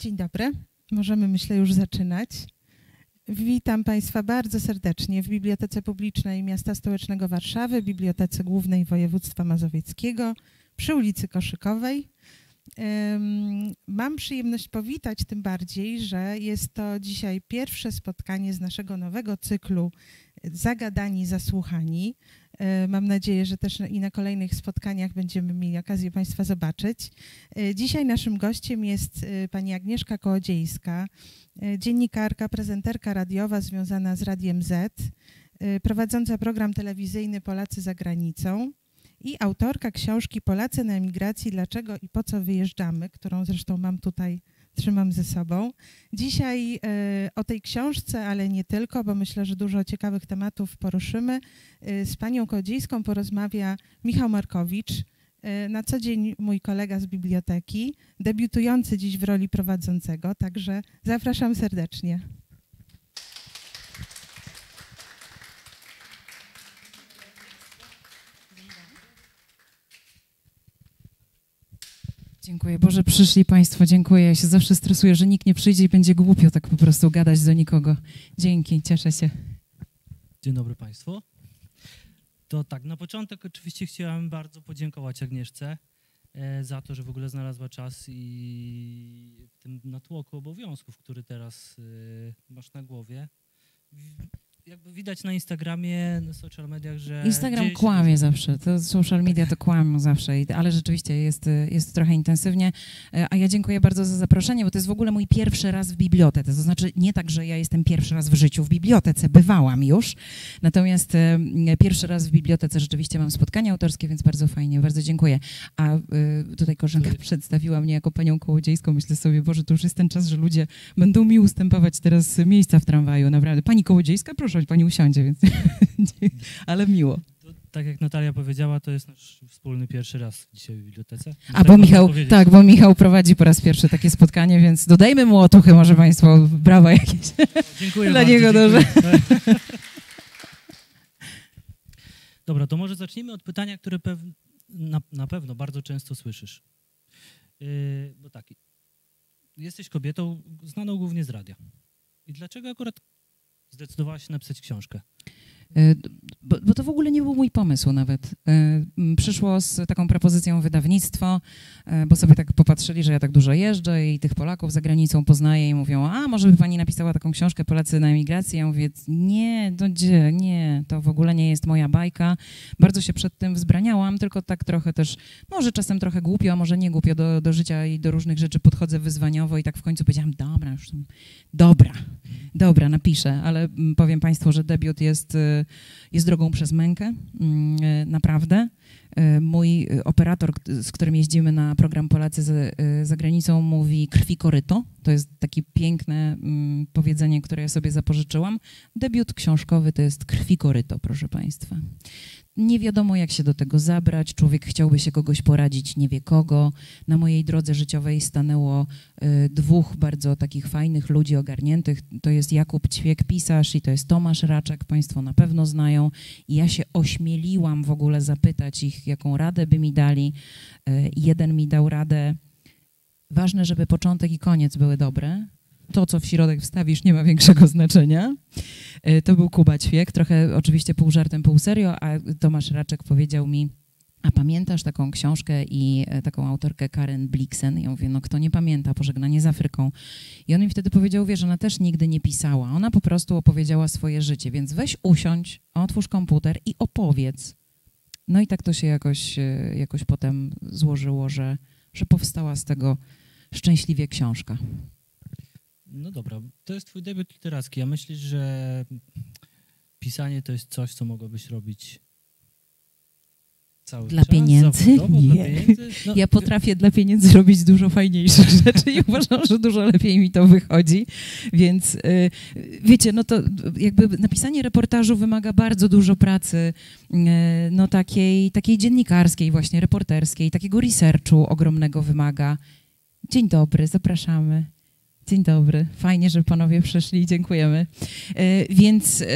Dzień dobry. Możemy, myślę, już zaczynać. Witam Państwa bardzo serdecznie w Bibliotece Publicznej Miasta Stołecznego Warszawy, Bibliotece Głównej Województwa Mazowieckiego przy ulicy Koszykowej. Mam przyjemność powitać tym bardziej, że jest to dzisiaj pierwsze spotkanie z naszego nowego cyklu Zagadani, Zasłuchani. E, mam nadzieję, że też i na kolejnych spotkaniach będziemy mieli okazję Państwa zobaczyć. E, dzisiaj naszym gościem jest e, pani Agnieszka Kołodziejska, dziennikarka, prezenterka radiowa związana z Radiem Z, prowadząca program telewizyjny Polacy za granicą i autorka książki Polacy na emigracji, dlaczego i po co wyjeżdżamy, którą zresztą mam tutaj trzymam ze sobą. Dzisiaj e, o tej książce, ale nie tylko, bo myślę, że dużo ciekawych tematów poruszymy. E, z panią Kodziejską porozmawia Michał Markowicz, e, na co dzień mój kolega z biblioteki, debiutujący dziś w roli prowadzącego, także zapraszam serdecznie. Dziękuję. Boże, przyszli Państwo, dziękuję. Ja się zawsze stresuję, że nikt nie przyjdzie i będzie głupio tak po prostu gadać do nikogo. Dzięki, cieszę się. Dzień dobry Państwu. To tak, na początek oczywiście chciałem bardzo podziękować Agnieszce e, za to, że w ogóle znalazła czas i w tym natłoku obowiązków, który teraz e, masz na głowie jakby widać na Instagramie, na social mediach, że... Instagram kłamie dużo. zawsze, to social media to kłamią zawsze, ale rzeczywiście jest, jest trochę intensywnie. E, a ja dziękuję bardzo za zaproszenie, bo to jest w ogóle mój pierwszy raz w bibliotece. To znaczy nie tak, że ja jestem pierwszy raz w życiu w bibliotece, bywałam już, natomiast e, pierwszy raz w bibliotece rzeczywiście mam spotkanie autorskie, więc bardzo fajnie, bardzo dziękuję. A e, tutaj koleżanka przedstawiła mnie jako panią kołodziejską. Myślę sobie, Boże, to już jest ten czas, że ludzie będą mi ustępować teraz miejsca w tramwaju, naprawdę. Pani kołodziejska, proszę proszę, pani usiądzie, więc ale miło. tak jak Natalia powiedziała, to jest nasz wspólny pierwszy raz dzisiaj w bibliotece. A tak bo Michał, tak, bo Michał prowadzi po raz pierwszy takie spotkanie, więc dodajmy mu otuchy, może Państwo, brawa jakieś. Dziękuję Dla bardzo, niego dobrze. Dobra, to może zacznijmy od pytania, które pew na, na, pewno bardzo często słyszysz. Yy, bo tak, jesteś kobietą znaną głównie z radia. I dlaczego akurat zdecydowałaś się napisać książkę? E, bo, bo, to w ogóle nie był mój pomysł nawet. E, przyszło z taką propozycją wydawnictwo, e, bo sobie tak popatrzyli, że ja tak dużo jeżdżę i tych Polaków za granicą poznaję i mówią, a może by pani napisała taką książkę Polacy na emigracji? Ja mówię, nie, to gdzie, nie, to w ogóle nie jest moja bajka. Bardzo się przed tym wzbraniałam, tylko tak trochę też, może czasem trochę głupio, a może nie głupio do, do życia i do różnych rzeczy podchodzę wyzwaniowo i tak w końcu powiedziałam, dobra, już dobra, dobra, napiszę, ale powiem państwu, że debiut jest jest drogą przez mękę, mm, e, naprawdę. E, mój operator, z którym jeździmy na program Polacy e, za granicą, mówi krwi koryto. To jest takie piękne mm, powiedzenie, które ja sobie zapożyczyłam. Debiut książkowy to jest krwi koryto, proszę Państwa nie wiadomo, jak się do tego zabrać. Człowiek chciałby się kogoś poradzić, nie wie kogo. Na mojej drodze życiowej stanęło y, dwóch bardzo takich fajnych ludzi ogarniętych. To jest Jakub Ćwiek, pisarz i to jest Tomasz Raczek, Państwo na pewno znają. I ja się ośmieliłam w ogóle zapytać ich, jaką radę by mi dali. Y, jeden mi dał radę, ważne, żeby początek i koniec były dobre, to, co w środek wstawisz, nie ma większego znaczenia. E, to był Kuba Ćwiek, trochę oczywiście pół żartem, pół serio, a Tomasz Raczek powiedział mi, a pamiętasz taką książkę i e, taką autorkę Karen Blixen? Ja mówię, no kto nie pamięta, Pożegnanie z Afryką. I on mi wtedy powiedział, wiesz, ona też nigdy nie pisała. Ona po prostu opowiedziała swoje życie, więc weź usiądź, otwórz komputer i opowiedz. No i tak to się jakoś, e, jakoś potem złożyło, że, że powstała z tego szczęśliwie książka. No dobra, to jest twój debiut literacki. Ja myślisz, że pisanie to jest coś, co mogłabyś robić cały dla czas? Pieniędzy? Nie. Dla pieniędzy? No. Ja potrafię dla pieniędzy robić dużo fajniejszych rzeczy i uważam, że dużo lepiej mi to wychodzi. Więc y, wiecie, no to jakby napisanie reportażu wymaga bardzo dużo pracy, y, no takiej, takiej dziennikarskiej właśnie, reporterskiej, takiego researchu ogromnego wymaga. Dzień dobry, zapraszamy. Dzień dobry. Fajnie, że panowie przyszli. Dziękujemy. E, więc, e,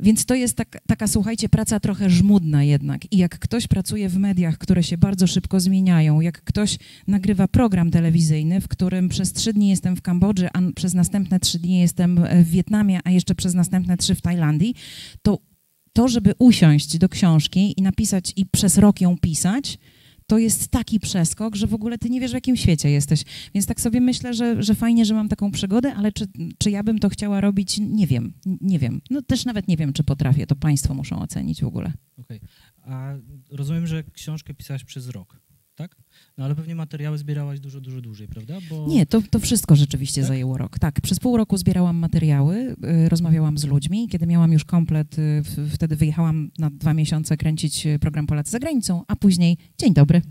więc to jest tak, taka, słuchajcie, praca trochę żmudna jednak. I jak ktoś pracuje w mediach, które się bardzo szybko zmieniają, jak ktoś nagrywa program telewizyjny, w którym przez trzy dni jestem w Kambodży, a przez następne trzy dni jestem w Wietnamie, a jeszcze przez następne trzy w Tajlandii, to to, żeby usiąść do książki i napisać i przez rok ją pisać, to jest taki przeskok, że w ogóle ty nie wiesz, w jakim świecie jesteś. Więc tak sobie myślę, że, że fajnie, że mam taką przygodę, ale czy, czy ja bym to chciała robić? Nie wiem, nie wiem. No też nawet nie wiem, czy potrafię, to państwo muszą ocenić w ogóle. Okej, okay. a rozumiem, że książkę pisałaś przez rok? No ale pewnie materiały zbierałaś dużo, dużo dłużej, prawda? Bo... Nie, to, to wszystko rzeczywiście tak? zajęło rok. Tak, przez pół roku zbierałam materiały, y, rozmawiałam z ludźmi. Kiedy miałam już komplet, y, wtedy wyjechałam na dwa miesiące kręcić y, program Polacy za granicą, a później, dzień dobry,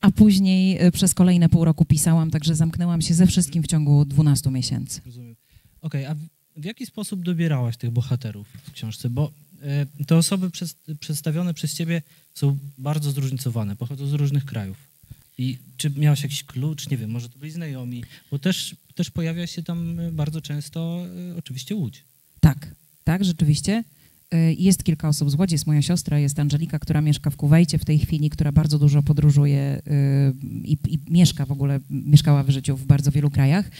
a później przez kolejne pół roku pisałam, także zamknęłam się ze wszystkim w ciągu 12 miesięcy. Rozumiem. Okej, okay, a w jaki sposób dobierałaś tych bohaterów w książce? Bo te osoby przedstawione przez ciebie są bardzo zróżnicowane, pochodzą z różnych krajów. I czy miałeś jakiś klucz, nie wiem, może to byli znajomi, bo też, też pojawia się tam bardzo często y, oczywiście Łódź. Tak, tak, rzeczywiście. Y, jest kilka osób z Łodzi, jest moja siostra, jest Angelika, która mieszka w Kuwejcie w tej chwili, która bardzo dużo podróżuje y, i, i, mieszka w ogóle, mieszkała w życiu w bardzo wielu krajach. Y,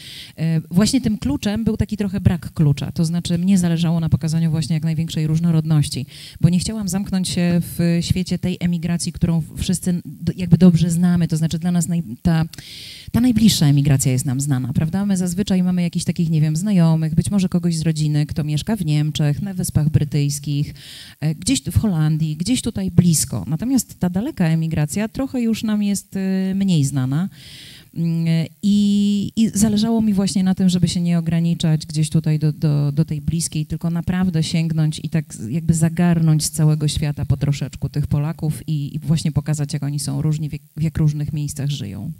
właśnie tym kluczem był taki trochę brak klucza, to znaczy mnie zależało na pokazaniu właśnie jak największej różnorodności, bo nie chciałam zamknąć się w świecie tej emigracji, którą wszyscy jakby dobrze znamy, to znaczy dla nas naj, ta, ta najbliższa emigracja jest nam znana, prawda? My zazwyczaj mamy jakichś takich, nie wiem, znajomych, być może kogoś z rodziny, kto mieszka w Niemczech, na Wyspach Brytyjskich, E, gdzieś w Holandii, gdzieś tutaj blisko. Natomiast ta daleka emigracja trochę już nam jest e, mniej znana. Mm, I, I, zależało mi właśnie na tym, żeby się nie ograniczać gdzieś tutaj do, do, do, tej bliskiej, tylko naprawdę sięgnąć i tak jakby zagarnąć z całego świata po troszeczku tych Polaków i, i właśnie pokazać, jak oni są różni, w jak, w jak różnych miejscach żyją.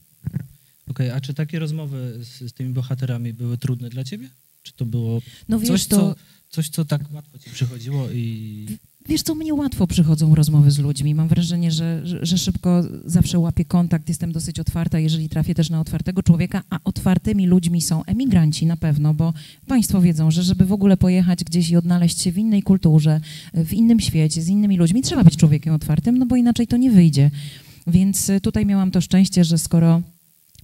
Okej, okay, a czy takie rozmowy z, z, tymi bohaterami były trudne dla ciebie? Czy to było no wiesz, coś, to... co Coś, co tak łatwo ci przychodziło i... Wiesz co, mnie łatwo przychodzą rozmowy z ludźmi. Mam wrażenie, że, że, że, szybko zawsze łapię kontakt, jestem dosyć otwarta, jeżeli trafię też na otwartego człowieka, a otwartymi ludźmi są emigranci na pewno, bo państwo wiedzą, że żeby w ogóle pojechać gdzieś i odnaleźć się w innej kulturze, w innym świecie, z innymi ludźmi, trzeba być człowiekiem otwartym, no bo inaczej to nie wyjdzie. Więc tutaj miałam to szczęście, że skoro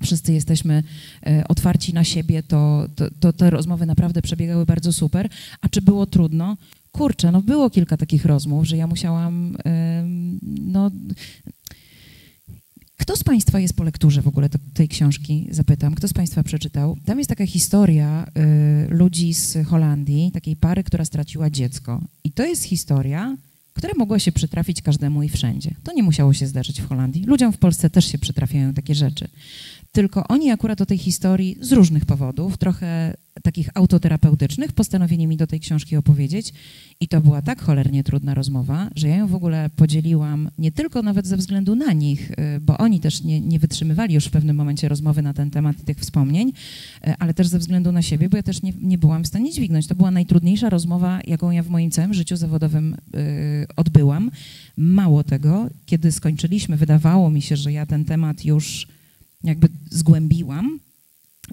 wszyscy jesteśmy e, otwarci na siebie, to, to, to, te rozmowy naprawdę przebiegały bardzo super. A czy było trudno? Kurczę, no było kilka takich rozmów, że ja musiałam, no... Kto z Państwa jest po lekturze w ogóle tej książki? Zapytam. Kto z Państwa przeczytał? Tam jest taka historia y, ludzi z Holandii, takiej pary, która straciła dziecko. I to jest historia, która mogła się przytrafić każdemu i wszędzie. To nie musiało się zdarzyć w Holandii. Ludziom w Polsce też się przytrafiają takie rzeczy. Tylko oni akurat o tej historii z różnych powodów, trochę takich autoterapeutycznych, postanowili mi do tej książki opowiedzieć. I to była tak cholernie trudna rozmowa, że ja ją w ogóle podzieliłam nie tylko nawet ze względu na nich, y, bo oni też nie, nie wytrzymywali już w pewnym momencie rozmowy na ten temat i tych wspomnień, y, ale też ze względu na siebie, bo ja też nie, nie byłam w stanie dźwignąć. To była najtrudniejsza rozmowa, jaką ja w moim całym życiu zawodowym y, odbyłam. Mało tego, kiedy skończyliśmy, wydawało mi się, że ja ten temat już jakby zgłębiła,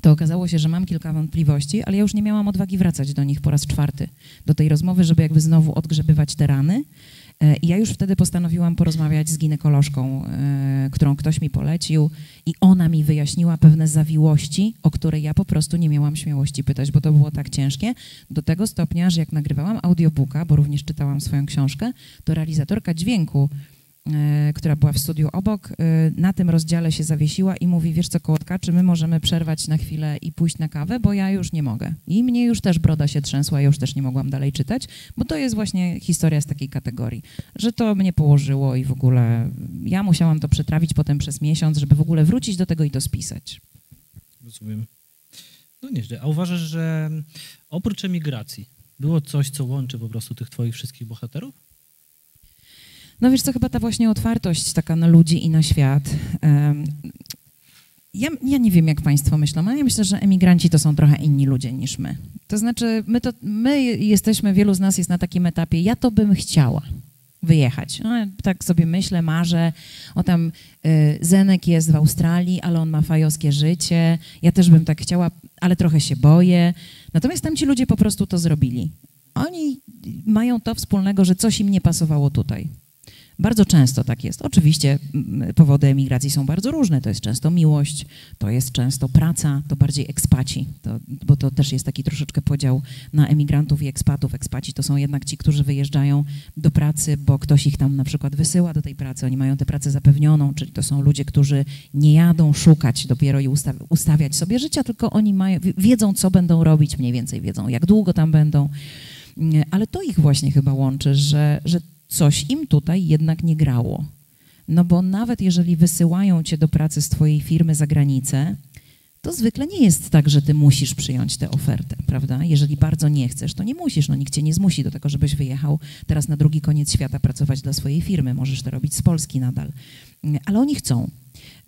to okazało się, że mam kilka wątpliwości, ale ja już nie miałam odwagi wracać do nich po raz czwarty, do tej rozmowy, żeby jakby znowu odgrzebywać te rany. E, I ja już wtedy postanowiłam porozmawiać z ginekolożką, e, którą ktoś mi polecił i ona mi wyjaśniła pewne zawiłości, o które ja po prostu nie miałam śmiałości pytać, bo to było tak ciężkie, do tego stopnia, że jak nagrywałam audiobooka, bo również czytałam swoją książkę, to realizatorka dźwięku która była w studiu obok, e, na tym rozdziale się zawiesiła i mówi, wiesz co, Kołotka, czy my możemy przerwać na chwilę i pójść na kawę, bo ja już nie mogę. I mnie już też broda się trzęsła, ja już też nie mogłam dalej czytać, bo to jest właśnie historia z takiej kategorii, że to mnie położyło i w ogóle ja musiałam to przetrawić potem przez miesiąc, żeby w ogóle wrócić do tego i to spisać. Rozumiem. No nieźle. A uważasz, że oprócz emigracji było coś, co łączy po prostu tych twoich wszystkich bohaterów? No wiesz co, chyba ta właśnie otwartość taka na ludzi i na świat. Ja, ja, nie wiem, jak Państwo myślą, ale ja myślę, że emigranci to są trochę inni ludzie niż my. To znaczy, my, to, my jesteśmy, wielu z nas jest na takim etapie, ja to bym chciała. wyjechać. No, tak sobie myślę, marzę, o tam y, Zenek jest w Australii, ale on ma fajowskie życie, ja też bym tak chciała, ale trochę się boję. Natomiast tam ci ludzie po prostu to zrobili. Oni mają to wspólnego, że coś im nie pasowało tutaj. Bardzo często tak jest. Oczywiście powody emigracji są bardzo różne. To jest często miłość, to jest często praca, to bardziej ekspaci, to, bo to też jest taki troszeczkę podział na emigrantów i ekspatów. Ekspaci to są jednak ci, którzy wyjeżdżają do pracy, bo ktoś ich tam na przykład wysyła do tej pracy, oni mają tę pracę zapewnioną, czyli to są ludzie, którzy nie jadą szukać dopiero i ustaw ustawiać sobie życia, tylko oni mają, wiedzą, co będą robić, mniej więcej wiedzą, jak długo tam będą. Mm, ale to ich właśnie chyba łączy, że, że coś im tutaj jednak nie grało. No bo nawet jeżeli wysyłają cię do pracy z twojej firmy za granicę, to zwykle nie jest tak, że ty musisz przyjąć tę ofertę, prawda? Jeżeli bardzo nie chcesz, to nie musisz, no nikt cię nie zmusi do tego, żebyś wyjechał teraz na drugi koniec świata pracować dla swojej firmy. Możesz to robić z Polski nadal. Ale oni chcą.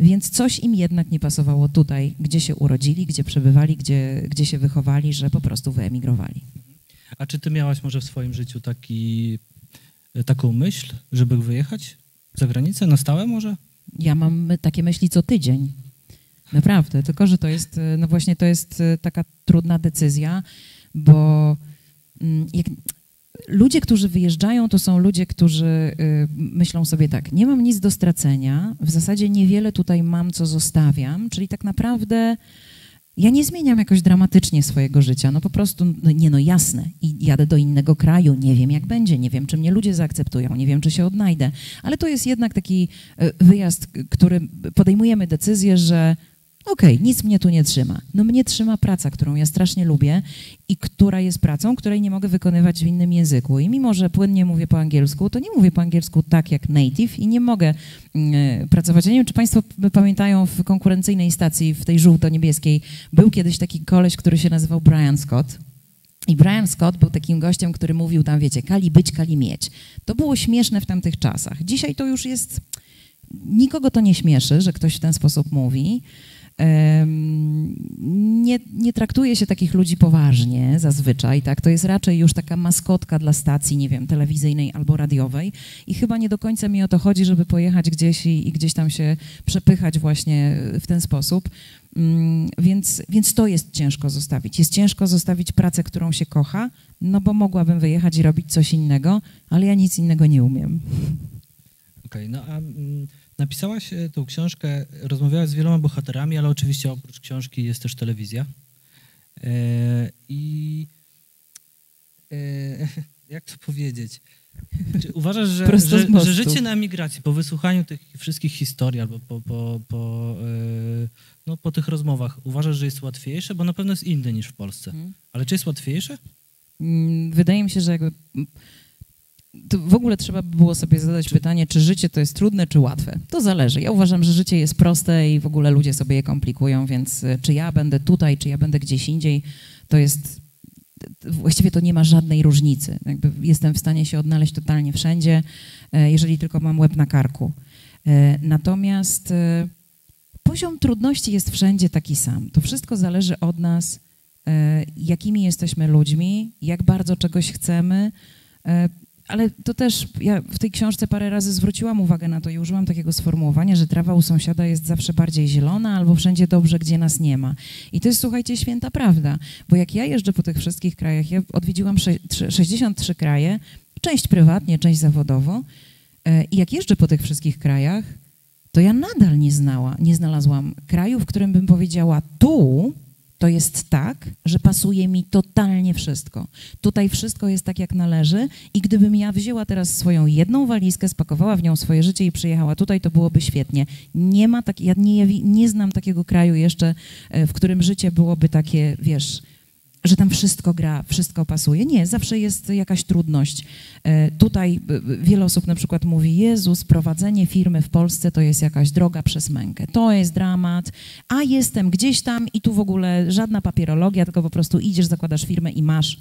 Więc coś im jednak nie pasowało tutaj, gdzie się urodzili, gdzie przebywali, gdzie, gdzie się wychowali, że po prostu wyemigrowali. A czy ty miałaś może w swoim życiu taki taką myśl, żeby wyjechać za granicę na stałe może? Ja mam takie myśli co tydzień. Naprawdę, tylko że to jest, no właśnie to jest e, taka trudna decyzja, bo mm, jak, ludzie, którzy wyjeżdżają, to są ludzie, którzy y, myślą sobie tak, nie mam nic do stracenia, w zasadzie niewiele tutaj mam, co zostawiam, czyli tak naprawdę ja nie zmieniam jakoś dramatycznie swojego życia, no po prostu, no nie no jasne, i jadę do innego kraju, nie wiem jak będzie, nie wiem czy mnie ludzie zaakceptują, nie wiem czy się odnajdę, ale to jest jednak taki e, wyjazd, który podejmujemy decyzję, że okej, okay, nic mnie tu nie trzyma. No mnie trzyma praca, którą ja strasznie lubię i która jest pracą, której nie mogę wykonywać w innym języku. I mimo, że płynnie mówię po angielsku, to nie mówię po angielsku tak jak native i nie mogę y, pracować. Ja nie wiem, czy Państwo pamiętają w konkurencyjnej stacji, w tej żółto-niebieskiej, był kiedyś taki koleś, który się nazywał Brian Scott. I Brian Scott był takim gościem, który mówił tam, wiecie, kali być, kali mieć. To było śmieszne w tamtych czasach. Dzisiaj to już jest... Nikogo to nie śmieszy, że ktoś w ten sposób mówi nie, nie traktuje się takich ludzi poważnie zazwyczaj, tak? To jest raczej już taka maskotka dla stacji, nie wiem, telewizyjnej albo radiowej i chyba nie do końca mi o to chodzi, żeby pojechać gdzieś i, i gdzieś tam się przepychać właśnie w ten sposób. Mm, więc, więc to jest ciężko zostawić. Jest ciężko zostawić pracę, którą się kocha, no bo mogłabym wyjechać i robić coś innego, ale ja nic innego nie umiem. Okej, okay, no a mm, Napisałaś e, tą książkę, rozmawiałaś z wieloma bohaterami, ale oczywiście oprócz książki jest też telewizja. E, I e, jak to powiedzieć? Czy uważasz, że, że, że, życie na emigracji, po wysłuchaniu tych wszystkich historii albo po, po, po, no, po tych rozmowach, uważasz, że jest łatwiejsze? Bo na pewno jest inne niż w Polsce. Hmm. Ale czy jest łatwiejsze? Mm, wydaje mi się, że jakby w ogóle trzeba by było sobie zadać pytanie, czy życie to jest trudne, czy łatwe. To zależy. Ja uważam, że życie jest proste i w ogóle ludzie sobie je komplikują, więc e, czy ja będę tutaj, czy ja będę gdzieś indziej, to jest właściwie to nie ma żadnej różnicy. Jakby jestem w stanie się odnaleźć totalnie wszędzie, e, jeżeli tylko mam łeb na karku. E, natomiast poziom trudności jest wszędzie taki sam. To wszystko zależy od nas, jakimi jesteśmy ludźmi, jak bardzo czegoś chcemy ale to też ja w tej książce parę razy zwróciłam uwagę na to i użyłam takiego sformułowania, że trawa u sąsiada jest zawsze bardziej zielona albo wszędzie dobrze, gdzie nas nie ma. I to jest, słuchajcie, święta prawda, bo jak ja jeżdżę po tych wszystkich krajach, ja odwiedziłam 63 kraje, część prywatnie, część zawodowo e, i jak jeżdżę po tych wszystkich krajach, to ja nadal nie znała, nie znalazłam kraju, w którym bym powiedziała tu to jest tak, że pasuje mi totalnie wszystko. Tutaj wszystko jest tak, jak należy i gdybym ja wzięła teraz swoją jedną walizkę, spakowała w nią swoje życie i przyjechała tutaj, to byłoby świetnie. Nie ma tak, ja nie, nie znam takiego kraju jeszcze, e, w którym życie byłoby takie, wiesz, że tam wszystko gra, wszystko pasuje. Nie, zawsze jest jakaś trudność. E, tutaj wiele osób na przykład mówi, Jezus, prowadzenie firmy w Polsce to jest jakaś droga przez mękę. To jest dramat, a jestem gdzieś tam i tu w ogóle żadna papierologia, tylko po prostu idziesz, zakładasz firmę i masz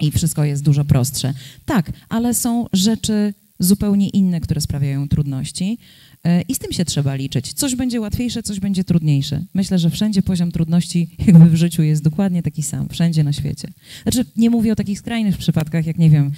i wszystko jest dużo prostsze. Tak, ale są rzeczy zupełnie inne, które sprawiają trudności. E, I z tym się trzeba liczyć. Coś będzie łatwiejsze, coś będzie trudniejsze. Myślę, że wszędzie poziom trudności jakby w życiu jest dokładnie taki sam, wszędzie na świecie. Znaczy, nie mówię o takich skrajnych przypadkach, jak nie wiem,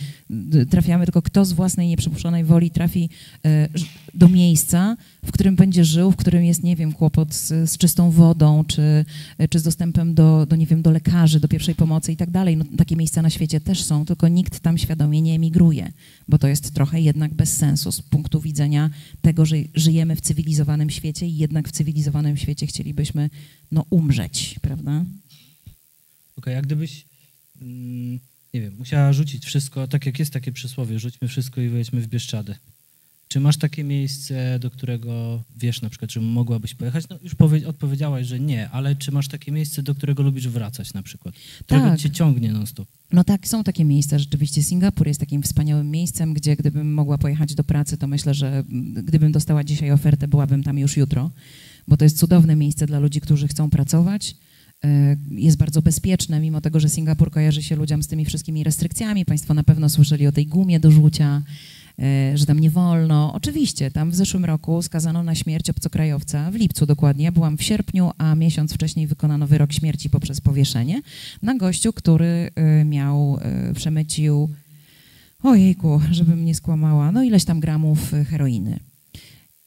trafiamy, tylko kto z własnej nieprzymuszonej woli trafi e, do miejsca, w którym będzie żył, w którym jest, nie wiem, kłopot z, z czystą wodą, czy, czy z dostępem do, do, nie wiem, do lekarzy, do pierwszej pomocy i tak dalej. No, takie miejsca na świecie też są, tylko nikt tam świadomie nie emigruje, bo to jest trochę jednak bez sensu z punktu widzenia tego, że żyjemy w cywilizowanym świecie i jednak w cywilizowanym świecie chcielibyśmy no, umrzeć, prawda? Okej, okay, jak gdybyś, mm, nie wiem, musiała rzucić wszystko, tak jak jest takie przysłowie, rzućmy wszystko i wejdźmy w Bieszczady. Czy masz takie miejsce, do którego wiesz na przykład, że mogłabyś pojechać? No już odpowiedziałaś, że nie, ale czy masz takie miejsce, do którego lubisz wracać na przykład? Którego tak. cię ciągnie non-stop? No tak, są takie miejsca. Rzeczywiście Singapur jest takim wspaniałym miejscem, gdzie gdybym mogła pojechać do pracy, to myślę, że gdybym dostała dzisiaj ofertę, byłabym tam już jutro, bo to jest cudowne miejsce dla ludzi, którzy chcą pracować e, jest bardzo bezpieczne, mimo tego, że Singapur kojarzy się ludziom z tymi wszystkimi restrykcjami. Państwo na pewno słyszeli o tej gumie do rzucia, E, że tam nie wolno. Oczywiście, tam w zeszłym roku skazano na śmierć obcokrajowca, w lipcu dokładnie, ja byłam w sierpniu, a miesiąc wcześniej wykonano wyrok śmierci poprzez powieszenie na gościu, który e, miał, e, przemycił, ojejku, żebym nie skłamała, no ileś tam gramów heroiny.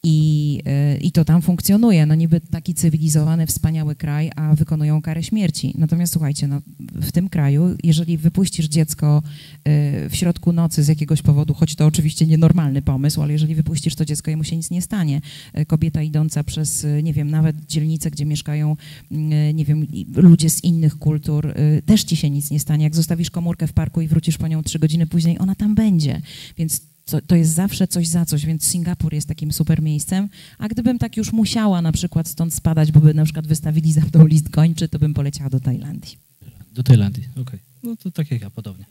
I, e, I to tam funkcjonuje. No niby taki cywilizowany, wspaniały kraj, a wykonują karę śmierci. Natomiast słuchajcie, no, w tym kraju, jeżeli wypuścisz dziecko e, w środku nocy z jakiegoś powodu, choć to oczywiście nienormalny pomysł, ale jeżeli wypuścisz to dziecko, jemu się nic nie stanie. E, kobieta idąca przez, nie wiem, nawet dzielnicę, gdzie mieszkają, nie wiem, ludzie z innych kultur, też ci się nic nie stanie. Jak zostawisz komórkę w parku i wrócisz po nią trzy godziny później, ona tam będzie. Więc to, jest zawsze coś za coś, więc Singapur jest takim super miejscem. A gdybym tak już musiała na przykład stąd spadać, bo by na przykład wystawili za mną list gończy, to bym poleciała do Tajlandii. Do Tajlandii, okej. Okay. No to tak jak ja, podobnie.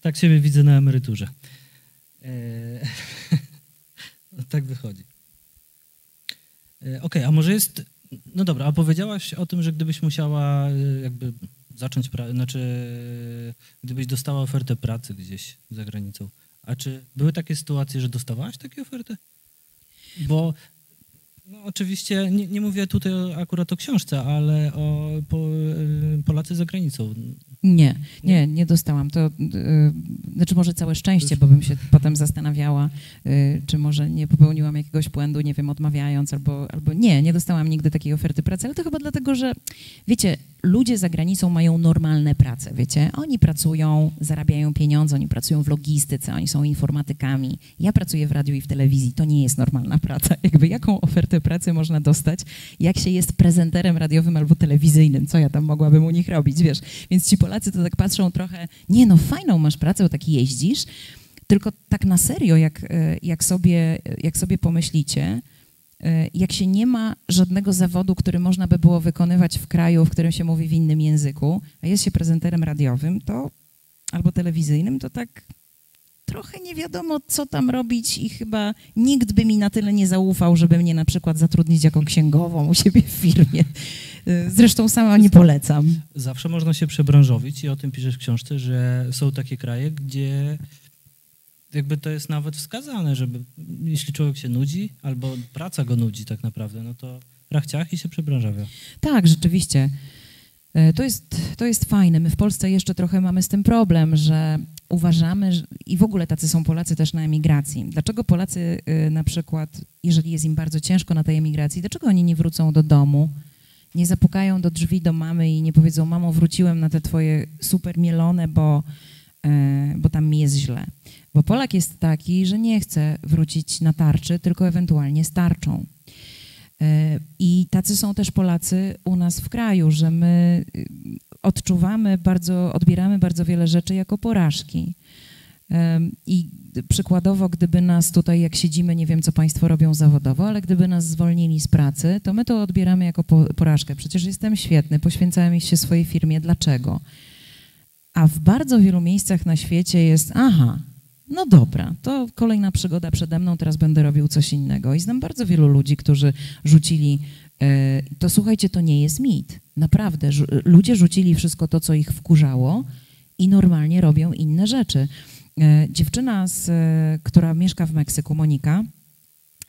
Tak siebie widzę na emeryturze. Eee, tak wychodzi. Eee, okej, okay, a może jest... No dobra, a powiedziałaś o tym, że gdybyś musiała e, jakby zacząć, pra... znaczy gdybyś dostała ofertę pracy gdzieś za granicą, a czy były takie sytuacje, że dostawałaś takie oferty? Bo no, oczywiście nie, nie, mówię tutaj akurat o książce, ale o po, y, Polacy za granicą. Nie, nie, nie dostałam. To yy, znaczy może całe szczęście, bo bym się potem zastanawiała, yy, czy może nie popełniłam jakiegoś błędu, nie wiem, odmawiając, albo, albo nie, nie dostałam nigdy takiej oferty pracy, ale to chyba dlatego, że wiecie, ludzie za granicą mają normalne prace, wiecie? Oni pracują, zarabiają pieniądze, oni pracują w logistyce, oni są informatykami. Ja pracuję w radiu i w telewizji, to nie jest normalna praca. Jakby jaką ofertę pracy można dostać, jak się jest prezenterem radiowym albo telewizyjnym, co ja tam mogłabym u nich robić, wiesz? Więc ci Polacy to tak patrzą trochę, nie no, fajną masz pracę, bo tak jeździsz, tylko tak na serio, jak, e, jak, sobie, jak sobie pomyślicie, e, jak się nie ma żadnego zawodu, który można by było wykonywać w kraju, w którym się mówi w innym języku, a jest się prezenterem radiowym, to albo telewizyjnym, to tak trochę nie wiadomo, co tam robić i chyba nikt by mi na tyle nie zaufał, żeby mnie na przykład zatrudnić jako księgową u siebie w firmie. Zresztą sama nie polecam. Zawsze można się przebranżowić i o tym piszesz w książce, że są takie kraje, gdzie jakby to jest nawet wskazane, żeby jeśli człowiek się nudzi albo praca go nudzi tak naprawdę, no to rachciach i się przebranżawia. Tak, rzeczywiście. E, to jest, to jest fajne. My w Polsce jeszcze trochę mamy z tym problem, że uważamy, że, i w ogóle tacy są Polacy też na emigracji. Dlaczego Polacy y, na przykład, jeżeli jest im bardzo ciężko na tej emigracji, dlaczego oni nie wrócą do domu, nie zapukają do drzwi do mamy i nie powiedzą, mamo, wróciłem na te twoje super mielone, bo, e, bo tam mi jest źle. Bo Polak jest taki, że nie chce wrócić na tarczy, tylko ewentualnie starczą. E, I tacy są też Polacy u nas w kraju, że my y, odczuwamy bardzo, odbieramy bardzo wiele rzeczy jako porażki. I przykładowo, gdyby nas tutaj, jak siedzimy, nie wiem, co Państwo robią zawodowo, ale gdyby nas zwolnili z pracy, to my to odbieramy jako porażkę. Przecież jestem świetny, poświęcałem się swojej firmie. Dlaczego? A w bardzo wielu miejscach na świecie jest, aha, no dobra, to kolejna przygoda przede mną, teraz będę robił coś innego. I znam bardzo wielu ludzi, którzy rzucili, e, to słuchajcie, to nie jest mit. Naprawdę, ludzie rzucili wszystko to, co ich wkurzało i normalnie robią inne rzeczy. E, dziewczyna, z, która mieszka w Meksyku, Monika,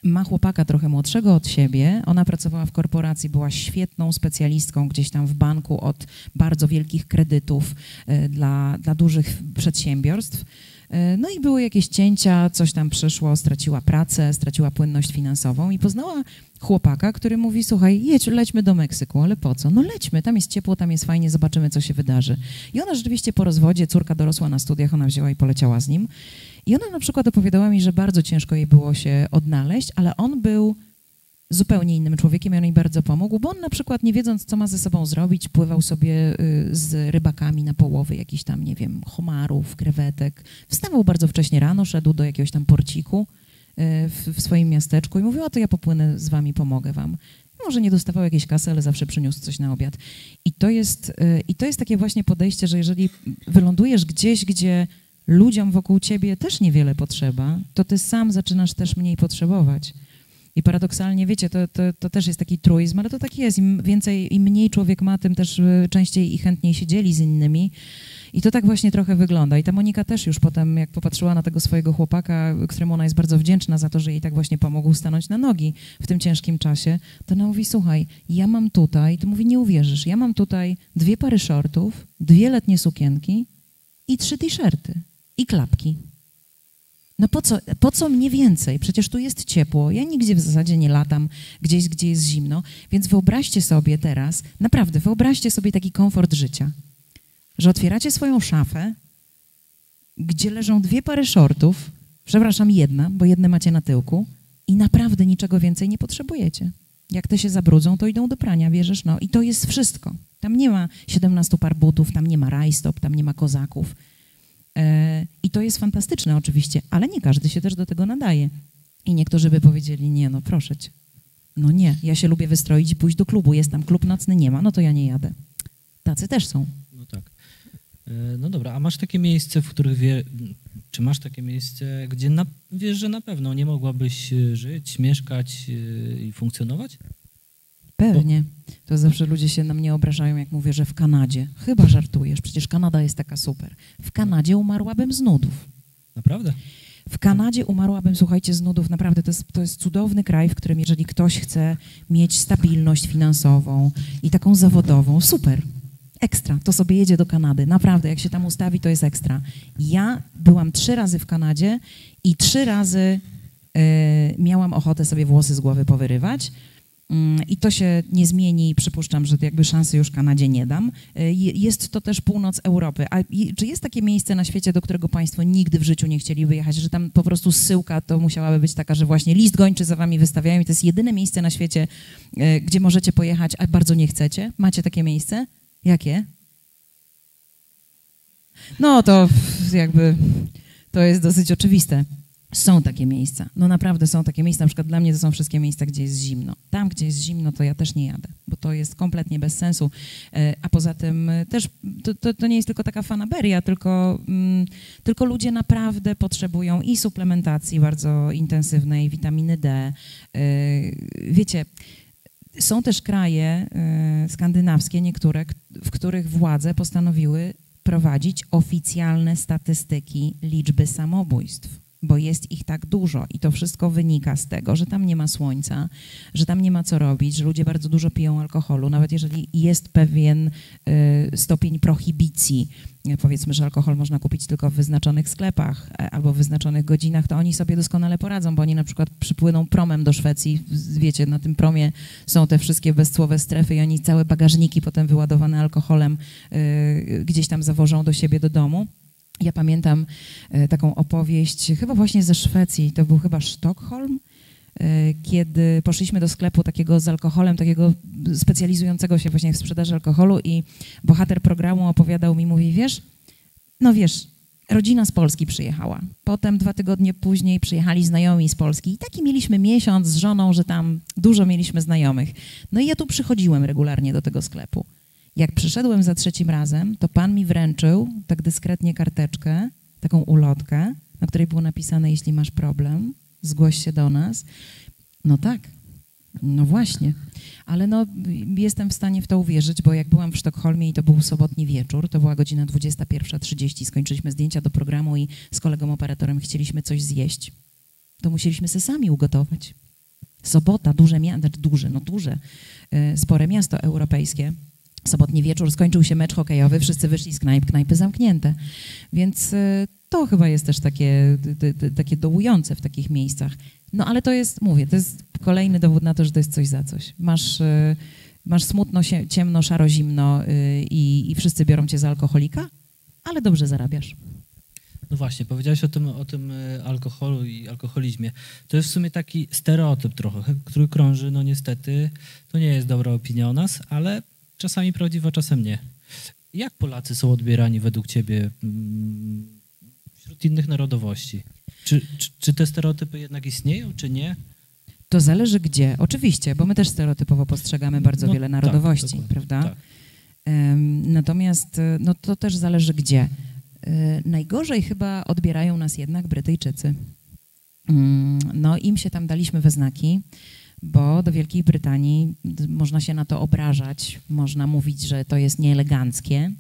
ma chłopaka trochę młodszego od siebie. Ona pracowała w korporacji, była świetną specjalistką gdzieś tam w banku od bardzo wielkich kredytów e, dla, dla dużych przedsiębiorstw. E, no i były jakieś cięcia, coś tam przyszło, straciła pracę, straciła płynność finansową i poznała chłopaka, który mówi, słuchaj, jedź, lećmy do Meksyku, ale po co? No lećmy, tam jest ciepło, tam jest fajnie, zobaczymy, co się wydarzy. I ona rzeczywiście po rozwodzie, córka dorosła na studiach, ona wzięła i poleciała z nim. I ona na przykład opowiadała mi, że bardzo ciężko jej było się odnaleźć, ale on był zupełnie innym człowiekiem i on jej bardzo pomógł, bo on na przykład nie wiedząc, co ma ze sobą zrobić, pływał sobie y, z rybakami na połowy jakichś tam, nie wiem, homarów, krewetek. Wstawał bardzo wcześnie rano, szedł do jakiegoś tam porciku y, w, w swoim miasteczku i mówił, a to ja popłynę z wami, pomogę wam. Może nie dostawał jakiejś kasy, ale zawsze przyniósł coś na obiad. I to jest, y, i to jest takie właśnie podejście, że jeżeli wylądujesz gdzieś, gdzie ludziom wokół ciebie też niewiele potrzeba, to ty sam zaczynasz też mniej potrzebować. I paradoksalnie, wiecie, to, to, to, też jest taki truizm, ale to tak jest. Im więcej, im mniej człowiek ma, tym też y, częściej i chętniej się dzieli z innymi. I to tak właśnie trochę wygląda. I ta Monika też już potem, jak popatrzyła na tego swojego chłopaka, któremu ona jest bardzo wdzięczna za to, że jej tak właśnie pomógł stanąć na nogi w tym ciężkim czasie, to ona mówi, słuchaj, ja mam tutaj, to mówi, nie uwierzysz, ja mam tutaj dwie pary shortów, dwie letnie sukienki i trzy t-shirty i klapki. No po co, po co mnie więcej? Przecież tu jest ciepło, ja nigdzie w zasadzie nie latam gdzieś, gdzie jest zimno, więc wyobraźcie sobie teraz, naprawdę wyobraźcie sobie taki komfort życia, że otwieracie swoją szafę, gdzie leżą dwie pary shortów, przepraszam, jedna, bo jedne macie na tyłku i naprawdę niczego więcej nie potrzebujecie. Jak te się zabrudzą, to idą do prania, wierzysz? No i to jest wszystko. Tam nie ma 17 par butów, tam nie ma rajstop, tam nie ma kozaków. E, to jest fantastyczne oczywiście, ale nie każdy się też do tego nadaje. I niektórzy by powiedzieli, nie, no proszę cię. No nie, ja się lubię wystroić i pójść do klubu. Jest tam klub nocny, nie ma, no to ja nie jadę. Tacy też są. No tak. E, no dobra, a masz takie miejsce, w których wie, czy masz takie miejsce, gdzie na, wiesz, że na pewno nie mogłabyś e, żyć, mieszkać i funkcjonować? Pewnie. To zawsze ludzie się na mnie obrażają, jak mówię, że w Kanadzie. Chyba żartujesz, przecież Kanada jest taka super. W Kanadzie umarłabym z nudów. Naprawdę? W Kanadzie umarłabym, słuchajcie, z nudów. Naprawdę, to jest, to jest cudowny kraj, w którym jeżeli ktoś chce mieć stabilność finansową i taką zawodową, super, ekstra, to sobie jedzie do Kanady. Naprawdę, jak się tam ustawi, to jest ekstra. Ja byłam trzy razy w Kanadzie i trzy razy yy, miałam ochotę sobie włosy z głowy powyrywać, I to się nie zmieni przypuszczam, że jakby szansy już Kanadzie nie dam. Y, jest to też północ Europy. A czy jest takie miejsce na świecie, do którego Państwo nigdy w życiu nie chcieli wyjechać, że tam po prostu zsyłka to musiałaby być taka, że właśnie list gończy za Wami wystawiają i to jest jedyne miejsce na świecie, y, gdzie możecie pojechać, a bardzo nie chcecie? Macie takie miejsce? Jakie? No to jakby to jest dosyć oczywiste. Są takie miejsca. No naprawdę są takie miejsca. Na przykład dla mnie to są wszystkie miejsca, gdzie jest zimno. Tam, gdzie jest zimno, to ja też nie jadę, bo to jest kompletnie bez sensu. E, a poza tym e, też to, to, to nie jest tylko taka fanaberia, tylko, mm, tylko ludzie naprawdę potrzebują i suplementacji bardzo intensywnej, witaminy D. E, wiecie, są też kraje skandynawskie, niektóre, w których władze postanowiły prowadzić oficjalne statystyki liczby samobójstw bo jest ich tak dużo i to wszystko wynika z tego, że tam nie ma słońca, że tam nie ma co robić, że ludzie bardzo dużo piją alkoholu, nawet jeżeli jest pewien y, stopień prohibicji, powiedzmy, że alkohol można kupić tylko w wyznaczonych sklepach e, albo w wyznaczonych godzinach, to oni sobie doskonale poradzą, bo oni na przykład przypłyną promem do Szwecji, wiecie, na tym promie są te wszystkie bezcłowe strefy i oni całe bagażniki potem wyładowane alkoholem y, gdzieś tam zawożą do siebie do domu. Ja pamiętam e, taką opowieść, chyba właśnie ze Szwecji, to był chyba Sztokholm, e, kiedy poszliśmy do sklepu takiego z alkoholem, takiego specjalizującego się właśnie w sprzedaży alkoholu i bohater programu opowiadał mi, mówi, wiesz, no wiesz, rodzina z Polski przyjechała. Potem dwa tygodnie później przyjechali znajomi z Polski i taki mieliśmy miesiąc z żoną, że tam dużo mieliśmy znajomych. No i ja tu przychodziłem regularnie do tego sklepu. Jak przyszedłem za trzecim razem, to pan mi wręczył tak dyskretnie karteczkę, taką ulotkę, na której było napisane, jeśli masz problem, zgłoś się do nas. No tak, no właśnie. Ale no, jestem w stanie w to uwierzyć, bo jak byłam w Sztokholmie i to był sobotni wieczór, to była godzina 21.30, skończyliśmy zdjęcia do programu i z kolegą operatorem chcieliśmy coś zjeść, to musieliśmy sobie sami ugotować. Sobota, duże miasto, duże, no duże, y, spore miasto europejskie. Sobotni wieczór skończył się mecz hokejowy, wszyscy wyszli z knajp, knajpy zamknięte. Więc y, to chyba jest też takie, takie dołujące w takich miejscach. No ale to jest, mówię, to jest kolejny dowód na to, że to jest coś za coś. Masz, y, masz smutno, ciemno, szaro, zimno i, i wszyscy biorą cię za alkoholika, ale dobrze zarabiasz. No właśnie, powiedziałeś o tym, o tym alkoholu i alkoholizmie. To jest w sumie taki stereotyp trochę, który krąży, no niestety, to nie jest dobra opinia o nas, ale czasami prawdziwa, czasem nie. Jak Polacy są odbierani według ciebie mm, wśród innych narodowości? Czy, czy, czy te stereotypy jednak istnieją, czy nie? To zależy gdzie. Oczywiście, bo my też stereotypowo postrzegamy bardzo no, wiele tak, narodowości, tak, prawda? Tak. Natomiast e, no, to też zależy gdzie. Y, najgorzej chyba odbierają nas jednak Brytyjczycy. Mm, no, im się tam daliśmy we znaki, bo do Wielkiej Brytanii można się na to obrażać, można mówić, że to jest nieeleganckie,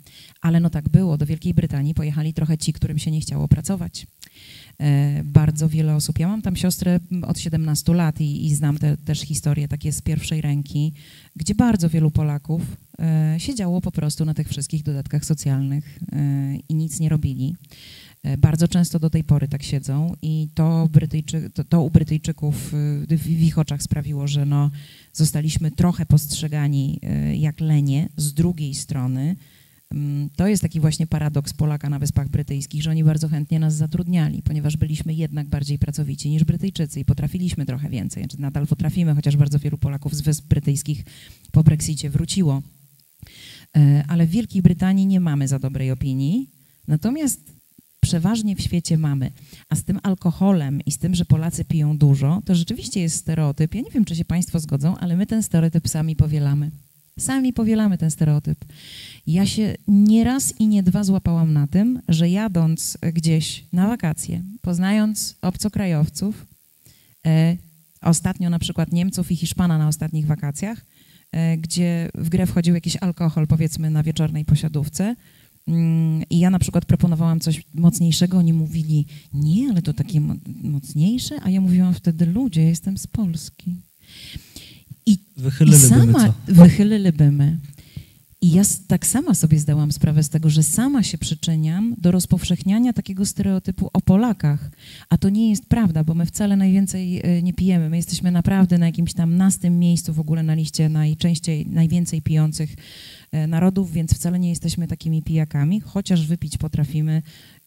ale no tak było. Do Wielkiej Brytanii pojechali trochę ci, którym się nie chciało pracować. E, bardzo wiele osób. Ja mam tam siostrę od 17 lat i, i znam te, też historie takie z pierwszej ręki, gdzie bardzo wielu Polaków e, siedziało po prostu na tych wszystkich dodatkach socjalnych e, i nic nie robili. Bardzo często do tej pory tak siedzą i to, Brytyjczy, to, to u Brytyjczyków w, w ich oczach sprawiło, że no, zostaliśmy trochę postrzegani jak lenie. Z drugiej strony Mm, to jest taki właśnie paradoks Polaka na Wyspach Brytyjskich, że oni bardzo chętnie nas zatrudniali, ponieważ byliśmy jednak bardziej pracowici niż Brytyjczycy i potrafiliśmy trochę więcej. Znaczy nadal potrafimy, chociaż bardzo wielu Polaków z Wysp Brytyjskich po Brexicie wróciło. E, ale w Wielkiej Brytanii nie mamy za dobrej opinii, natomiast przeważnie w świecie mamy. A z tym alkoholem i z tym, że Polacy piją dużo, to rzeczywiście jest stereotyp. Ja nie wiem, czy się Państwo zgodzą, ale my ten stereotyp sami powielamy. Sami powielamy ten stereotyp. Ja się nie raz i nie dwa złapałam na tym, że jadąc gdzieś na wakacje, poznając obcokrajowców, e, ostatnio na przykład Niemców i Hiszpana na ostatnich wakacjach, e, gdzie w grę wchodził jakiś alkohol, powiedzmy, na wieczornej posiadówce, i ja na przykład proponowałam coś mocniejszego, oni mówili, nie, ale to takie mocniejsze, a ja mówiłam wtedy, ludzie, ja jestem z Polski. I, i sama wychylilibymy. I ja tak sama sobie zdałam sprawę z tego, że sama się przyczyniam do rozpowszechniania takiego stereotypu o Polakach. A to nie jest prawda, bo my wcale najwięcej e, nie pijemy. My jesteśmy naprawdę na jakimś tam nastym miejscu w ogóle na liście najczęściej, najwięcej pijących narodów, więc wcale nie jesteśmy takimi pijakami, chociaż wypić potrafimy.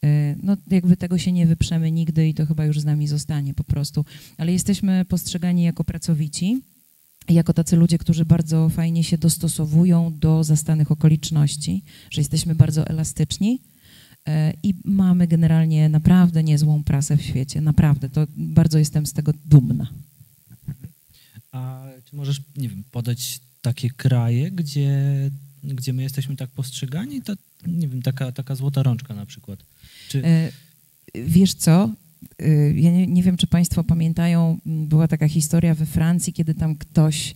E, no jakby tego się nie wyprzemy nigdy i to chyba już z nami zostanie po prostu. Ale jesteśmy postrzegani jako pracowici jako tacy ludzie, którzy bardzo fajnie się dostosowują do zastanych okoliczności, że jesteśmy bardzo elastyczni e, i mamy generalnie naprawdę niezłą prasę w świecie. Naprawdę, to bardzo jestem z tego dumna. A czy możesz, nie wiem, podać takie kraje, gdzie, gdzie my jesteśmy tak postrzegani? To, nie wiem, taka, taka złota rączka na przykład. Czy... E, wiesz co, Y, ja nie, nie, wiem, czy Państwo pamiętają, była taka historia we Francji, kiedy tam ktoś, e,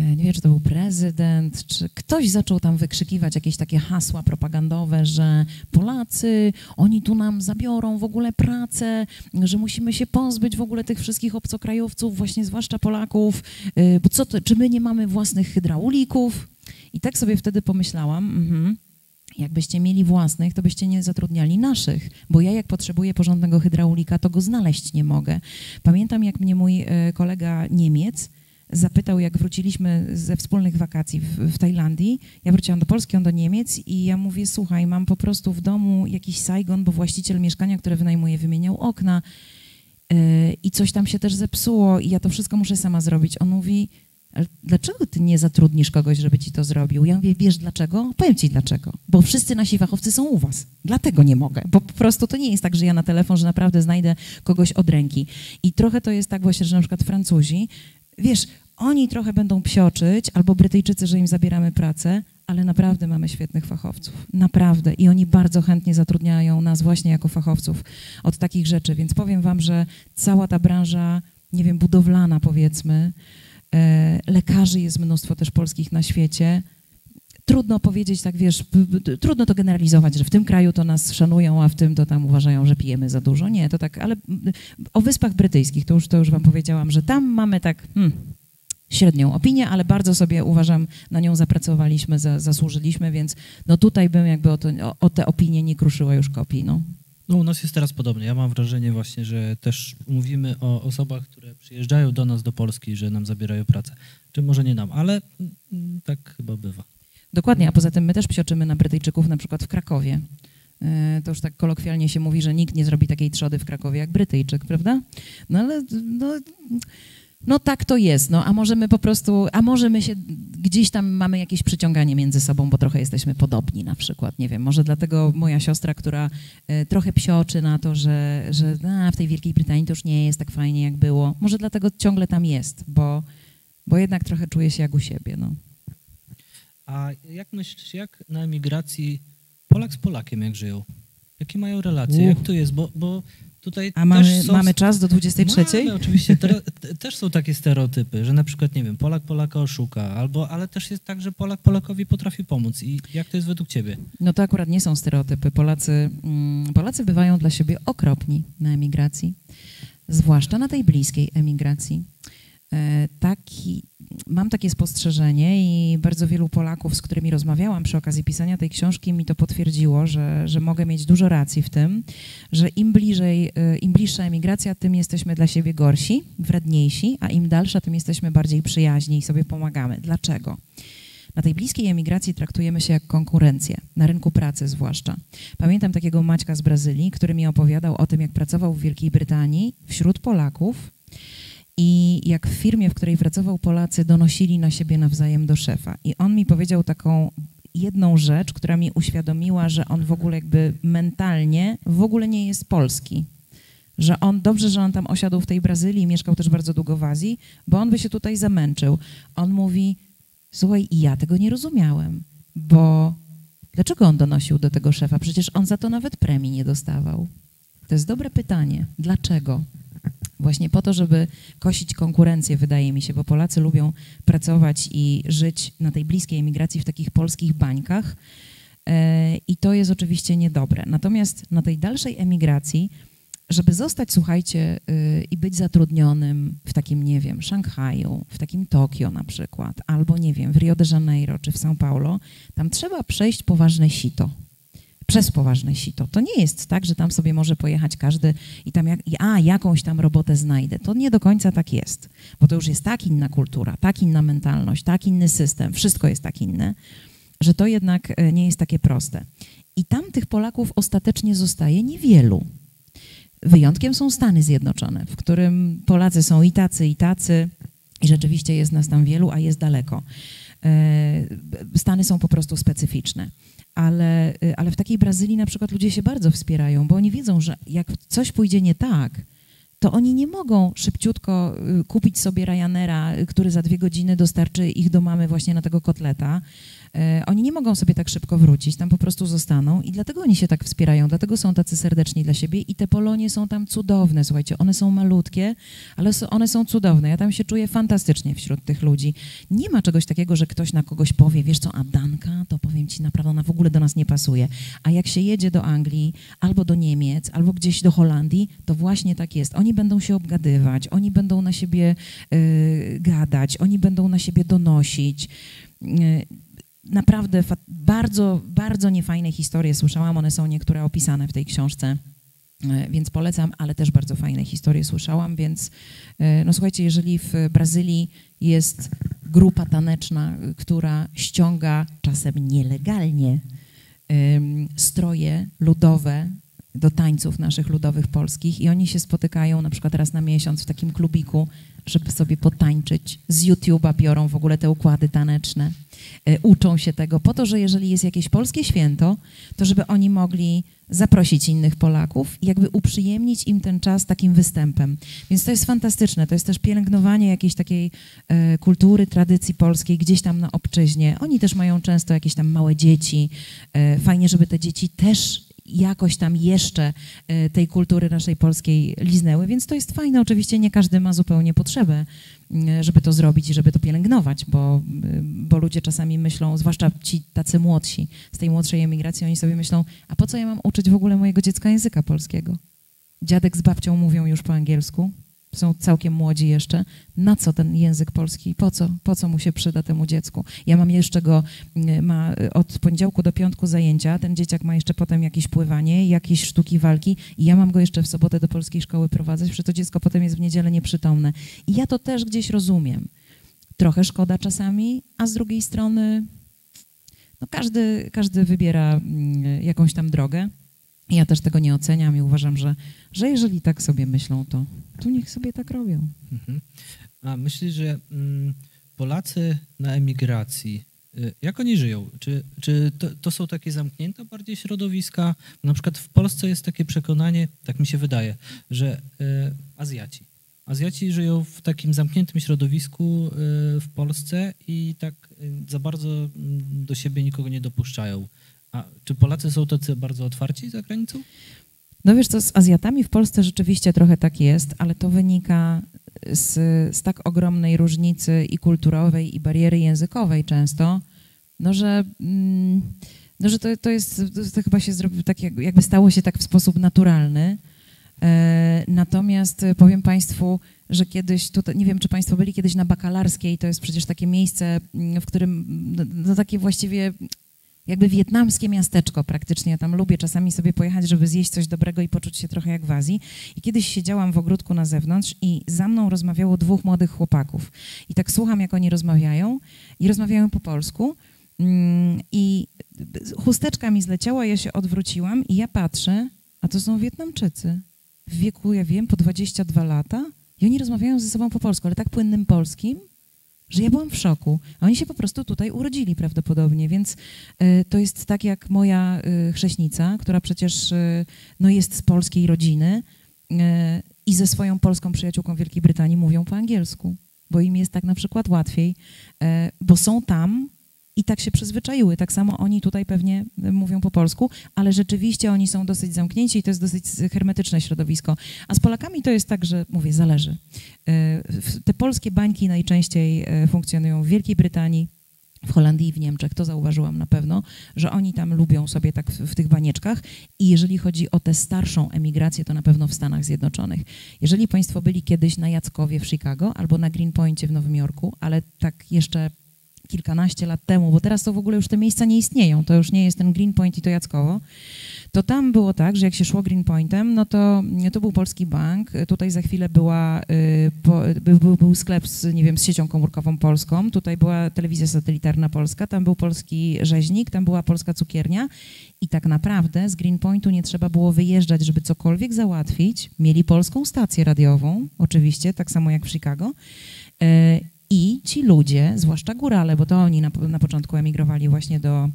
nie wiem, czy to był prezydent, czy ktoś zaczął tam wykrzykiwać jakieś takie hasła propagandowe, że Polacy, oni tu nam zabiorą w ogóle pracę, że musimy się pozbyć w ogóle tych wszystkich obcokrajowców, właśnie zwłaszcza Polaków, y, bo co to, czy my nie mamy własnych hydraulików? I tak sobie wtedy pomyślałam, mhm, Jakbyście mieli własnych, to byście nie zatrudniali naszych, bo ja jak potrzebuję porządnego hydraulika, to go znaleźć nie mogę. Pamiętam, jak mnie mój e, kolega Niemiec zapytał, jak wróciliśmy ze wspólnych wakacji w, w, Tajlandii. Ja wróciłam do Polski, on do Niemiec i ja mówię, słuchaj, mam po prostu w domu jakiś Saigon, bo właściciel mieszkania, które wynajmuje, wymieniał okna yy, i coś tam się też zepsuło i ja to wszystko muszę sama zrobić. On mówi, dlaczego ty nie zatrudnisz kogoś, żeby ci to zrobił? Ja mówię, wiesz dlaczego? Powiem ci dlaczego. Bo wszyscy nasi fachowcy są u was. Dlatego nie mogę. Bo po prostu to nie jest tak, że ja na telefon, że naprawdę znajdę kogoś od ręki. I trochę to jest tak właśnie, że na przykład Francuzi, wiesz, oni trochę będą psioczyć, albo Brytyjczycy, że im zabieramy pracę, ale naprawdę mamy świetnych fachowców. Naprawdę. I oni bardzo chętnie zatrudniają nas właśnie jako fachowców od takich rzeczy. Więc powiem wam, że cała ta branża, nie wiem, budowlana powiedzmy, E, lekarzy jest mnóstwo też polskich na świecie. Trudno powiedzieć tak, wiesz, trudno to generalizować, że w tym kraju to nas szanują, a w tym to tam uważają, że pijemy za dużo. Nie, to tak, ale o Wyspach Brytyjskich, to już, to już wam powiedziałam, że tam mamy tak hmm, średnią opinię, ale bardzo sobie uważam, na nią zapracowaliśmy, za, zasłużyliśmy, więc no tutaj bym jakby o, to, o, o te opinie nie kruszyła już kopii, no. No u nas jest teraz podobnie. Ja mam wrażenie właśnie, że też mówimy o osobach, które przyjeżdżają do nas do Polski, że nam zabierają pracę. Czy może nie nam, ale mm, tak chyba bywa. Dokładnie, a poza tym my też psioczymy na Brytyjczyków na przykład w Krakowie. E, to już tak kolokwialnie się mówi, że nikt nie zrobi takiej trzody w Krakowie jak Brytyjczyk, prawda? No ale no, no tak to jest, no a może my po prostu, a może my się gdzieś tam mamy jakieś przyciąganie między sobą, bo trochę jesteśmy podobni na przykład, nie wiem, może dlatego moja siostra, która y, trochę psioczy na to, że, że a, w tej Wielkiej Brytanii to już nie jest tak fajnie jak było, może dlatego ciągle tam jest, bo, bo jednak trochę czuje się jak u siebie, no. A jak myślisz, jak na emigracji Polak z Polakiem jak żyją? Jakie mają relacje? Jak to jest? Bo, bo tutaj A mamy, są... mamy czas do 23? Mamy, oczywiście. Te, też są takie stereotypy, że na przykład, nie wiem, Polak Polaka oszuka, albo, ale też jest tak, że Polak Polakowi potrafi pomóc. I jak to jest według ciebie? No to akurat nie są stereotypy. Polacy, mm, Polacy bywają dla siebie okropni na emigracji, zwłaszcza na tej bliskiej emigracji. E, taki, mam takie spostrzeżenie i bardzo wielu Polaków, z którymi rozmawiałam przy okazji pisania tej książki, mi to potwierdziło, że, że mogę mieć dużo racji w tym, że im bliżej, e, im bliższa emigracja, tym jesteśmy dla siebie gorsi, wredniejsi, a im dalsza, tym jesteśmy bardziej przyjaźni i sobie pomagamy. Dlaczego? Na tej bliskiej emigracji traktujemy się jak konkurencję, na rynku pracy zwłaszcza. Pamiętam takiego Maćka z Brazylii, który mi opowiadał o tym, jak pracował w Wielkiej Brytanii wśród Polaków, i jak w firmie, w której pracował Polacy, donosili na siebie nawzajem do szefa. I on mi powiedział taką jedną rzecz, która mi uświadomiła, że on w ogóle jakby mentalnie w ogóle nie jest polski. Że on, dobrze, że on tam osiadł w tej Brazylii mieszkał też bardzo długo w Azji, bo on by się tutaj zamęczył. On mówi, słuchaj, ja tego nie rozumiałem, bo dlaczego on donosił do tego szefa? Przecież on za to nawet premii nie dostawał. To jest dobre pytanie. Dlaczego? Właśnie po to, żeby kosić konkurencję, wydaje mi się, bo Polacy lubią pracować i żyć na tej bliskiej emigracji w takich polskich bańkach. E, I to jest oczywiście niedobre. Natomiast na tej dalszej emigracji, żeby zostać, słuchajcie, y, i być zatrudnionym w takim, nie wiem, Szanghaju, w takim Tokio na przykład, albo nie wiem, w Rio de Janeiro czy w São Paulo, tam trzeba przejść poważne sito przez poważne sito. To nie jest tak, że tam sobie może pojechać każdy i tam, jak, a jakąś tam robotę znajdę. To nie do końca tak jest, bo to już jest tak inna kultura, tak inna mentalność, tak inny system, wszystko jest tak inne, że to jednak e, nie jest takie proste. I tam tych Polaków ostatecznie zostaje niewielu. Wyjątkiem są Stany Zjednoczone, w którym Polacy są i tacy, i tacy, i rzeczywiście jest nas tam wielu, a jest daleko. E, Stany są po prostu specyficzne ale, y, ale w takiej Brazylii na przykład ludzie się bardzo wspierają, bo oni wiedzą, że jak coś pójdzie nie tak, to oni nie mogą szybciutko y, kupić sobie Ryanaira, y, który za dwie godziny dostarczy ich do mamy właśnie na tego kotleta, oni nie mogą sobie tak szybko wrócić, tam po prostu zostaną i dlatego oni się tak wspierają, dlatego są tacy serdeczni dla siebie i te Polonie są tam cudowne, słuchajcie, one są malutkie, ale one są cudowne. Ja tam się czuję fantastycznie wśród tych ludzi. Nie ma czegoś takiego, że ktoś na kogoś powie, wiesz co, a Danka, to powiem ci naprawdę, ona w ogóle do nas nie pasuje. A jak się jedzie do Anglii, albo do Niemiec, albo gdzieś do Holandii, to właśnie tak jest. Oni będą się obgadywać, oni będą na siebie y, gadać, oni będą na siebie donosić. Y, naprawdę bardzo, bardzo niefajne historie słyszałam. One są niektóre opisane w tej książce, e, więc polecam, ale też bardzo fajne historie słyszałam, więc e, no słuchajcie, jeżeli w Brazylii jest grupa taneczna, która ściąga czasem nielegalnie stroje ludowe do tańców naszych ludowych polskich i oni się spotykają na przykład raz na miesiąc w takim klubiku, żeby sobie potańczyć. Z YouTube'a biorą w ogóle te układy taneczne, e, uczą się tego po to, że jeżeli jest jakieś polskie święto, to żeby oni mogli zaprosić innych Polaków i jakby uprzyjemnić im ten czas takim występem. Więc to jest fantastyczne. To jest też pielęgnowanie jakiejś takiej e, kultury, tradycji polskiej gdzieś tam na obczyźnie. Oni też mają często jakieś tam małe dzieci. E, fajnie, żeby te dzieci też jakoś tam jeszcze e, tej kultury naszej polskiej liznęły, więc to jest fajne. Oczywiście nie każdy ma zupełnie potrzebę, e, żeby to zrobić i żeby to pielęgnować, bo, e, bo ludzie czasami myślą, zwłaszcza ci tacy młodsi, z tej młodszej emigracji, oni sobie myślą, a po co ja mam uczyć w ogóle mojego dziecka języka polskiego? Dziadek z babcią mówią już po angielsku, są całkiem młodzi jeszcze, na co ten język polski, po co, po co mu się przyda temu dziecku. Ja mam jeszcze go, mm, ma od poniedziałku do piątku zajęcia, ten dzieciak ma jeszcze potem jakieś pływanie, jakieś sztuki walki i ja mam go jeszcze w sobotę do polskiej szkoły prowadzać, przecież to dziecko potem jest w niedzielę nieprzytomne. I ja to też gdzieś rozumiem. Trochę szkoda czasami, a z drugiej strony no każdy, każdy wybiera mm, jakąś tam drogę. Ja też tego nie oceniam i uważam, że, że jeżeli tak sobie myślą, to, to niech sobie tak robią. Mhm. A myślisz, że mm, Polacy na emigracji, y, jak oni żyją? Czy, czy to, to, są takie zamknięte bardziej środowiska? Na przykład w Polsce jest takie przekonanie, tak mi się wydaje, że y, Azjaci. Azjaci żyją w takim zamkniętym środowisku y, w Polsce i tak za bardzo mm, do siebie nikogo nie dopuszczają. A czy Polacy są tacy bardzo otwarci za granicą? No wiesz co, z Azjatami w Polsce rzeczywiście trochę tak jest, ale to wynika z, z tak ogromnej różnicy i kulturowej, i bariery językowej często, no że, mm, no, że to, to jest, to chyba się zrobiło tak, jakby stało się tak w sposób naturalny. E, natomiast powiem Państwu, że kiedyś, tutaj, nie wiem, czy Państwo byli kiedyś na Bakalarskiej, to jest przecież takie miejsce, w którym, no, no takie właściwie jakby wietnamskie miasteczko praktycznie. Ja tam lubię czasami sobie pojechać, żeby zjeść coś dobrego i poczuć się trochę jak w Azji. I kiedyś siedziałam w ogródku na zewnątrz i za mną rozmawiało dwóch młodych chłopaków. I tak słucham, jak oni rozmawiają i rozmawiają po polsku. Mm, I chusteczka mi zleciała, ja się odwróciłam i ja patrzę, a to są Wietnamczycy. W wieku, ja wiem, po 22 lata i oni rozmawiają ze sobą po polsku, ale tak płynnym polskim, że ja byłam w szoku. Oni się po prostu tutaj urodzili prawdopodobnie, więc y, to jest tak jak moja y, chrześnica, która przecież y, no jest z polskiej rodziny i ze swoją polską przyjaciółką w Wielkiej Brytanii mówią po angielsku, bo im jest tak na przykład łatwiej, bo są tam i tak się przyzwyczaiły. Tak samo oni tutaj pewnie e, mówią po polsku, ale rzeczywiście oni są dosyć zamknięci i to jest dosyć hermetyczne środowisko. A z Polakami to jest tak, że mówię, zależy. E, te polskie bańki najczęściej e, funkcjonują w Wielkiej Brytanii, w Holandii i w Niemczech, to zauważyłam na pewno, że oni tam lubią sobie tak w, w, tych banieczkach i jeżeli chodzi o tę starszą emigrację, to na pewno w Stanach Zjednoczonych. Jeżeli Państwo byli kiedyś na Jackowie w Chicago albo na Greenpointie w Nowym Jorku, ale tak jeszcze kilkanaście lat temu, bo teraz to w ogóle już te miejsca nie istnieją, to już nie jest ten Greenpoint i to Jackowo, to tam było tak, że jak się szło Greenpointem, no to to był polski bank, tutaj za chwilę była, y, był, był sklep z, nie wiem, z siecią komórkową polską, tutaj była telewizja satelitarna polska, tam był polski rzeźnik, tam była polska cukiernia i tak naprawdę z Greenpointu nie trzeba było wyjeżdżać, żeby cokolwiek załatwić. Mieli polską stację radiową, oczywiście, tak samo jak w Chicago. I ci ludzie, zwłaszcza górale, bo to oni na, na początku emigrowali właśnie do,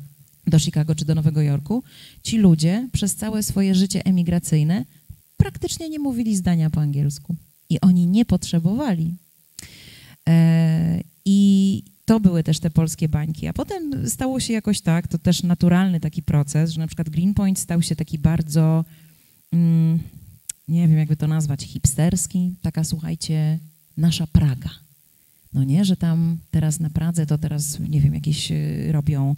do Chicago czy do Nowego Jorku, ci ludzie przez całe swoje życie emigracyjne praktycznie nie mówili zdania po angielsku. I oni nie potrzebowali. E, I to były też te polskie bańki. A potem stało się jakoś tak, to też naturalny taki proces, że na przykład Greenpoint stał się taki bardzo, mm, nie wiem jakby to nazwać, hipsterski. Taka, słuchajcie, nasza Praga no nie, że tam teraz na Pradze to teraz, nie wiem, jakieś y, robią,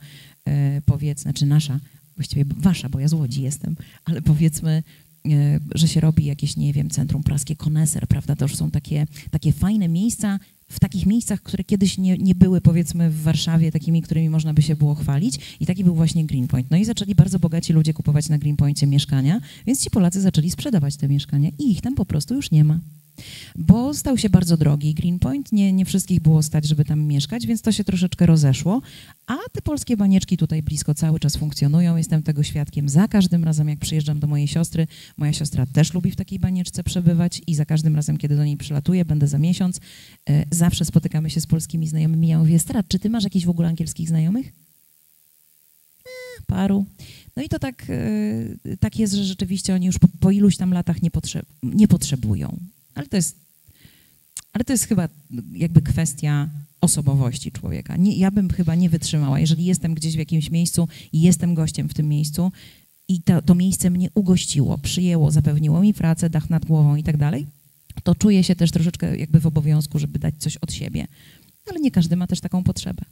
e, powiedzmy, znaczy nasza, właściwie wasza, bo ja z Łodzi jestem, ale powiedzmy, e, że się robi jakieś, nie wiem, Centrum Praskie Koneser, prawda, to już są takie, takie fajne miejsca, w takich miejscach, które kiedyś nie, nie były, powiedzmy, w Warszawie, takimi, którymi można by się było chwalić. I taki był właśnie Greenpoint. No i zaczęli bardzo bogaci ludzie kupować na Greenpointie mieszkania, więc ci Polacy zaczęli sprzedawać te mieszkania i ich tam po prostu już nie ma bo stał się bardzo drogi Greenpoint, nie, nie wszystkich było stać, żeby tam mieszkać, więc to się troszeczkę rozeszło, a te polskie banieczki tutaj blisko cały czas funkcjonują, jestem tego świadkiem za każdym razem, jak przyjeżdżam do mojej siostry, moja siostra też lubi w takiej banieczce przebywać i za każdym razem, kiedy do niej przylatuję, będę za miesiąc, e, zawsze spotykamy się z polskimi znajomymi, ja mówię, Stara, czy ty masz jakichś w ogóle angielskich znajomych? E, paru. No i to tak, e, tak jest, że rzeczywiście oni już po, po iluś tam latach nie, potrzeb, nie potrzebują. Ale to jest, ale to jest chyba jakby kwestia osobowości człowieka. Nie, ja bym chyba nie wytrzymała, jeżeli jestem gdzieś w jakimś miejscu i jestem gościem w tym miejscu, i to, to miejsce mnie ugościło, przyjęło, zapewniło mi pracę, dach nad głową i tak dalej, to czuję się też troszeczkę jakby w obowiązku, żeby dać coś od siebie. Ale nie każdy ma też taką potrzebę.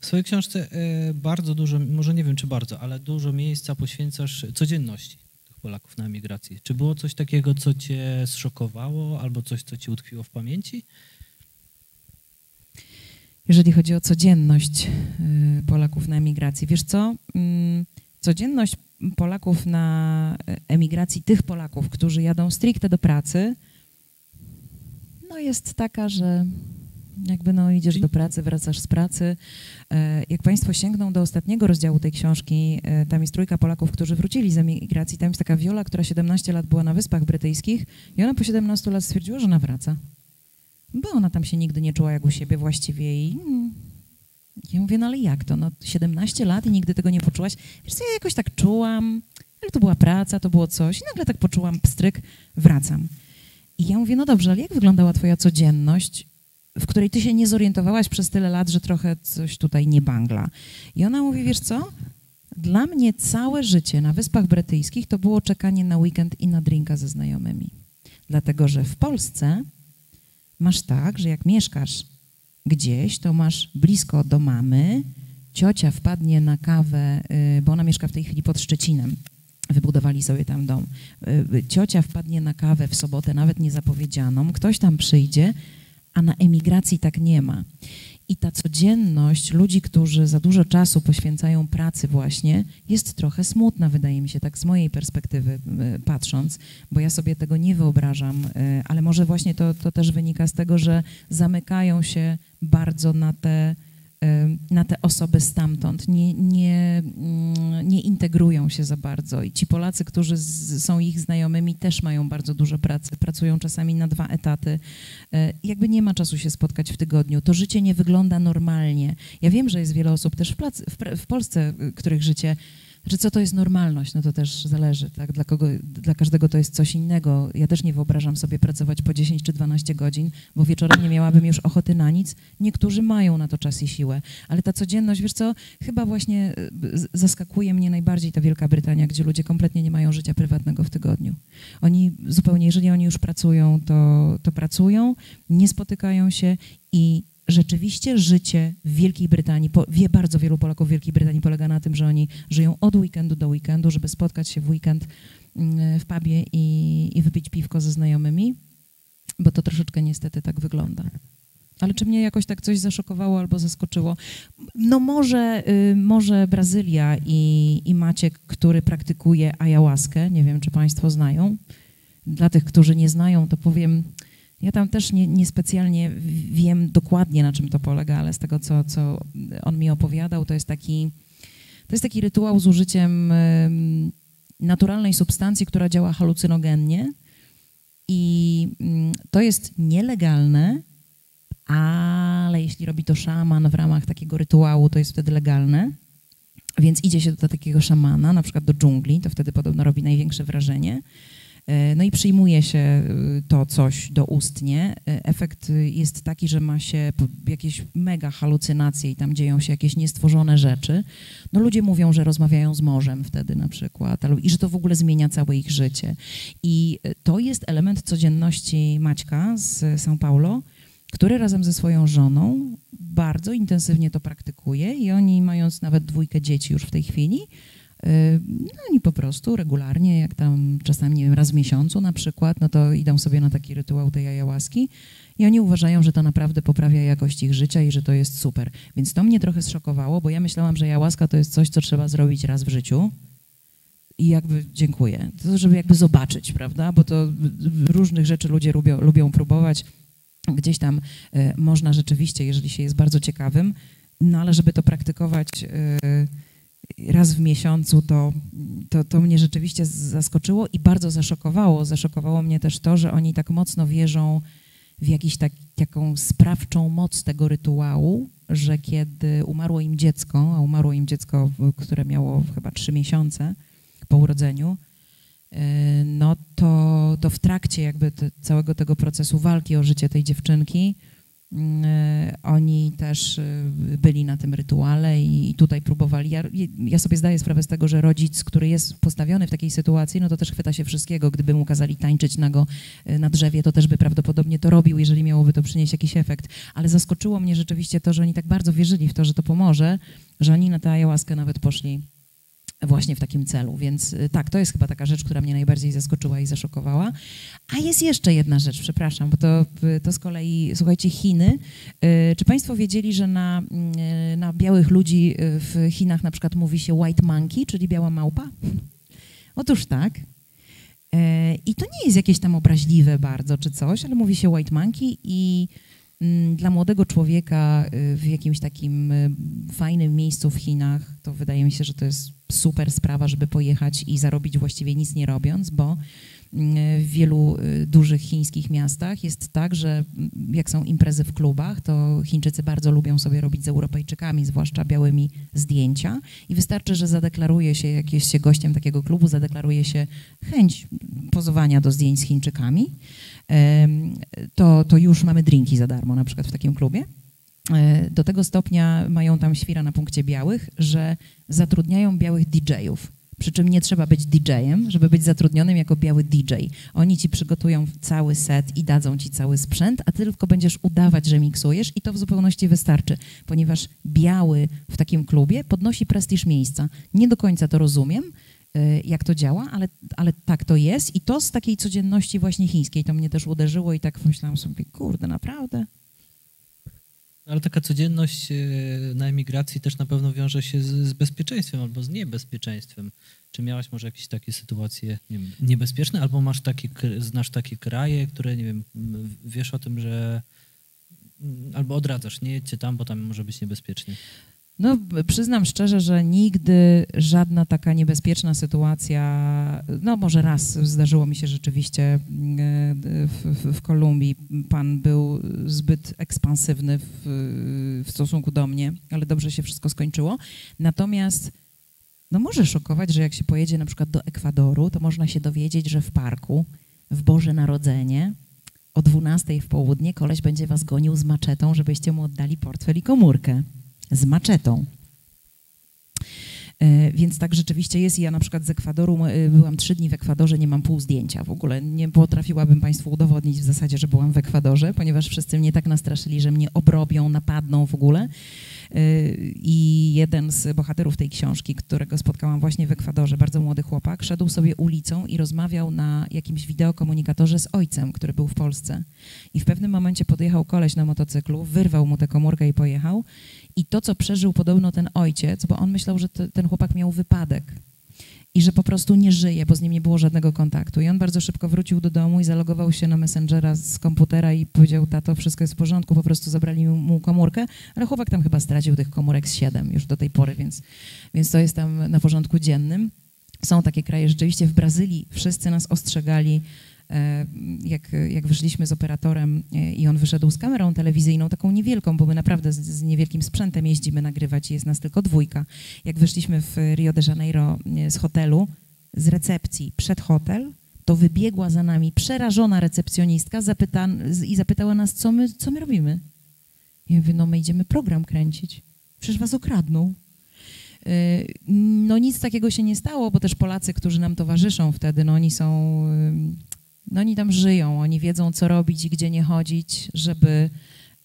W swojej książce e, bardzo dużo, może nie wiem czy bardzo, ale dużo miejsca poświęcasz codzienności Polaków na emigracji. Czy było coś takiego, co cię zszokowało albo coś, co ci utkwiło w pamięci? Jeżeli chodzi o codzienność y, Polaków na emigracji, wiesz co? Mm, codzienność Polaków na emigracji, tych Polaków, którzy jadą stricte do pracy, no jest taka, że jakby no idziesz do pracy, wracasz z pracy. E, jak Państwo sięgną do ostatniego rozdziału tej książki, e, tam jest trójka Polaków, którzy wrócili z emigracji. Tam jest taka Viola, która 17 lat była na Wyspach Brytyjskich i ona po 17 lat stwierdziła, że ona wraca. Bo ona tam się nigdy nie czuła jak u siebie właściwie i mm, ja mówię, no ale jak to? No 17 lat i nigdy tego nie poczułaś? Wiesz co, ja jakoś tak czułam, ale to była praca, to było coś i nagle tak poczułam pstryk, wracam. I ja mówię, no dobrze, ale jak wyglądała twoja codzienność, w której ty się nie zorientowałaś przez tyle lat, że trochę coś tutaj nie bangla? I ona mówi, wiesz co? Dla mnie całe życie na Wyspach Brytyjskich to było czekanie na weekend i na drinka ze znajomymi. Dlatego, że w Polsce masz tak, że jak mieszkasz gdzieś, to masz blisko do mamy, ciocia wpadnie na kawę, y, bo ona mieszka w tej chwili pod Szczecinem, wybudowali sobie tam dom. Y, y, ciocia wpadnie na kawę w sobotę, nawet niezapowiedzianą, ktoś tam przyjdzie, a na emigracji tak nie ma. I ta codzienność ludzi, którzy za dużo czasu poświęcają pracy właśnie, jest trochę smutna, wydaje mi się, tak z mojej perspektywy patrząc, bo ja sobie tego nie wyobrażam, ale może właśnie to, to też wynika z tego, że zamykają się bardzo na te na te osoby stamtąd, nie, nie, mm, nie integrują się za bardzo. I ci Polacy, którzy z, są ich znajomymi, też mają bardzo dużo pracy, pracują czasami na dwa etaty. E, jakby nie ma czasu się spotkać w tygodniu. To życie nie wygląda normalnie. Ja wiem, że jest wiele osób też w, pracy, w, w Polsce, których życie znaczy, co to jest normalność? No to też zależy, tak? Dla, kogo, dla każdego to jest coś innego. Ja też nie wyobrażam sobie pracować po 10 czy 12 godzin, bo wieczorem nie miałabym już ochoty na nic. Niektórzy mają na to czas i siłę, ale ta codzienność, wiesz co, chyba właśnie e, zaskakuje mnie najbardziej ta Wielka Brytania, gdzie ludzie kompletnie nie mają życia prywatnego w tygodniu. Oni zupełnie, jeżeli oni już pracują, to, to pracują, nie spotykają się i rzeczywiście życie w Wielkiej Brytanii, po, wie bardzo wielu Polaków w Wielkiej Brytanii polega na tym, że oni żyją od weekendu do weekendu, żeby spotkać się w weekend mm, w pubie i, i wypić piwko ze znajomymi, bo to troszeczkę niestety tak wygląda. Ale czy mnie jakoś tak coś zaszokowało albo zaskoczyło? No może, y, może Brazylia i, i Maciek, który praktykuje ayahuaskę, nie wiem, czy Państwo znają. Dla tych, którzy nie znają, to powiem, ja tam też nie, niespecjalnie wiem dokładnie, na czym to polega, ale z tego, co, co on mi opowiadał, to jest taki, to jest taki rytuał z użyciem naturalnej substancji, która działa halucynogennie i mm, to jest nielegalne, ale jeśli robi to szaman w ramach takiego rytuału, to jest wtedy legalne. Więc idzie się do takiego szamana, na przykład do dżungli, to wtedy podobno robi największe wrażenie. E, no i przyjmuje się y, to coś doustnie. E, efekt jest taki, że ma się jakieś mega halucynacje i tam dzieją się jakieś niestworzone rzeczy. No ludzie mówią, że rozmawiają z morzem wtedy na przykład i że to w ogóle zmienia całe ich życie. I e, to jest element codzienności Maćka z São Paulo, który razem ze swoją żoną bardzo intensywnie to praktykuje i oni mając nawet dwójkę dzieci już w tej chwili, no oni po prostu regularnie, jak tam czasami, nie wiem, raz w miesiącu na przykład, no to idą sobie na taki rytuał tej ayahuaski i oni uważają, że to naprawdę poprawia jakość ich życia i że to jest super. Więc to mnie trochę zszokowało, bo ja myślałam, że ayahuaska to jest coś, co trzeba zrobić raz w życiu i jakby dziękuję. To żeby jakby zobaczyć, prawda, bo to różnych rzeczy ludzie lubią, lubią próbować. Gdzieś tam y, można rzeczywiście, jeżeli się jest bardzo ciekawym, no ale żeby to praktykować... Y, raz w miesiącu, to, to, to mnie rzeczywiście zaskoczyło i bardzo zaszokowało. Zaszokowało mnie też to, że oni tak mocno wierzą w jakiś tak, taką sprawczą moc tego rytuału, że kiedy umarło im dziecko, a umarło im dziecko, które miało chyba trzy miesiące po urodzeniu, e, no to, to w trakcie jakby te, całego tego procesu walki o życie tej dziewczynki oni też e, byli na tym rytuale i tutaj próbowali. Ja, ja, sobie zdaję sprawę z tego, że rodzic, który jest postawiony w takiej sytuacji, no to też chwyta się wszystkiego. Gdyby mu kazali tańczyć nago e, na drzewie, to też by prawdopodobnie to robił, jeżeli miałoby to przynieść jakiś efekt. Ale zaskoczyło mnie rzeczywiście to, że oni tak bardzo wierzyli w to, że to pomoże, że oni na tę ayahuaskę nawet poszli właśnie w takim celu. Więc y, tak, to jest chyba taka rzecz, która mnie najbardziej zaskoczyła i zaszokowała. A jest jeszcze jedna rzecz, przepraszam, bo to, y, to z kolei, słuchajcie, Chiny. Y, czy Państwo wiedzieli, że na, na białych ludzi w Chinach na przykład mówi się white monkey, czyli biała małpa? Otóż tak. I to nie jest jakieś tam obraźliwe bardzo czy coś, ale mówi się white monkey i dla młodego człowieka y, w jakimś takim y, fajnym miejscu w Chinach, to wydaje mi się, że to jest super sprawa, żeby pojechać i zarobić właściwie nic nie robiąc, bo mm, w wielu y, dużych chińskich miastach jest tak, że mm, jak są imprezy w klubach, to Chińczycy bardzo lubią sobie robić z Europejczykami, zwłaszcza białymi, zdjęcia. I wystarczy, że zadeklaruje się, jak jest się gościem takiego klubu, zadeklaruje się chęć pozowania do zdjęć z Chińczykami to, to już mamy drinki za darmo na przykład w takim klubie. E, do tego stopnia mają tam świra na punkcie białych, że zatrudniają białych DJ-ów. Przy czym nie trzeba być DJ-em, żeby być zatrudnionym jako biały DJ. Oni ci przygotują cały set i dadzą ci cały sprzęt, a ty tylko będziesz udawać, że miksujesz i to w zupełności wystarczy, ponieważ biały w takim klubie podnosi prestiż miejsca. Nie do końca to rozumiem, jak to działa, ale, ale tak to jest i to z takiej codzienności właśnie chińskiej to mnie też uderzyło i tak pomyślałam sobie, kurde, naprawdę? Ale taka codzienność y, na emigracji też na pewno wiąże się z, z, bezpieczeństwem albo z niebezpieczeństwem. Czy miałaś może jakieś takie sytuacje nie wiem, niebezpieczne, albo masz takie, znasz takie kraje, które, nie wiem, wiesz o tym, że albo odradzasz, nie jedźcie tam, bo tam może być niebezpiecznie. No, przyznam szczerze, że nigdy żadna taka niebezpieczna sytuacja, no może raz zdarzyło mi się rzeczywiście e, w, w, w Kolumbii. Pan był zbyt ekspansywny w, w stosunku do mnie, ale dobrze się wszystko skończyło. Natomiast no może szokować, że jak się pojedzie na przykład do Ekwadoru, to można się dowiedzieć, że w parku w Boże Narodzenie o 12 w południe koleś będzie was gonił z maczetą, żebyście mu oddali portfel i komórkę z maczetą. E, więc tak rzeczywiście jest. Ja na przykład z Ekwadoru e, byłam trzy dni w Ekwadorze, nie mam pół zdjęcia w ogóle. Nie potrafiłabym Państwu udowodnić w zasadzie, że byłam w Ekwadorze, ponieważ wszyscy mnie tak nastraszyli, że mnie obrobią, napadną w ogóle. I jeden z bohaterów tej książki, którego spotkałam właśnie w Ekwadorze, bardzo młody chłopak, szedł sobie ulicą i rozmawiał na jakimś wideokomunikatorze z ojcem, który był w Polsce. I w pewnym momencie podjechał koleś na motocyklu, wyrwał mu tę komórkę i pojechał. I to, co przeżył podobno ten ojciec, bo on myślał, że ten chłopak miał wypadek i że po prostu nie żyje, bo z nim nie było żadnego kontaktu. I on bardzo szybko wrócił do domu i zalogował się na Messengera z komputera i powiedział, tato, wszystko jest w porządku, po prostu zabrali mu komórkę, ale chłopak tam chyba stracił tych komórek z siedem już do tej pory, więc, więc to jest tam na porządku dziennym. Są takie kraje, rzeczywiście w Brazylii wszyscy nas ostrzegali, jak, jak wyszliśmy z operatorem e, i on wyszedł z kamerą telewizyjną, taką niewielką, bo my naprawdę z, z niewielkim sprzętem jeździmy nagrywać i jest nas tylko dwójka. Jak wyszliśmy w Rio de Janeiro e, z hotelu, z recepcji przed hotel, to wybiegła za nami przerażona recepcjonistka zapyta, i zapytała nas, co my, co my robimy. Ja mówię, no my idziemy program kręcić. Przecież was okradną. No nic takiego się nie stało, bo też Polacy, którzy nam towarzyszą wtedy, no oni są no oni tam żyją, oni wiedzą, co robić i gdzie nie chodzić, żeby,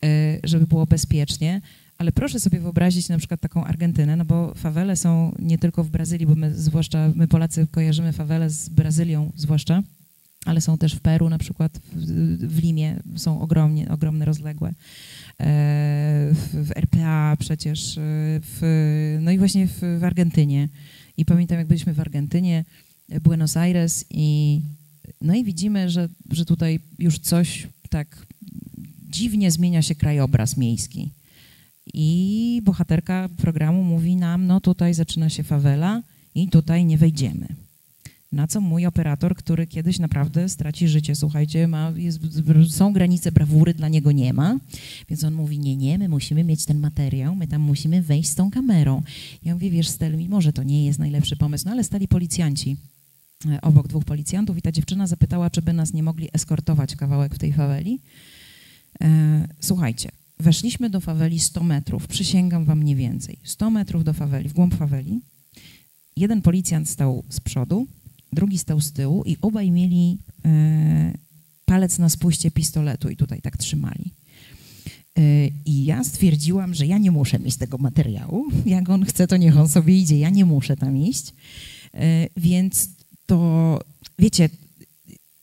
e, żeby było bezpiecznie. Ale proszę sobie wyobrazić na przykład taką Argentynę, no bo fawele są nie tylko w Brazylii, bo my zwłaszcza, my Polacy kojarzymy fawele z Brazylią zwłaszcza, ale są też w Peru na przykład, w, w Limie są ogromnie, ogromne, rozległe. E, w, w RPA przecież, e, w, no i właśnie w, w Argentynie. I pamiętam, jak byliśmy w Argentynie, Buenos Aires i no i widzimy, że, że tutaj już coś tak dziwnie zmienia się krajobraz miejski. I bohaterka programu mówi nam, no tutaj zaczyna się fawela i tutaj nie wejdziemy. Na co mój operator, który kiedyś naprawdę straci życie, słuchajcie, ma, jest, są granice brawury, dla niego nie ma, więc on mówi, nie, nie, my musimy mieć ten materiał, my tam musimy wejść z tą kamerą. Ja mówię, wiesz, Stel, mimo że to nie jest najlepszy pomysł, no ale stali policjanci obok dwóch policjantów i ta dziewczyna zapytała, czy by nas nie mogli eskortować kawałek w tej faweli. E, słuchajcie, weszliśmy do faweli 100 metrów, przysięgam wam nie więcej. 100 metrów do faweli, w głąb faweli. Jeden policjant stał z przodu, drugi stał z tyłu i obaj mieli e, palec na spuście pistoletu i tutaj tak trzymali. E, I ja stwierdziłam, że ja nie muszę mieć tego materiału. Jak on chce, to niech on sobie idzie. Ja nie muszę tam iść. E, więc to, wiecie,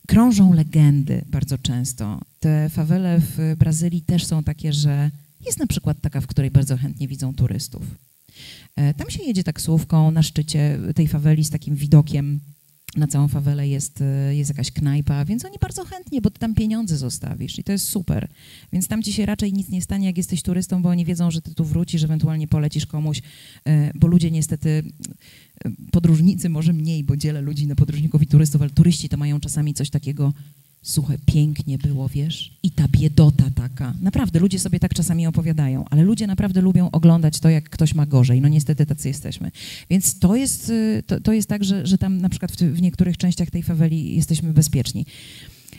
krążą legendy bardzo często. Te fawele w Brazylii też są takie, że jest na przykład taka, w której bardzo chętnie widzą turystów. E, tam się jedzie taksówką na szczycie tej faweli z takim widokiem na całą fawelę jest, e, jest jakaś knajpa, więc oni bardzo chętnie, bo ty tam pieniądze zostawisz i to jest super. Więc tam ci się raczej nic nie stanie, jak jesteś turystą, bo oni wiedzą, że ty tu wrócisz, ewentualnie polecisz komuś, e, bo ludzie niestety, e, podróżnicy może mniej, bo dzielę ludzi na podróżników i turystów, ale turyści to mają czasami coś takiego, Słuchaj, pięknie było, wiesz? I ta biedota taka. Naprawdę, ludzie sobie tak czasami opowiadają, ale ludzie naprawdę lubią oglądać to, jak ktoś ma gorzej. No niestety tacy jesteśmy. Więc to jest, y, to, to jest tak, że, że tam na przykład w, w niektórych częściach tej faweli jesteśmy bezpieczni.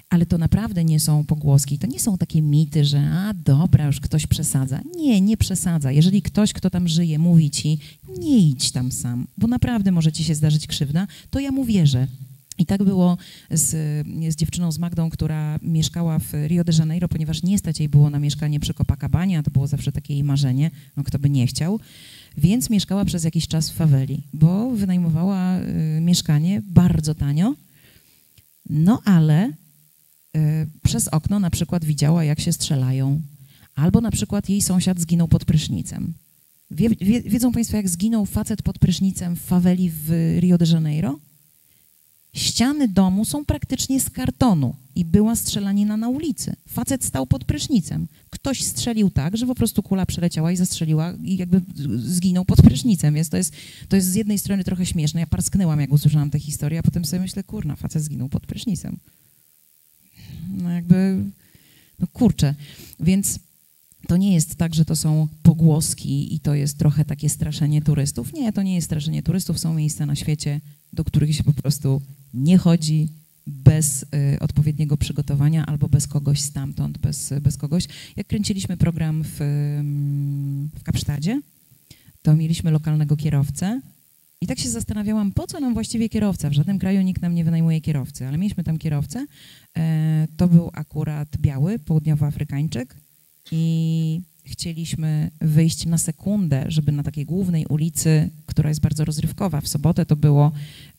Ale to naprawdę nie są pogłoski, to nie są takie mity, że a dobra, już ktoś przesadza. Nie, nie przesadza. Jeżeli ktoś, kto tam żyje, mówi ci, nie idź tam sam, bo naprawdę może ci się zdarzyć krzywda, to ja mu wierzę. I tak było z, z, dziewczyną z Magdą, która mieszkała w Rio de Janeiro, ponieważ nie stać jej było na mieszkanie przy Copacabanie, to było zawsze takie jej marzenie, no kto by nie chciał, więc mieszkała przez jakiś czas w faweli, bo wynajmowała y, mieszkanie bardzo tanio, no ale y, przez okno na przykład widziała, jak się strzelają, albo na przykład jej sąsiad zginął pod prysznicem. Wie, wie, wiedzą Państwo, jak zginął facet pod prysznicem w faweli w Rio de Janeiro? Ściany domu są praktycznie z kartonu i była strzelanina na ulicy. Facet stał pod prysznicem. Ktoś strzelił tak, że po prostu kula przeleciała i zastrzeliła i jakby zginął pod prysznicem. Więc to jest, to jest z jednej strony trochę śmieszne. Ja parsknęłam, jak usłyszałam tę historię, a potem sobie myślę, kurna, facet zginął pod prysznicem. No jakby, no kurczę. Więc to nie jest tak, że to są pogłoski i to jest trochę takie straszenie turystów. Nie, to nie jest straszenie turystów. Są miejsca na świecie, do których się po prostu nie chodzi bez y, odpowiedniego przygotowania albo bez kogoś stamtąd, bez, bez kogoś. Jak kręciliśmy program w, w Kapsztadzie, to mieliśmy lokalnego kierowcę i tak się zastanawiałam, po co nam właściwie kierowca? W żadnym kraju nikt nam nie wynajmuje kierowcy, ale mieliśmy tam kierowcę. E, to był akurat biały, południowoafrykańczyk i chcieliśmy wyjść na sekundę, żeby na takiej głównej ulicy, która jest bardzo rozrywkowa, w sobotę to było,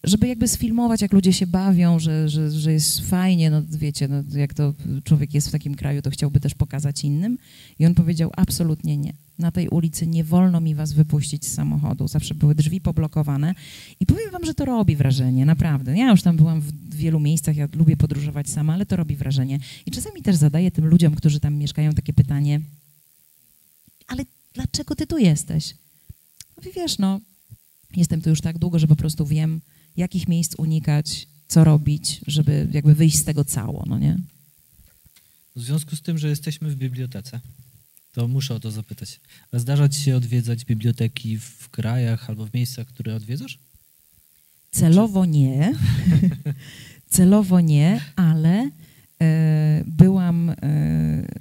żeby jakby sfilmować, jak ludzie się bawią, że, że, że jest fajnie, no wiecie, no, jak to człowiek jest w takim kraju, to chciałby też pokazać innym. I on powiedział, absolutnie nie. Na tej ulicy nie wolno mi was wypuścić z samochodu. Zawsze były drzwi poblokowane. I powiem wam, że to robi wrażenie, naprawdę. Ja już tam byłam w wielu miejscach, ja lubię podróżować sama, ale to robi wrażenie. I czasami też zadaję tym ludziom, którzy tam mieszkają, takie pytanie, dlaczego ty tu jesteś? No wiesz, no, jestem tu już tak długo, że po prostu wiem, jakich miejsc unikać, co robić, żeby jakby wyjść z tego cało, no nie? W związku z tym, że jesteśmy w bibliotece, to muszę o to zapytać. A zdarza ci się odwiedzać biblioteki w krajach albo w miejscach, które odwiedzasz? Celowo nie. Celowo nie, ale e, byłam e,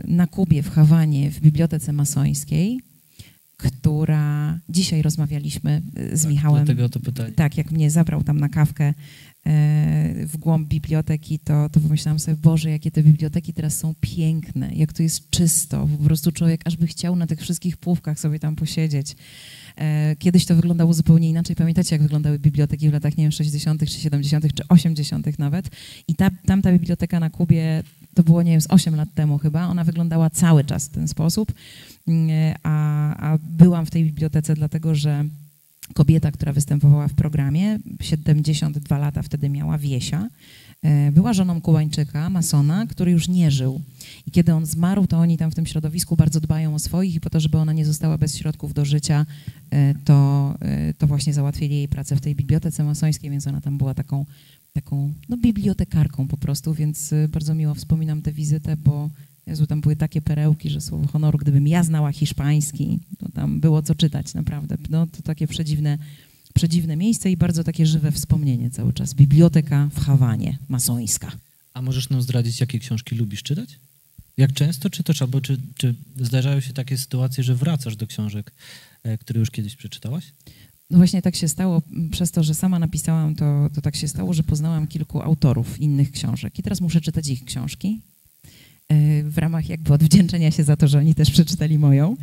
na Kubie w Hawanie w bibliotece masońskiej która dzisiaj rozmawialiśmy e, z tak, Michałem. Dlatego to pytanie. Tak, jak mnie zabrał tam na kawkę e, w głąb biblioteki, to, to pomyślałam sobie, Boże, jakie te biblioteki teraz są piękne, jak to jest czysto, po prostu człowiek aż by chciał na tych wszystkich półkach sobie tam posiedzieć. E, kiedyś to wyglądało zupełnie inaczej. Pamiętacie, jak wyglądały biblioteki w latach, nie wiem, 60., czy 70., czy 80. nawet? I ta, tamta biblioteka na Kubie, to było, nie wiem, z 8 lat temu chyba, ona wyglądała cały czas w ten sposób. Mm, a, a byłam w tej bibliotece dlatego, że kobieta, która występowała w programie, 72 lata wtedy miała, Wiesia, e, była żoną Kubańczyka, masona, który już nie żył. I kiedy on zmarł, to oni tam w tym środowisku bardzo dbają o swoich i po to, żeby ona nie została bez środków do życia, e, to, e, to właśnie załatwili jej pracę w tej bibliotece masońskiej, więc ona tam była taką, taką no, bibliotekarką po prostu, więc bardzo miło wspominam tę wizytę, bo Jezu, tam były takie perełki, że słowo honoru, gdybym ja znała hiszpański, to tam było co czytać naprawdę. No to takie przedziwne, przedziwne miejsce i bardzo takie żywe wspomnienie cały czas. Biblioteka w Hawanie, masońska. A możesz nam zdradzić, jakie książki lubisz czytać? Jak często czytasz, albo czy, czy zdarzają się takie sytuacje, że wracasz do książek, e, które już kiedyś przeczytałaś? No właśnie tak się stało, przez to, że sama napisałam, to, to tak się stało, że poznałam kilku autorów innych książek i teraz muszę czytać ich książki w ramach jakby odwdzięczenia się za to, że oni też przeczytali moją,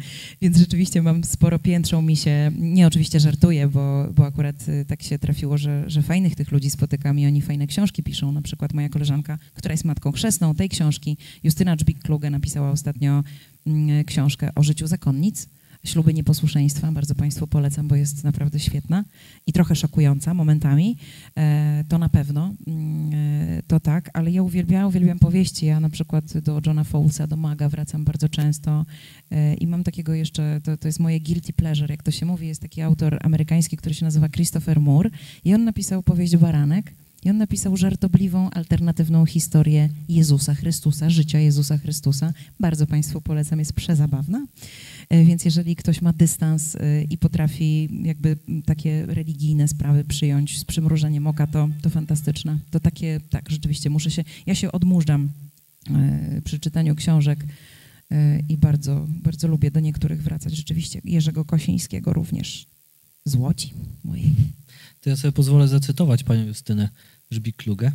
więc rzeczywiście mam sporo piętrzą mi się, nie oczywiście żartuję, bo, bo akurat e, tak się trafiło, że, że fajnych tych ludzi spotykam i oni fajne książki piszą, na przykład moja koleżanka, która jest matką chrzestną tej książki, Justyna Dżbik-Kluge napisała ostatnio mm, książkę o życiu zakonnic, Śluby Nieposłuszeństwa. Bardzo Państwu polecam, bo jest naprawdę świetna i trochę szokująca momentami. E, to na pewno, mm, e, to tak, ale ja uwielbiam, uwielbiam powieści. Ja na przykład do Johna Fowlesa, do Maga wracam bardzo często e, i mam takiego jeszcze, to, to jest moje guilty pleasure, jak to się mówi, jest taki autor amerykański, który się nazywa Christopher Moore i on napisał powieść Baranek. I on napisał żartobliwą, alternatywną historię Jezusa Chrystusa, życia Jezusa Chrystusa. Bardzo Państwu polecam, jest przezabawna. E, więc jeżeli ktoś ma dystans e, i potrafi jakby takie religijne sprawy przyjąć z przymrużeniem oka, to, to fantastyczne. To takie, tak, rzeczywiście muszę się, ja się odmurzam e, przy czytaniu książek i bardzo, bardzo lubię do niektórych wracać. Rzeczywiście Jerzego Kosińskiego również z Łodzi mojej. To ja sobie pozwolę zacytować panią Justynę Żbik-Klugę.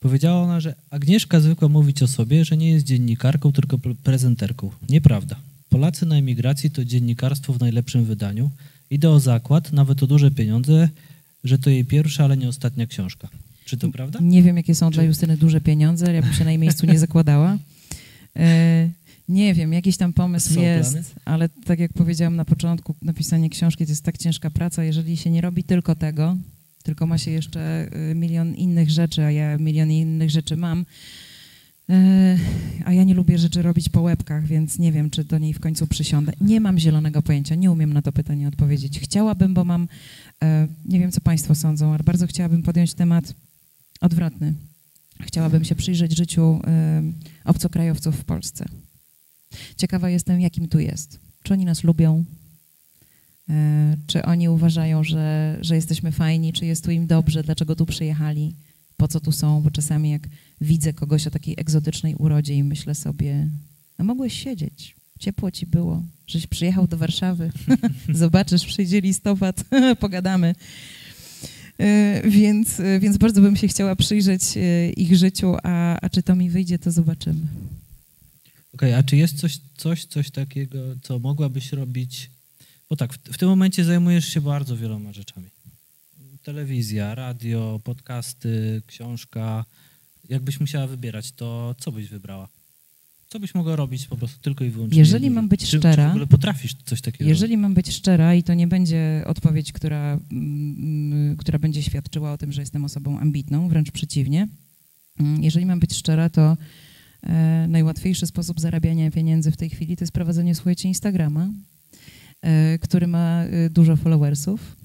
Powiedziała ona, że Agnieszka zwykła mówić o sobie, że nie jest dziennikarką, tylko prezenterką. Nieprawda. Polacy na emigracji to dziennikarstwo w najlepszym wydaniu. Idę o zakład, nawet o duże pieniądze, że to jej pierwsza, ale nie ostatnia książka. Czy to prawda? Nie wiem, jakie są Czy... dla Justyny duże pieniądze, ja bym się na jej miejscu nie zakładała. E, nie wiem, jakiś tam pomysł są jest, plany? ale tak jak powiedziałam na początku, napisanie książki to jest tak ciężka praca, jeżeli się nie robi tylko tego, tylko ma się jeszcze y, milion innych rzeczy, a ja milion innych rzeczy mam, a ja nie lubię rzeczy robić po łebkach, więc nie wiem, czy do niej w końcu przysiądę. Nie mam zielonego pojęcia, nie umiem na to pytanie odpowiedzieć. Chciałabym, bo mam, e, nie wiem, co Państwo sądzą, ale bardzo chciałabym podjąć temat odwrotny. Chciałabym się przyjrzeć życiu e, obcokrajowców w Polsce. Ciekawa jestem, jakim tu jest. Czy oni nas lubią? Czy oni uważają, że, że jesteśmy fajni? Czy jest tu im dobrze? Dlaczego tu przyjechali? Po co tu są, bo czasami jak widzę kogoś o takiej egzotycznej urodzie i myślę sobie, a mogłeś siedzieć, ciepło ci było, żeś przyjechał do Warszawy, zobaczysz, przyjdzie listopad, pogadamy. E, więc, e, więc bardzo bym się chciała przyjrzeć e, ich życiu, a, a czy to mi wyjdzie, to zobaczymy. Okej, okay, a czy jest coś, coś, coś takiego, co mogłabyś robić? Bo tak, w, w tym momencie zajmujesz się bardzo wieloma rzeczami telewizja, radio, podcasty, książka. Jakbyś musiała wybierać, to co byś wybrała? Co byś mogła robić po prostu tylko i wyłącznie? Jeżeli mam być czy, szczera. Czy w ogóle potrafisz coś takiego? Jeżeli mam być szczera i to nie będzie odpowiedź, która, mm, która będzie świadczyła o tym, że jestem osobą ambitną, wręcz przeciwnie. Mm, jeżeli mam być szczera, to e, najłatwiejszy sposób zarabiania pieniędzy w tej chwili to jest prowadzenie, słuchajcie, Instagrama, e, który ma e, dużo followersów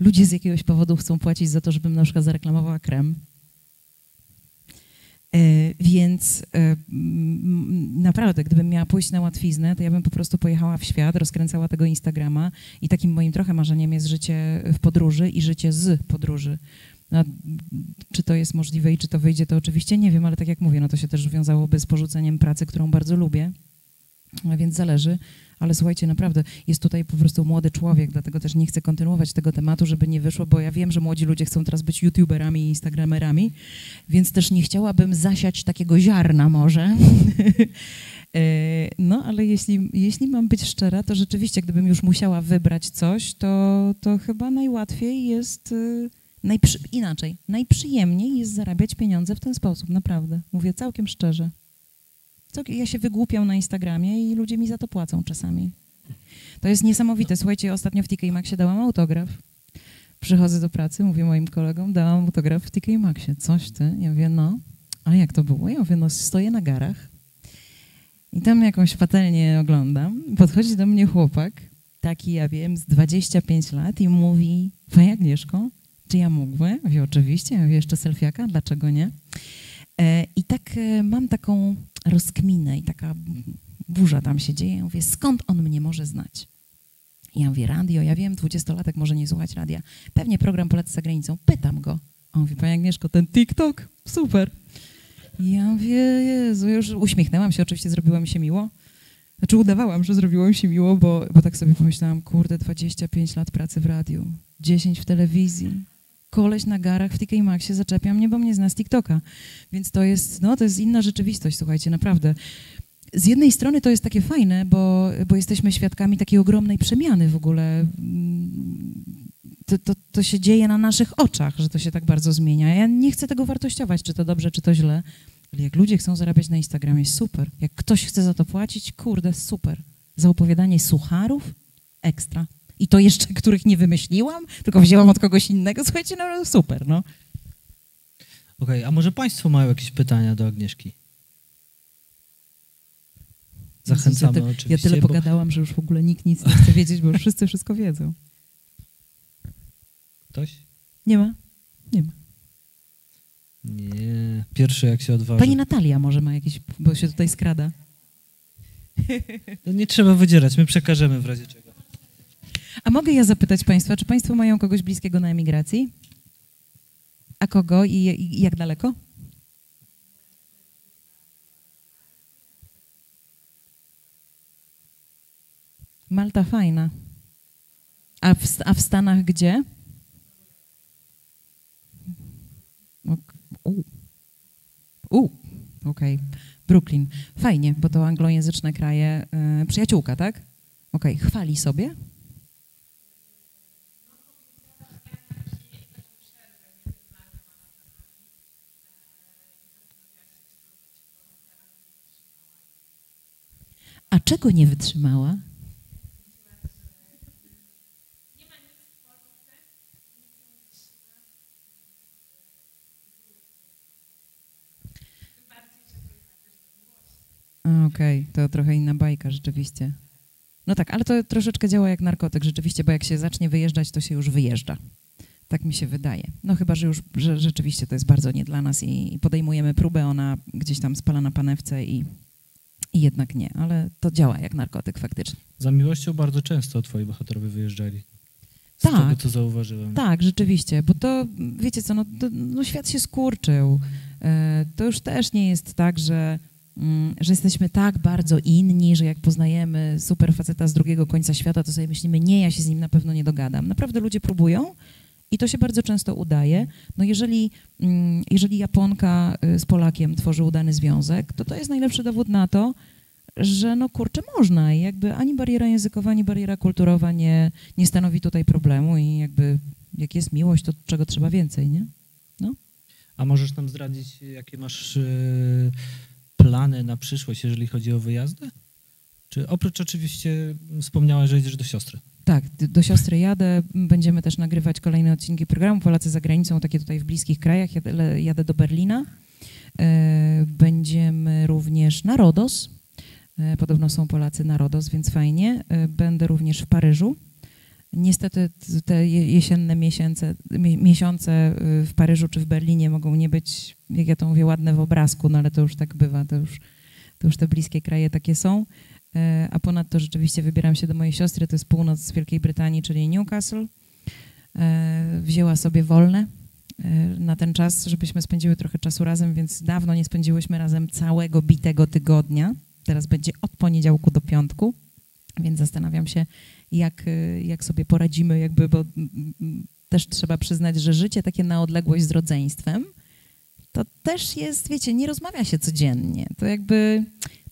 ludzie z jakiegoś powodu chcą płacić za to, żebym na przykład zareklamowała krem. E, więc e, naprawdę, gdybym miała pójść na łatwiznę, to ja bym po prostu pojechała w świat, rozkręcała tego Instagrama i takim moim trochę marzeniem jest życie w podróży i życie z podróży. No, czy to jest możliwe i czy to wyjdzie, to oczywiście nie wiem, ale tak jak mówię, no to się też wiązałoby z porzuceniem pracy, którą bardzo lubię, więc zależy ale słuchajcie, naprawdę jest tutaj po prostu młody człowiek, dlatego też nie chcę kontynuować tego tematu, żeby nie wyszło, bo ja wiem, że młodzi ludzie chcą teraz być youtuberami i instagramerami, więc też nie chciałabym zasiać takiego ziarna może. E, no, ale jeśli, jeśli mam być szczera, to rzeczywiście, gdybym już musiała wybrać coś, to, to chyba najłatwiej jest, e, najprzy, inaczej, najprzyjemniej jest zarabiać pieniądze w ten sposób, naprawdę. Mówię całkiem szczerze. Co, ja się wygłupiam na Instagramie i ludzie mi za to płacą czasami. To jest niesamowite. Słuchajcie, ostatnio w TK Maxie dałam autograf. Przychodzę do pracy, mówię moim kolegom, dałam autograf w TK Maxie. Coś ty? Ja mówię, no. A jak to było? Ja mówię, no stoję na garach i tam jakąś patelnię oglądam. Podchodzi do mnie chłopak, taki ja wiem, z 25 lat i mówi, Pani Agnieszko, czy ja mógłbym? Ja mówię, oczywiście. Ja mówię, jeszcze selfiaka, dlaczego nie? E, I tak e, mam taką rozkminę i taka burza tam się dzieje. Ja mówię, skąd on mnie może znać? Ja mówię, radio, ja wiem, dwudziestolatek może nie słuchać radia. Pewnie program Polacy za granicą. Pytam go. On mówi, Pani Agnieszko, ten TikTok? Super. Ja mówię, Jezu, już uśmiechnęłam się, oczywiście zrobiło mi się miło. Znaczy udawałam, że zrobiło mi się miło, bo, bo tak sobie pomyślałam, kurde, 25 lat pracy w radiu, 10 w telewizji, koleś na garach w TK Maxie zaczepia mnie, bo mnie zna z TikToka. Więc to jest, no to jest inna rzeczywistość, słuchajcie, naprawdę. Z jednej strony to jest takie fajne, bo, bo jesteśmy świadkami takiej ogromnej przemiany w ogóle. To, to, to się dzieje na naszych oczach, że to się tak bardzo zmienia. Ja nie chcę tego wartościować, czy to dobrze, czy to źle, ale jak ludzie chcą zarabiać na Instagramie, super. Jak ktoś chce za to płacić, kurde, super. Za opowiadanie sucharów, ekstra. I to jeszcze, których nie wymyśliłam, tylko wzięłam od kogoś innego. Słuchajcie, no super, no. Okej, okay, a może Państwo mają jakieś pytania do Agnieszki? Zachęcamy ja, te, oczywiście. Ja tyle bo... pogadałam, że już w ogóle nikt nic nie chce wiedzieć, bo już wszyscy wszystko wiedzą. Ktoś? Nie ma? Nie ma. Nie, pierwszy jak się odważy. Pani Natalia może ma jakieś, bo się tutaj skrada. No nie trzeba wydzierać, my przekażemy w razie czego. A mogę ja zapytać Państwa, czy Państwo mają kogoś bliskiego na emigracji? A kogo i, i jak daleko? Malta fajna. A w, a w Stanach gdzie? U, u okej. Okay. Brooklyn. Fajnie, bo to anglojęzyczne kraje. Yy, przyjaciółka, tak? Okej, okay. chwali sobie? A czego nie wytrzymała? Okej, okay. to trochę inna bajka rzeczywiście. No tak, ale to troszeczkę działa jak narkotyk rzeczywiście, bo jak się zacznie wyjeżdżać, to się już wyjeżdża. Tak mi się wydaje. No chyba, że już że rzeczywiście to jest bardzo nie dla nas i, podejmujemy próbę, ona gdzieś tam spala na panewce i, i jednak nie, ale to działa jak narkotyk faktycznie. Za miłością bardzo często twoi bohaterowie wyjeżdżali. Z tak, tego, co zauważyłem. Tak, rzeczywiście, bo to, wiecie co, no, to, no świat się skurczył. E, to już też nie jest tak, że Mm, że jesteśmy tak bardzo inni, że jak poznajemy super faceta z drugiego końca świata, to sobie myślimy, nie, ja się z nim na pewno nie dogadam. Naprawdę ludzie próbują i to się bardzo często udaje. No jeżeli, mm, jeżeli Japonka y, z Polakiem tworzy udany związek, to to jest najlepszy dowód na to, że no kurczę, można i jakby ani bariera językowa, ani bariera kulturowa nie, nie stanowi tutaj problemu i jakby jak jest miłość, to czego trzeba więcej, nie? No. A możesz nam zdradzić, jakie masz... Yy plany na przyszłość, jeżeli chodzi o wyjazdy? Czy oprócz oczywiście wspomniałaś, że jedziesz do siostry? Tak, do siostry jadę. Będziemy też nagrywać kolejne odcinki programu Polacy za granicą, takie tutaj w bliskich krajach. Jadę, jadę do Berlina. E, będziemy również na Rodos. E, podobno są Polacy na Rodos, więc fajnie. E, będę również w Paryżu. Niestety te jesienne miesiące, miesiące y, w Paryżu czy w Berlinie mogą nie być, jak ja to mówię, ładne w obrazku, no ale to już tak bywa, to już, to już te bliskie kraje takie są. E, a ponadto rzeczywiście wybieram się do mojej siostry, to jest północ Wielkiej Brytanii, czyli Newcastle. E, wzięła sobie wolne e, na ten czas, żebyśmy spędziły trochę czasu razem, więc dawno nie spędziłyśmy razem całego bitego tygodnia. Teraz będzie od poniedziałku do piątku, więc zastanawiam się, jak, jak sobie poradzimy, jakby, bo też trzeba przyznać, że życie takie na odległość z rodzeństwem, to też jest, wiecie, nie rozmawia się codziennie. To jakby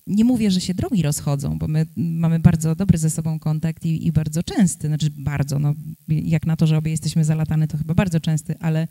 nie mówię, że się drogi rozchodzą, bo my mamy bardzo dobry ze sobą kontakt i, i, bardzo częsty, znaczy bardzo, no jak na to, że obie jesteśmy zalatane, to chyba bardzo częsty, ale,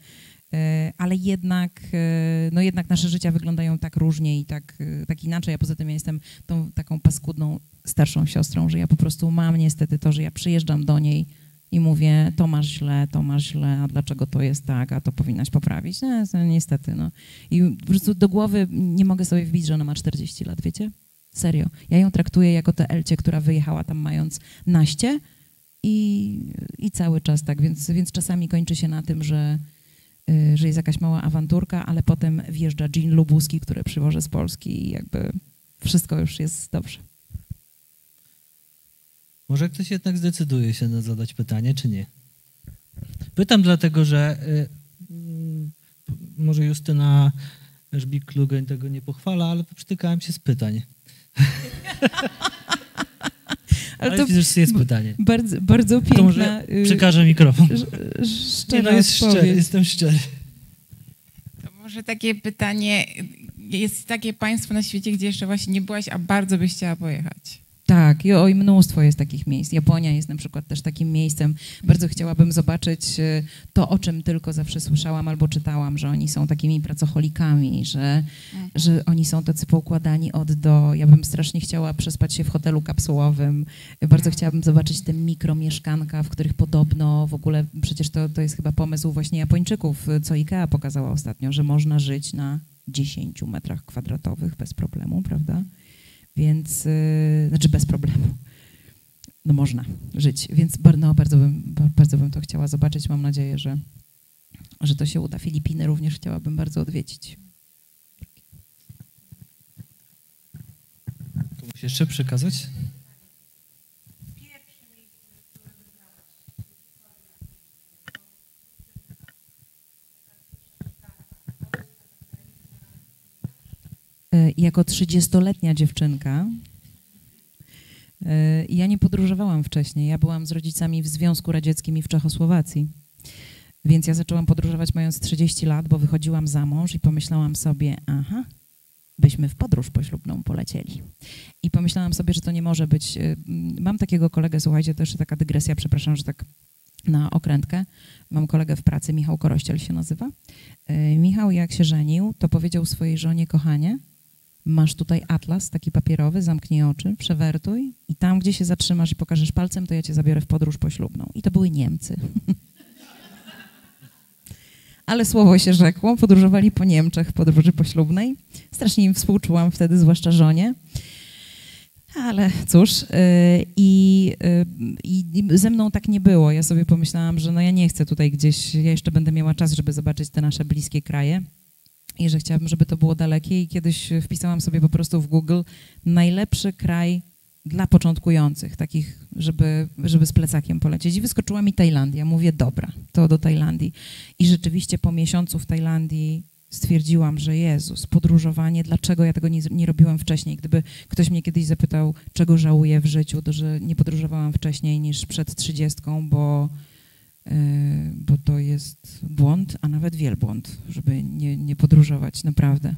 e, ale jednak, e, no jednak nasze życia wyglądają tak różnie i tak, e, tak inaczej, a poza tym ja jestem tą taką paskudną starszą siostrą, że ja po prostu mam niestety to, że ja przyjeżdżam do niej i mówię, to masz źle, to masz źle, a dlaczego to jest tak, a to powinnaś poprawić. No, niestety, no. I po prostu do głowy nie mogę sobie wbić, że ona ma 40 lat, wiecie? Serio. Ja ją traktuję jako tę Elcie, która wyjechała tam mając naście i, i cały czas tak, więc, więc czasami kończy się na tym, że, y, że jest jakaś mała awanturka, ale potem wjeżdża Jean Lubuski, który przywożę z Polski i jakby wszystko już jest dobrze. Może ktoś jednak zdecyduje się na zadać pytanie, czy nie? Pytam dlatego, że y, może Justyna nasz Big Klugen tego nie pochwala, ale przytykałem się z pytań. ale, ale to jest pytanie. Bardzo, bardzo piękna... To może y, przekażę mikrofon. Szczera nie, no jest szczery, jestem szczery. To może takie pytanie, jest takie państwo na świecie, gdzie jeszcze właśnie nie byłaś, a bardzo byś chciała pojechać? Tak, i oj, mnóstwo jest takich miejsc. Japonia jest na przykład też takim miejscem. Bardzo chciałabym zobaczyć e, to, o czym tylko zawsze słyszałam albo czytałam, że oni są takimi pracocholikami, że, mhm. że oni są tacy poukładani od do. Ja bym strasznie chciała przespać się w hotelu kapsułowym. Bardzo mhm. chciałabym zobaczyć te mikromieszkanka, w których podobno w ogóle, przecież to, to jest chyba pomysł właśnie Japończyków, co IKEA pokazała ostatnio, że można żyć na 10 metrach kwadratowych bez problemu, prawda? Więc, yy, znaczy bez problemu. No można żyć, więc no, bardzo, bym, bardzo bym to chciała zobaczyć. Mam nadzieję, że, że to się uda. Filipiny również chciałabym bardzo odwiedzić. Komuś jeszcze przekazać? Jako 30-letnia dziewczynka, e, ja nie podróżowałam wcześniej. Ja byłam z rodzicami w Związku Radzieckim i w Czechosłowacji. Więc ja zaczęłam podróżować mając 30 lat, bo wychodziłam za mąż i pomyślałam sobie, aha, byśmy w podróż poślubną polecieli. I pomyślałam sobie, że to nie może być. E, mam takiego kolegę, słuchajcie, to jeszcze taka dygresja, przepraszam, że tak na okrętkę. Mam kolegę w pracy, Michał Korościel się nazywa. Michał, jak się żenił, to powiedział swojej żonie, kochanie, Masz tutaj atlas taki papierowy, zamknij oczy, przewertuj i tam, gdzie się zatrzymasz i pokażesz palcem, to ja cię zabiorę w podróż poślubną. I to były Niemcy. Ale słowo się rzekło, podróżowali po Niemczech w podróży poślubnej. Strasznie im współczułam wtedy, zwłaszcza żonie. Ale cóż, y, i, y, i, ze mną tak nie było. Ja sobie pomyślałam, że no ja nie chcę tutaj gdzieś, ja jeszcze będę miała czas, żeby zobaczyć te nasze bliskie kraje i że chciałabym, żeby to było dalekie i kiedyś wpisałam sobie po prostu w Google najlepszy kraj dla początkujących, takich, żeby, żeby z plecakiem polecieć. I wyskoczyła mi Tajlandia. Mówię, dobra, to do Tajlandii. I rzeczywiście po miesiącu w Tajlandii stwierdziłam, że Jezus, podróżowanie, dlaczego ja tego nie, nie robiłam wcześniej? Gdyby ktoś mnie kiedyś zapytał, czego żałuję w życiu, to że nie podróżowałam wcześniej niż przed trzydziestką, bo bo to jest błąd, a nawet wielbłąd, żeby nie, nie podróżować, naprawdę.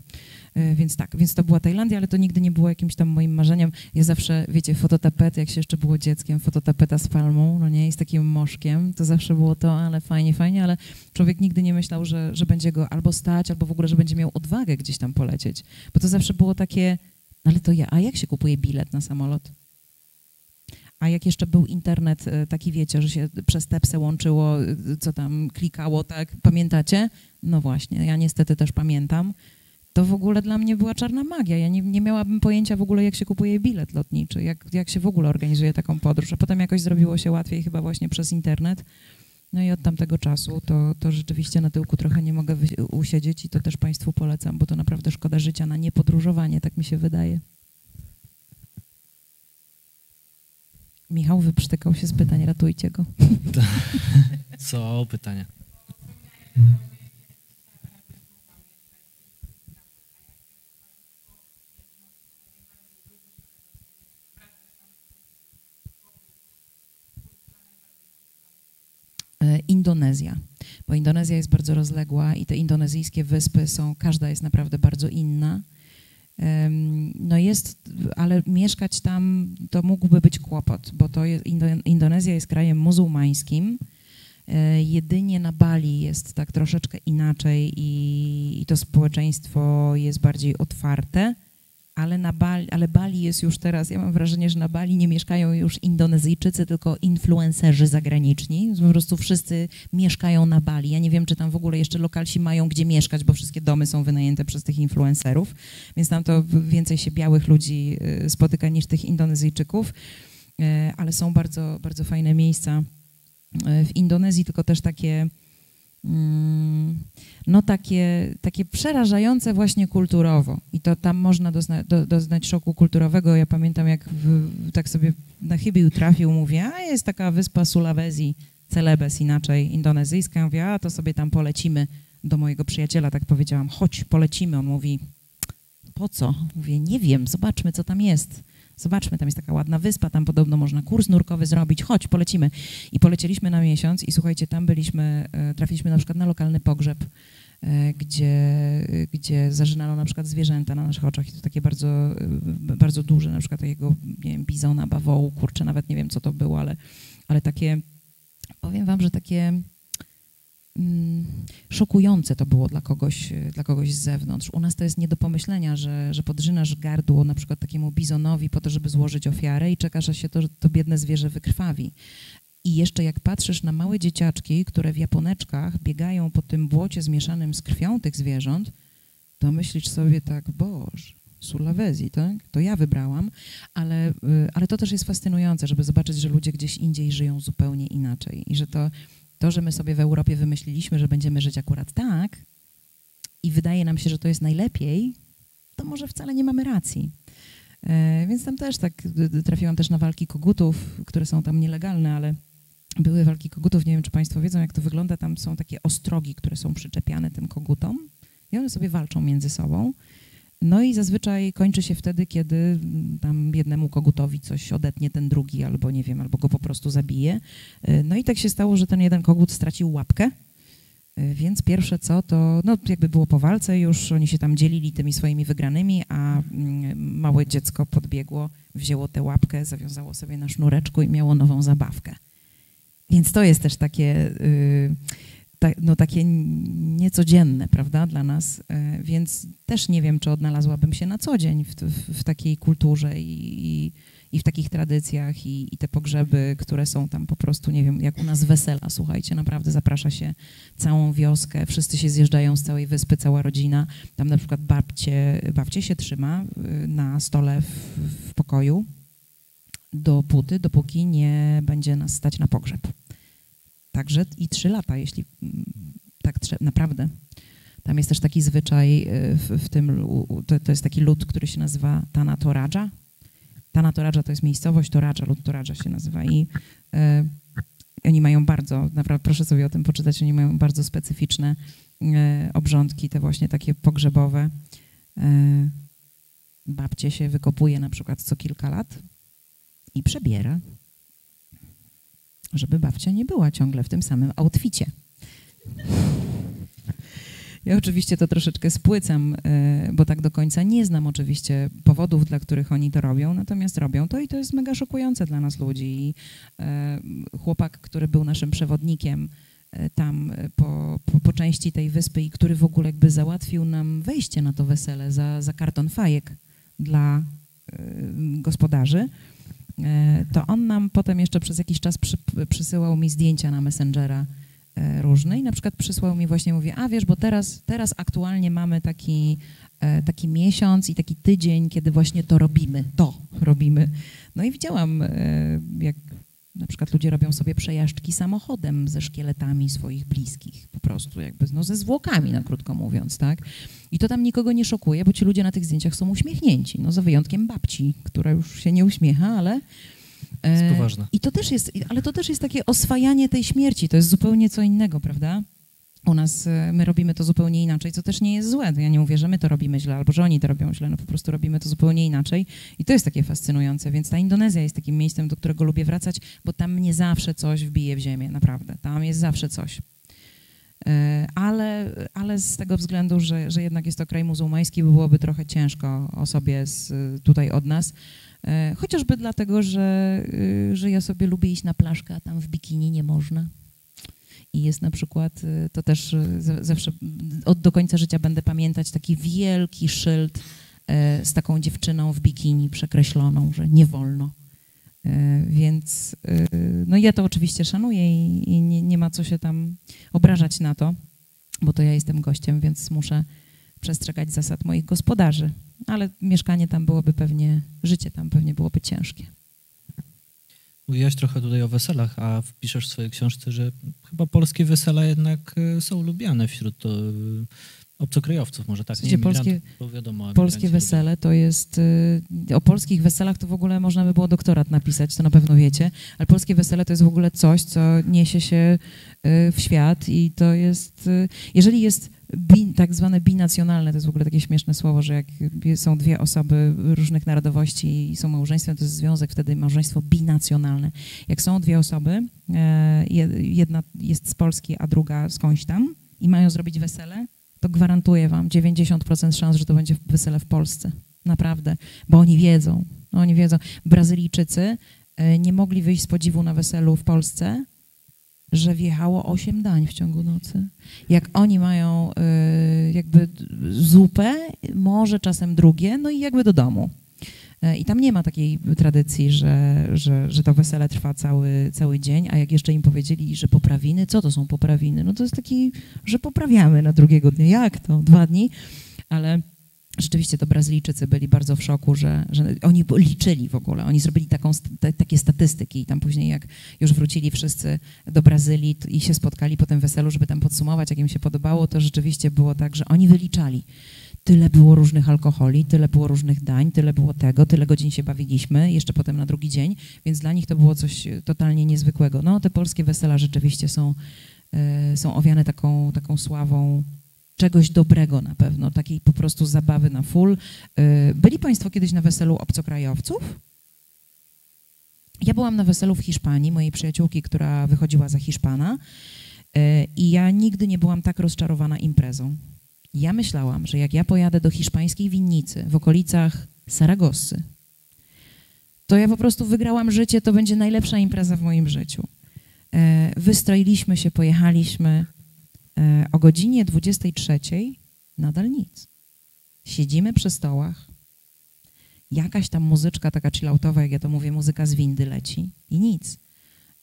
E, więc tak, więc to była Tajlandia, ale to nigdy nie było jakimś tam moim marzeniem. Ja zawsze, wiecie, fototapety, jak się jeszcze było dzieckiem, fototapeta z palmą, no nie, i z takim moszkiem, to zawsze było to, ale fajnie, fajnie, ale człowiek nigdy nie myślał, że, że będzie go albo stać, albo w ogóle, że będzie miał odwagę gdzieś tam polecieć, bo to zawsze było takie, no ale to ja, a jak się kupuje bilet na samolot? A jak jeszcze był internet, e, taki wiecie, że się przez tepsę łączyło, e, co tam klikało, tak? Pamiętacie? No właśnie, ja niestety też pamiętam. To w ogóle dla mnie była czarna magia. Ja nie, nie miałabym pojęcia w ogóle, jak się kupuje bilet lotniczy, jak, jak się w ogóle organizuje taką podróż. A potem jakoś zrobiło się łatwiej chyba właśnie przez internet. No i od tamtego czasu to, to rzeczywiście na tyłku trochę nie mogę usiedzieć i to też Państwu polecam, bo to naprawdę szkoda życia na niepodróżowanie, tak mi się wydaje. Michał wyprztykał się z pytań, ratujcie go. Co pytania? E, Indonezja, bo Indonezja jest bardzo rozległa i te indonezyjskie wyspy są, każda jest naprawdę bardzo inna. No jest, ale mieszkać tam to mógłby być kłopot, bo to jest, Indonezja jest krajem muzułmańskim. E, jedynie na Bali jest tak troszeczkę inaczej i, i to społeczeństwo jest bardziej otwarte ale, na Bali, ale Bali jest już teraz, ja mam wrażenie, że na Bali nie mieszkają już Indonezyjczycy, tylko influencerzy zagraniczni. Po prostu wszyscy mieszkają na Bali. Ja nie wiem, czy tam w ogóle jeszcze lokalsi mają gdzie mieszkać, bo wszystkie domy są wynajęte przez tych influencerów, więc tam to więcej się białych ludzi y, spotyka niż tych Indonezyjczyków, y, ale są bardzo, bardzo fajne miejsca y, w Indonezji, tylko też takie no takie, takie przerażające właśnie kulturowo. I to tam można dozna, do, doznać szoku kulturowego. Ja pamiętam, jak w, tak sobie na chybił trafił, mówię, a jest taka wyspa Sulawesi, Celebes inaczej, indonezyjska. Ja mówię, a to sobie tam polecimy. do mojego przyjaciela tak powiedziałam, chodź, polecimy. On mówi, po co? Mówię, nie wiem, zobaczmy, co tam jest. Zobaczmy, tam jest taka ładna wyspa, tam podobno można kurs nurkowy zrobić, chodź, polecimy. I polecieliśmy na miesiąc i słuchajcie, tam byliśmy, e, trafiliśmy na przykład na lokalny pogrzeb, e, gdzie, gdzie zażynano na przykład zwierzęta na naszych oczach i to takie bardzo, e, bardzo duże, na przykład takiego, nie wiem, bizona, bawołu, kurczę, nawet nie wiem, co to było, ale, ale takie, powiem wam, że takie szokujące to było dla kogoś, dla kogoś z zewnątrz. U nas to jest nie do pomyślenia, że, że podrzynasz gardło na przykład takiemu bizonowi po to, żeby złożyć ofiarę i czekasz, aż się to, to biedne zwierzę wykrwawi. I jeszcze jak patrzysz na małe dzieciaczki, które w japoneczkach biegają po tym błocie zmieszanym z krwią tych zwierząt, to myślisz sobie tak, Boże, Sulawesi, tak? To ja wybrałam, ale, y, ale to też jest fascynujące, żeby zobaczyć, że ludzie gdzieś indziej żyją zupełnie inaczej i że to to, że my sobie w Europie wymyśliliśmy, że będziemy żyć akurat tak i wydaje nam się, że to jest najlepiej, to może wcale nie mamy racji. E, więc tam też tak trafiłam też na walki kogutów, które są tam nielegalne, ale były walki kogutów. Nie wiem, czy Państwo wiedzą, jak to wygląda. Tam są takie ostrogi, które są przyczepiane tym kogutom i one sobie walczą między sobą. No i zazwyczaj kończy się wtedy, kiedy mm, tam jednemu kogutowi coś odetnie ten drugi, albo nie wiem, albo go po prostu zabije. E, no i tak się stało, że ten jeden kogut stracił łapkę, e, więc pierwsze co, to no jakby było po walce już, oni się tam dzielili tymi swoimi wygranymi, a mm, małe dziecko podbiegło, wzięło tę łapkę, zawiązało sobie na sznureczku i miało nową zabawkę. Więc to jest też takie... Yy, ta, no, takie niecodzienne, prawda, dla nas, e, więc też nie wiem, czy odnalazłabym się na co dzień w, w, w takiej kulturze i, i, w takich tradycjach i, i, te pogrzeby, które są tam po prostu, nie wiem, jak u nas wesela, słuchajcie, naprawdę zaprasza się całą wioskę, wszyscy się zjeżdżają z całej wyspy, cała rodzina, tam na przykład babcie, babcie się trzyma y, na stole w, w pokoju. Do puty, dopóki nie będzie nas stać na pogrzeb. Także i trzy lata, jeśli mm, tak naprawdę. Tam jest też taki zwyczaj y, w, w tym, to, to, jest taki lud, który się nazywa Tana Toradża. Tana Toradża to jest miejscowość, Toradża, lud Toradża się nazywa i y, oni mają bardzo, naprawdę proszę sobie o tym poczytać, oni mają bardzo specyficzne y, obrządki, te właśnie takie pogrzebowe. Y, babcie się wykopuje na przykład co kilka lat i przebiera żeby babcia nie była ciągle w tym samym outficie. Ja oczywiście to troszeczkę spłycam, e, bo tak do końca nie znam oczywiście powodów, dla których oni to robią, natomiast robią to i to jest mega szokujące dla nas ludzi. E, chłopak, który był naszym przewodnikiem e, tam po, po, po części tej wyspy i który w ogóle jakby załatwił nam wejście na to wesele za, za karton fajek dla gospodarzy, to on nam potem jeszcze przez jakiś czas przy, przysyłał mi zdjęcia na Messengera e, różne i na przykład przysłał mi właśnie, mówi, a wiesz, bo teraz, teraz aktualnie mamy taki, e, taki miesiąc i taki tydzień, kiedy właśnie to robimy, to robimy. No i widziałam, jak na przykład ludzie robią sobie przejażdżki samochodem ze szkieletami swoich bliskich, po prostu jakby no, ze zwłokami, no krótko mówiąc, tak? I to tam nikogo nie szokuje, bo ci ludzie na tych zdjęciach są uśmiechnięci, no za wyjątkiem babci, która już się nie uśmiecha, ale... E. I to też jest, ale to też jest takie oswajanie tej śmierci, to jest zupełnie co innego, prawda? U nas e, my robimy to zupełnie inaczej, co też nie jest złe. Ja nie mówię, że my to robimy źle albo że oni to robią źle, no po prostu robimy to zupełnie inaczej i to jest takie fascynujące, więc ta Indonezja jest takim miejscem, do którego lubię wracać, bo tam mnie zawsze coś wbije w ziemię, naprawdę. Tam jest zawsze coś. E, ale, ale z tego względu, że, że jednak jest to kraj muzułmański, byłoby trochę ciężko osobie z, tutaj od nas, e, chociażby dlatego, że, że ja sobie lubię iść na plażkę, a tam w bikini nie można. I jest na przykład, y, to też y, zawsze od do końca życia będę pamiętać taki wielki szyld z taką dziewczyną w bikini przekreśloną, że nie wolno. Więc y, no ja to oczywiście szanuję i, i nie, nie ma co się tam obrażać na to, bo to ja jestem gościem, więc muszę przestrzegać zasad moich gospodarzy. Ale mieszkanie tam byłoby pewnie, życie tam pewnie byłoby ciężkie. Mówiłaś trochę tutaj o weselach, a wpiszesz w swojej książce, że chyba polskie wesela jednak e, są lubiane wśród to, obcokrajowców może tak, nie polskie- bo wiadomo, Polskie wesele to jest. y, O polskich weselach to w ogóle można by było doktorat napisać, to na pewno wiecie, ale polskie wesele to jest w ogóle coś, co niesie się y, w świat i to jest. y, Jeżeli jest bi, tak zwane binacjonalne, to jest w ogóle takie śmieszne słowo, że jak są dwie osoby różnych narodowości i są małżeństwem, to jest związek wtedy małżeństwo binacjonalne. Jak są dwie osoby, e, je- jedna jest z Polski, a druga skądś tam i mają zrobić wesele, to gwarantuję wam 90% szans, że to będzie wesele w Polsce. Naprawdę, bo oni wiedzą. Oni wiedzą. Brazylijczycy e, nie mogli wyjść z podziwu na weselu w Polsce, że wjechało 8 dań w ciągu nocy. Jak oni mają e, jakby zupę, może czasem drugie, no i jakby do domu. E, I tam nie ma takiej tradycji, że, że, że to wesele trwa cały, cały dzień, a jak jeszcze im powiedzieli, że poprawiny, co to są poprawiny? No to jest taki, że poprawiamy na drugiego dnia. Jak to? Dwa dni? Ale rzeczywiście to Brazylijczycy byli bardzo w szoku, że, że oni liczyli w ogóle, oni zrobili taką, te, takie statystyki i tam później jak już wrócili wszyscy do Brazylii i się spotkali po tym weselu, żeby tam podsumować, jak im się podobało, to rzeczywiście było tak, że oni wyliczali. Tyle było różnych alkoholi, tyle było różnych dań, tyle było tego, tyle godzin się bawiliśmy, jeszcze potem na drugi dzień, więc dla nich to było coś e, totalnie niezwykłego. No, te polskie wesela rzeczywiście są, e, są owiane taką, taką sławą czegoś dobrego na pewno, takiej po prostu zabawy na full. E, Byli Państwo kiedyś na weselu obcokrajowców? Ja byłam na weselu w Hiszpanii, mojej przyjaciółki, która wychodziła za Hiszpana i ja nigdy nie byłam tak rozczarowana imprezą. Ja myślałam, że jak ja pojadę do hiszpańskiej winnicy w okolicach Saragossy, to ja po prostu wygrałam życie, to będzie najlepsza impreza w moim życiu. E, Wystroiliśmy się, pojechaliśmy. E, O godzinie 23 nadal nic. Siedzimy przy stołach. Jakaś tam muzyczka taka chilloutowa, jak ja to mówię, muzyka z windy leci i nic.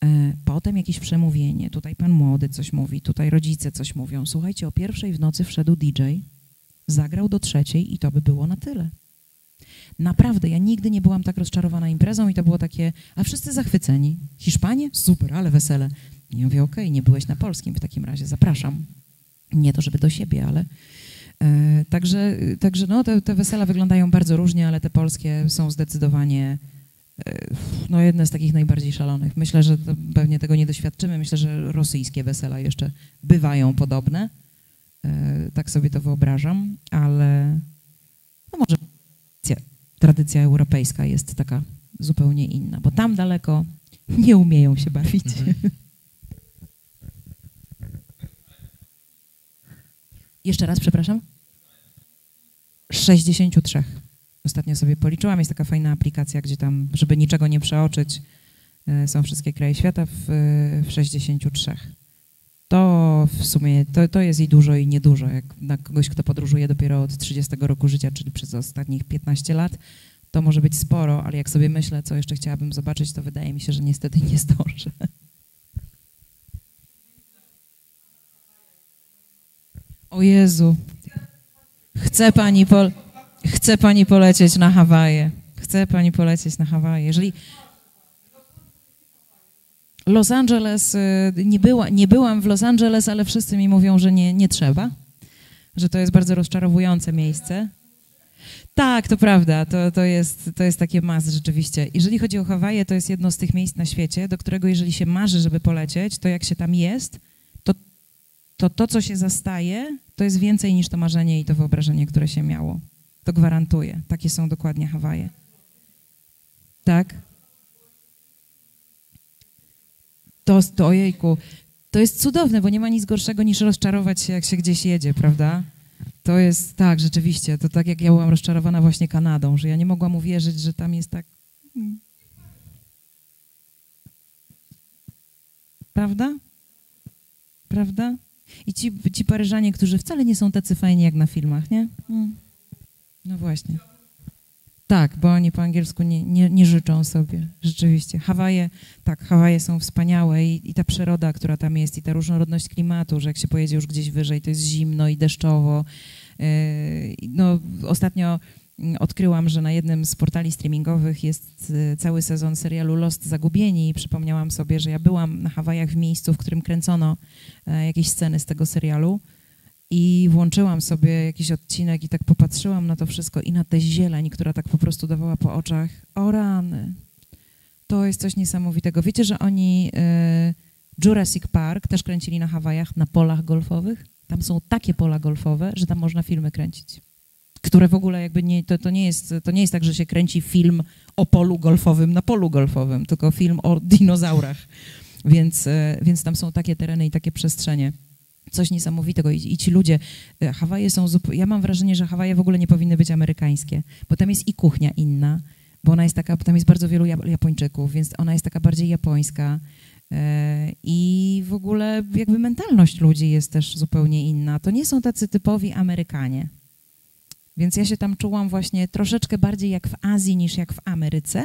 E, Potem jakieś przemówienie, tutaj pan młody coś mówi, tutaj rodzice coś mówią. Słuchajcie, o pierwszej w nocy wszedł DJ, zagrał do trzeciej i to by było na tyle. Naprawdę, ja nigdy nie byłam tak rozczarowana imprezą i to było takie, a wszyscy zachwyceni. Hiszpanie? Super, ale wesele. Ja mówię, okej, nie byłeś na polskim w takim razie, zapraszam. Nie to, żeby do siebie, ale... E, także, także no, te, te wesela wyglądają bardzo różnie, ale te polskie są zdecydowanie no, jedne z takich najbardziej szalonych. Myślę, że pewnie tego nie doświadczymy. Myślę, że rosyjskie wesela jeszcze bywają podobne. E, tak sobie to wyobrażam, ale no może tradycja, tradycja europejska jest taka zupełnie inna, bo tam daleko nie umieją się bawić. Mhm. Jeszcze raz, przepraszam. 63. Ostatnio sobie policzyłam. Jest taka fajna aplikacja, gdzie tam, żeby niczego nie przeoczyć, e, są wszystkie kraje świata w, w 63. To w sumie, to, to jest i dużo, i niedużo. Jak na kogoś, kto podróżuje dopiero od 30 roku życia, czyli przez ostatnich 15 lat, to może być sporo, ale jak sobie myślę, co jeszcze chciałabym zobaczyć, to wydaje mi się, że niestety nie zdążę. O Jezu. Chce pani, po, chce pani polecieć na Hawaje. Chce pani polecieć na Hawaje. Jeżeli Los Angeles, y, nie, była, nie byłam w Los Angeles, ale wszyscy mi mówią, że nie, nie trzeba, że to jest bardzo rozczarowujące miejsce. Tak, to prawda, to, to, jest, to jest takie mas rzeczywiście. Jeżeli chodzi o Hawaje, to jest jedno z tych miejsc na świecie, do którego jeżeli się marzy, żeby polecieć, to jak się tam jest, to to, to co się zastaje, to jest więcej niż to marzenie i to wyobrażenie, które się miało. To gwarantuję. Takie są dokładnie Hawaje. Tak? To, to ojejku, to jest cudowne, bo nie ma nic gorszego niż rozczarować się, jak się gdzieś jedzie, prawda? To jest tak, rzeczywiście. To tak jak ja byłam rozczarowana właśnie Kanadą, że ja nie mogłam uwierzyć, że tam jest tak. Prawda? Prawda? I ci, ci Paryżanie, którzy wcale nie są tacy fajni jak na filmach, nie? Mm. No właśnie. Tak, bo oni po angielsku nie, nie, nie życzą sobie, rzeczywiście. Hawaje, tak, Hawaje są wspaniałe i, i ta przyroda, która tam jest, i ta różnorodność klimatu, że jak się pojedzie już gdzieś wyżej, to jest zimno i deszczowo. Yy, No, ostatnio odkryłam, że na jednym z portali streamingowych jest y, cały sezon serialu Lost Zagubieni i przypomniałam sobie, że ja byłam na Hawajach w miejscu, w którym kręcono e, jakieś sceny z tego serialu I włączyłam sobie jakiś odcinek i tak popatrzyłam na to wszystko i na tę zieleń, która tak po prostu dawała po oczach. O rany. To jest coś niesamowitego. Wiecie, że oni y, Jurassic Park też kręcili na Hawajach, na polach golfowych? Tam są takie pola golfowe, że tam można filmy kręcić. Które w ogóle jakby nie, to, to, nie jest, to nie jest tak, że się kręci film o polu golfowym na polu golfowym, tylko film o dinozaurach. Więc, e, więc tam są takie tereny i takie przestrzenie. Coś niesamowitego. I, i ci ludzie, e, Hawaje są. Ja mam wrażenie, że Hawaje w ogóle nie powinny być amerykańskie, bo tam jest i kuchnia inna, bo ona jest taka, tam jest bardzo wielu Japończyków, więc ona jest taka bardziej japońska. E, I w ogóle jakby mentalność ludzi jest też zupełnie inna. To nie są tacy typowi Amerykanie. Więc ja się tam czułam właśnie troszeczkę bardziej jak w Azji niż jak w Ameryce,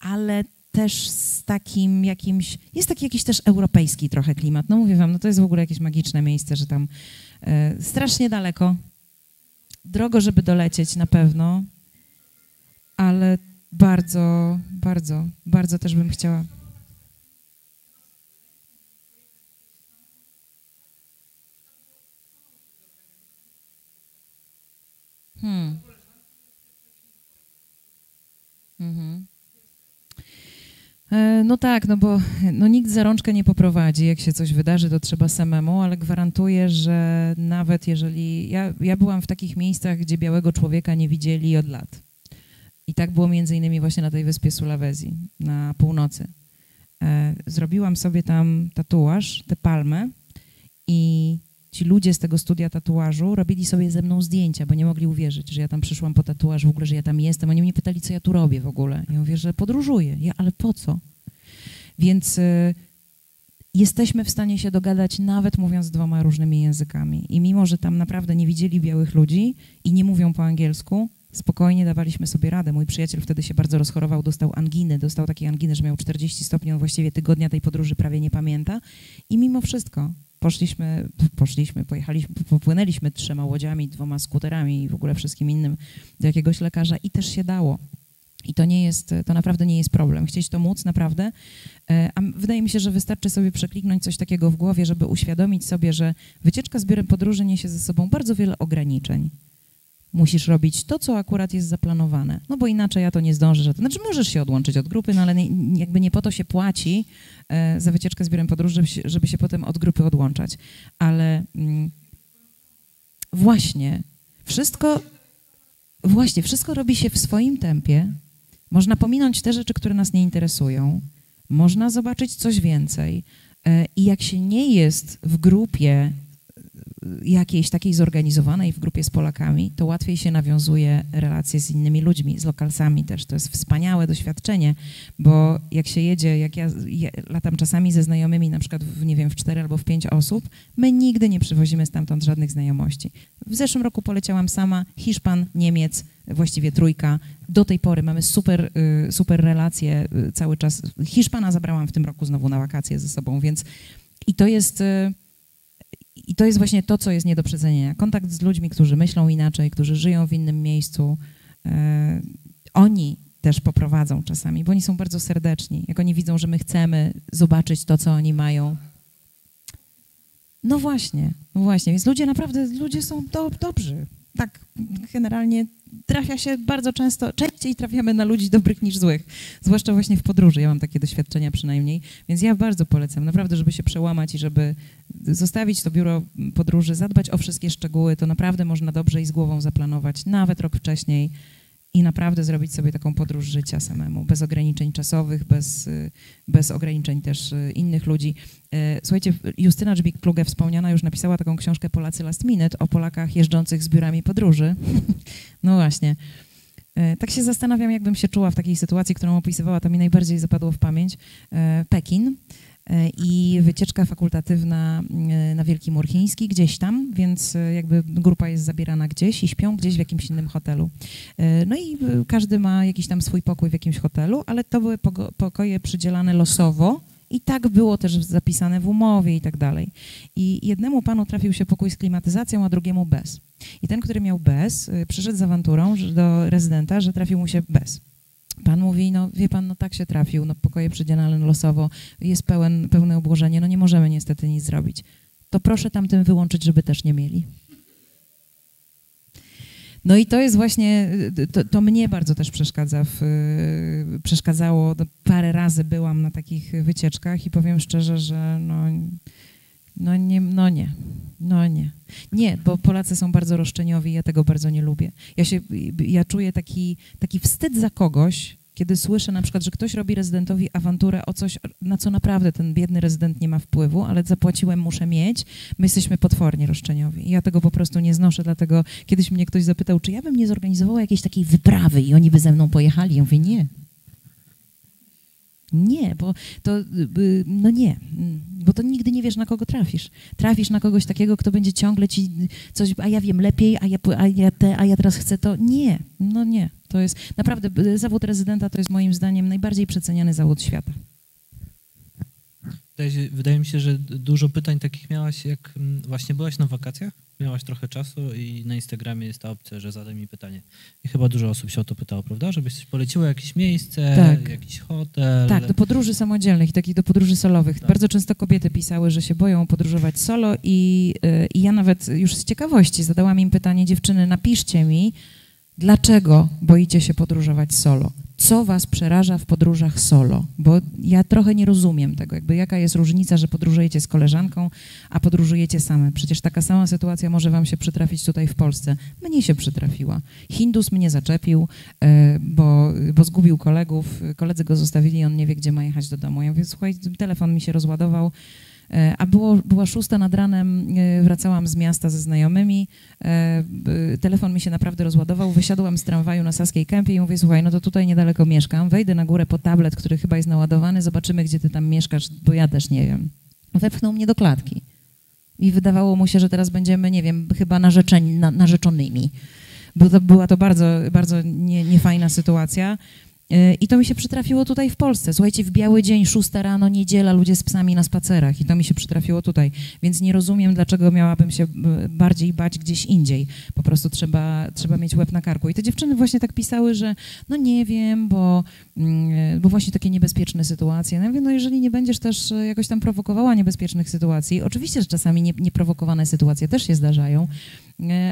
ale też z takim jakimś, jest taki jakiś też europejski trochę klimat. No mówię wam, no to jest w ogóle jakieś magiczne miejsce, że tam e, strasznie daleko, drogo, żeby dolecieć na pewno, ale bardzo, bardzo, bardzo też bym chciała. Hmm. Mhm. E, no tak, no bo no nikt za rączkę nie poprowadzi. Jak się coś wydarzy, to trzeba samemu, ale gwarantuję, że nawet jeżeli. Ja, ja byłam w takich miejscach, gdzie białego człowieka nie widzieli od lat. I tak było między innymi właśnie na tej wyspie Sulawesi, na północy. E, zrobiłam sobie tam tatuaż, tę palmę i ci ludzie z tego studia tatuażu robili sobie ze mną zdjęcia, bo nie mogli uwierzyć, że ja tam przyszłam po tatuaż, w ogóle, że ja tam jestem. Oni mnie pytali, co ja tu robię w ogóle. Ja mówię, że podróżuję. Ja, ale po co? Więc y, jesteśmy w stanie się dogadać nawet mówiąc dwoma różnymi językami. I mimo, że tam naprawdę nie widzieli białych ludzi i nie mówią po angielsku, spokojnie dawaliśmy sobie radę. Mój przyjaciel wtedy się bardzo rozchorował, dostał anginy, dostał takiej anginy, że miał 40 stopni, on właściwie tygodnia tej podróży prawie nie pamięta. I mimo wszystko poszliśmy, poszliśmy, pojechaliśmy, popłynęliśmy trzema łodziami, dwoma skuterami i w ogóle wszystkim innym do jakiegoś lekarza i też się dało. I to nie jest, to naprawdę nie jest problem. Chcieć to móc, naprawdę. E, a wydaje mi się, że wystarczy sobie przekliknąć coś takiego w głowie, żeby uświadomić sobie, że wycieczka z biurem podróży niesie ze sobą bardzo wiele ograniczeń musisz robić to, co akurat jest zaplanowane. No bo inaczej ja to nie zdążę. Znaczy możesz się odłączyć od grupy, no ale nie, jakby nie po to się płaci e, za wycieczkę z biurem podróży, żeby się, żeby się potem od grupy odłączać. Ale mm, właśnie, wszystko, właśnie, wszystko robi się w swoim tempie. Można pominąć te rzeczy, które nas nie interesują. Można zobaczyć coś więcej. E, I jak się nie jest w grupie jakiejś takiej zorganizowanej w grupie z Polakami, to łatwiej się nawiązuje relacje z innymi ludźmi, z lokalsami też. To jest wspaniałe doświadczenie, bo jak się jedzie, jak ja, ja latam czasami ze znajomymi, na przykład w, nie wiem, w cztery albo w pięć osób, my nigdy nie przywozimy stamtąd żadnych znajomości. W zeszłym roku poleciałam sama, Hiszpan, Niemiec, właściwie trójka. Do tej pory mamy super, y, super relacje y, cały czas. Hiszpana zabrałam w tym roku znowu na wakacje ze sobą, więc i to jest y, i to jest właśnie to, co jest nie do przecenienia. Kontakt z ludźmi, którzy myślą inaczej, którzy żyją w innym miejscu. E, oni też poprowadzą czasami, bo oni są bardzo serdeczni. Jak oni widzą, że my chcemy zobaczyć to, co oni mają. No właśnie, no właśnie. Więc ludzie naprawdę, ludzie są do, dobrzy. Tak, generalnie trafia się bardzo często, częściej trafiamy na ludzi dobrych niż złych, zwłaszcza właśnie w podróży. Ja mam takie doświadczenia przynajmniej, więc ja bardzo polecam, naprawdę, żeby się przełamać i żeby zostawić to biuro podróży, zadbać o wszystkie szczegóły, to naprawdę można dobrze i z głową zaplanować, nawet rok wcześniej i naprawdę zrobić sobie taką podróż życia samemu, bez ograniczeń czasowych, bez, bez ograniczeń też y, innych ludzi. Y, słuchajcie, Justyna Dżbik-Kluge wspomniana już napisała taką książkę Polacy Last Minute o Polakach jeżdżących z biurami podróży. no właśnie. Y, tak się zastanawiam, jakbym się czuła w takiej sytuacji, którą opisywała, to mi najbardziej zapadło w pamięć. Pekin. E, i wycieczka fakultatywna e, na Wielki Mur Chiński gdzieś tam, więc e, jakby grupa jest zabierana gdzieś i śpią gdzieś w jakimś innym hotelu. No i każdy ma jakiś tam swój pokój w jakimś hotelu, ale to były pokoje przydzielane losowo i tak było też zapisane w umowie i tak dalej. I jednemu panu trafił się pokój z klimatyzacją, a drugiemu bez. I ten, który miał bez, przyszedł z awanturą do rezydenta, że trafił mu się bez. Pan mówi, no wie pan, no tak się trafił, no pokoje przydzielane no losowo, jest pełen, pełne obłożenie, no nie możemy niestety nic zrobić. To proszę tamtym wyłączyć, żeby też nie mieli. No i to jest właśnie, y, to, to mnie bardzo też przeszkadza w, y, przeszkadzało. No, parę razy byłam na takich wycieczkach i powiem szczerze, że no, no nie, no nie, no nie. Nie, bo Polacy są bardzo roszczeniowi ja tego bardzo nie lubię. Ja się, ja czuję taki, taki wstyd za kogoś, kiedy słyszę na przykład, że ktoś robi rezydentowi awanturę o coś, na co naprawdę ten biedny rezydent nie ma wpływu, ale zapłaciłem, muszę mieć, my jesteśmy potwornie roszczeniowi. Ja tego po prostu nie znoszę, dlatego kiedyś mnie ktoś zapytał, czy ja bym nie zorganizowała jakiejś takiej wyprawy i oni by ze mną pojechali. Ja mówię, nie. Nie, bo to, y, no nie, bo to nigdy nie wiesz, na kogo trafisz. Trafisz na kogoś takiego, kto będzie ciągle ci coś, a ja wiem lepiej, a ja, a ja, te, a ja teraz chcę to. Nie, no nie. To jest naprawdę, zawód rezydenta to jest moim zdaniem najbardziej przeceniany zawód świata. Wydaje, wydaje mi się, że dużo pytań takich miałaś, jak mm, właśnie byłaś na wakacjach, miałaś trochę czasu i na Instagramie jest ta opcja, że zadaj mi pytanie. I chyba dużo osób się o to pytało, prawda? Żebyś poleciło jakieś miejsce, tak. jakiś hotel. Tak, do podróży samodzielnych takich do podróży solowych. Tak. Bardzo często kobiety pisały, że się boją podróżować solo i, y, i ja nawet już z ciekawości zadałam im pytanie, dziewczyny, napiszcie mi, Dlaczego boicie się podróżować solo? Co was przeraża w podróżach solo? Bo ja trochę nie rozumiem tego, jakby jaka jest różnica, że podróżujecie z koleżanką, a podróżujecie same. Przecież taka sama sytuacja może wam się przytrafić tutaj w Polsce. Mnie się przytrafiła. Hindus mnie zaczepił, e, bo, bo zgubił kolegów, koledzy go zostawili, on nie wie, gdzie ma jechać do domu. Ja mówię, słuchaj, telefon mi się rozładował, a było, była szósta nad ranem, e, wracałam z miasta ze znajomymi, e, telefon mi się naprawdę rozładował, wysiadłam z tramwaju na Saskiej Kępie i mówię, słuchaj, no to tutaj niedaleko mieszkam, wejdę na górę po tablet, który chyba jest naładowany, zobaczymy, gdzie ty tam mieszkasz, bo ja też nie wiem. Wepchnął mnie do klatki. I wydawało mu się, że teraz będziemy, nie wiem, chyba narzeczeni, na, narzeczonymi. Bo to była to bardzo, bardzo nie, niefajna sytuacja. E, I to mi się przytrafiło tutaj w Polsce. Słuchajcie, w biały dzień, szósta rano, niedziela, ludzie z psami na spacerach i to mi się przytrafiło tutaj. Więc nie rozumiem, dlaczego miałabym się e, bardziej bać gdzieś indziej. Po prostu trzeba, trzeba mieć łeb na karku. I te dziewczyny właśnie tak pisały, że no nie wiem, bo, mm, e, bo właśnie takie niebezpieczne sytuacje. No ja no jeżeli nie będziesz też jakoś tam prowokowała niebezpiecznych sytuacji, oczywiście, że czasami nie, nieprowokowane sytuacje też się zdarzają,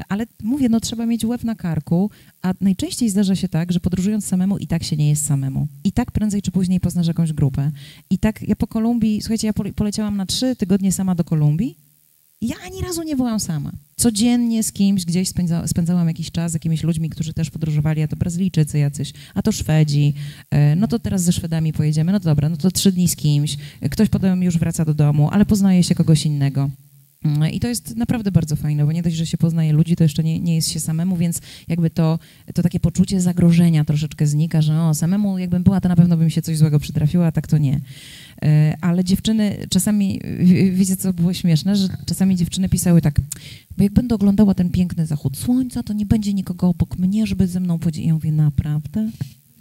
ale mówię, no trzeba mieć łeb na karku, a najczęściej zdarza się tak, że podróżując samemu i tak się nie jest samemu. I tak prędzej czy później poznasz jakąś grupę. I tak ja po Kolumbii, słuchajcie, ja poleciałam na trzy tygodnie sama do Kolumbii ja ani razu nie byłam sama. Codziennie z kimś gdzieś spędza, spędzałam jakiś czas z jakimiś ludźmi, którzy też podróżowali, a to Brazylijczycy jacyś, a to Szwedzi, e, no to teraz ze Szwedami pojedziemy, no to dobra, no to trzy dni z kimś, ktoś potem już wraca do domu, ale poznaje się kogoś innego. I to jest naprawdę bardzo fajne, bo nie dość, że się poznaje ludzi, to jeszcze nie, nie jest się samemu, więc jakby to, to takie poczucie zagrożenia troszeczkę znika, że o, samemu jakbym była, to na pewno bym się coś złego przytrafiła, a tak to nie. E, ale dziewczyny czasami, wiecie co było śmieszne, że czasami dziewczyny pisały tak, bo jak będę oglądała ten piękny zachód słońca, to nie będzie nikogo obok mnie, żeby ze mną podzielić. Ja mówię, naprawdę?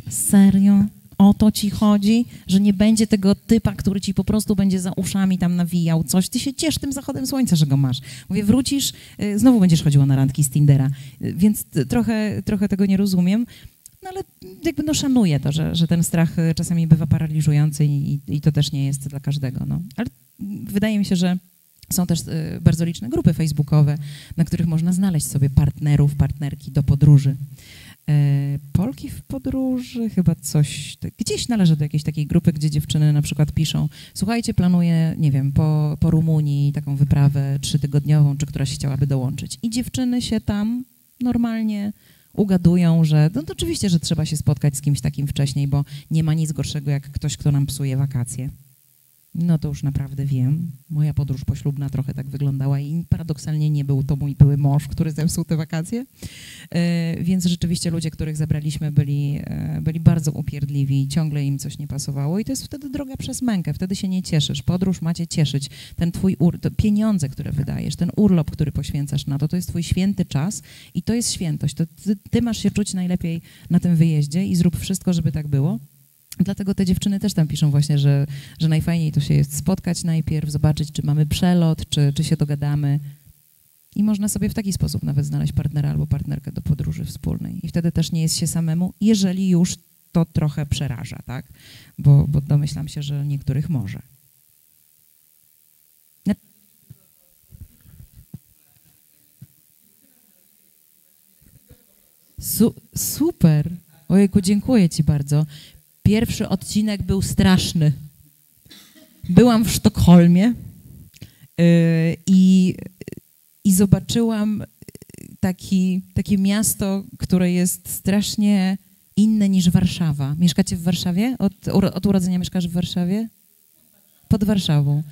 Serio? O to ci chodzi, że nie będzie tego typa, który ci po prostu będzie za uszami tam nawijał coś. Ty się ciesz tym zachodem słońca, że go masz. Mówię, wrócisz, y, znowu będziesz chodziła na randki z Tindera. Y, więc trochę, trochę tego nie rozumiem. No ale jakby no szanuję to, że, że ten strach y, czasami bywa paraliżujący i, i to też nie jest dla każdego. No. Ale wydaje mi się, że są też bardzo liczne grupy facebookowe, na których można znaleźć sobie partnerów, partnerki do podróży. E, Polki w podróży, chyba coś, gdzieś należy do jakiejś takiej grupy, gdzie dziewczyny na przykład piszą, słuchajcie, planuję, nie wiem, po, po Rumunii taką wyprawę trzytygodniową, czy któraś chciałaby dołączyć. I dziewczyny się tam normalnie ugadują, że no to oczywiście, że trzeba się spotkać z kimś takim wcześniej, bo nie ma nic gorszego jak ktoś, kto nam psuje wakacje. No to już naprawdę wiem. Moja podróż poślubna trochę tak wyglądała i paradoksalnie nie był to mój były mąż, który zepsuł te wakacje. E, więc rzeczywiście ludzie, których zabraliśmy, byli, e, byli bardzo upierdliwi, ciągle im coś nie pasowało i to jest wtedy droga przez mękę, wtedy się nie cieszysz. Podróż macie cieszyć. Ten twój ur, pieniądze, które wydajesz, ten urlop, który poświęcasz na to, to jest twój święty czas i to jest świętość. To ty, ty masz się czuć najlepiej na tym wyjeździe i zrób wszystko, żeby tak było. Dlatego te dziewczyny też tam piszą właśnie, że, że najfajniej to się jest spotkać najpierw, zobaczyć, czy mamy przelot, czy, czy się dogadamy. I można sobie w taki sposób nawet znaleźć partnera albo partnerkę do podróży wspólnej. I wtedy też nie jest się samemu, jeżeli już to trochę przeraża, tak? Bo, bo domyślam się, że niektórych może. Su super. Ojejku, dziękuję ci bardzo. Pierwszy odcinek był straszny. Byłam w Sztokholmie yy, i, i zobaczyłam taki, takie miasto, które jest strasznie inne niż Warszawa. Mieszkacie w Warszawie? Od, od urodzenia mieszkasz w Warszawie? Pod Warszawą.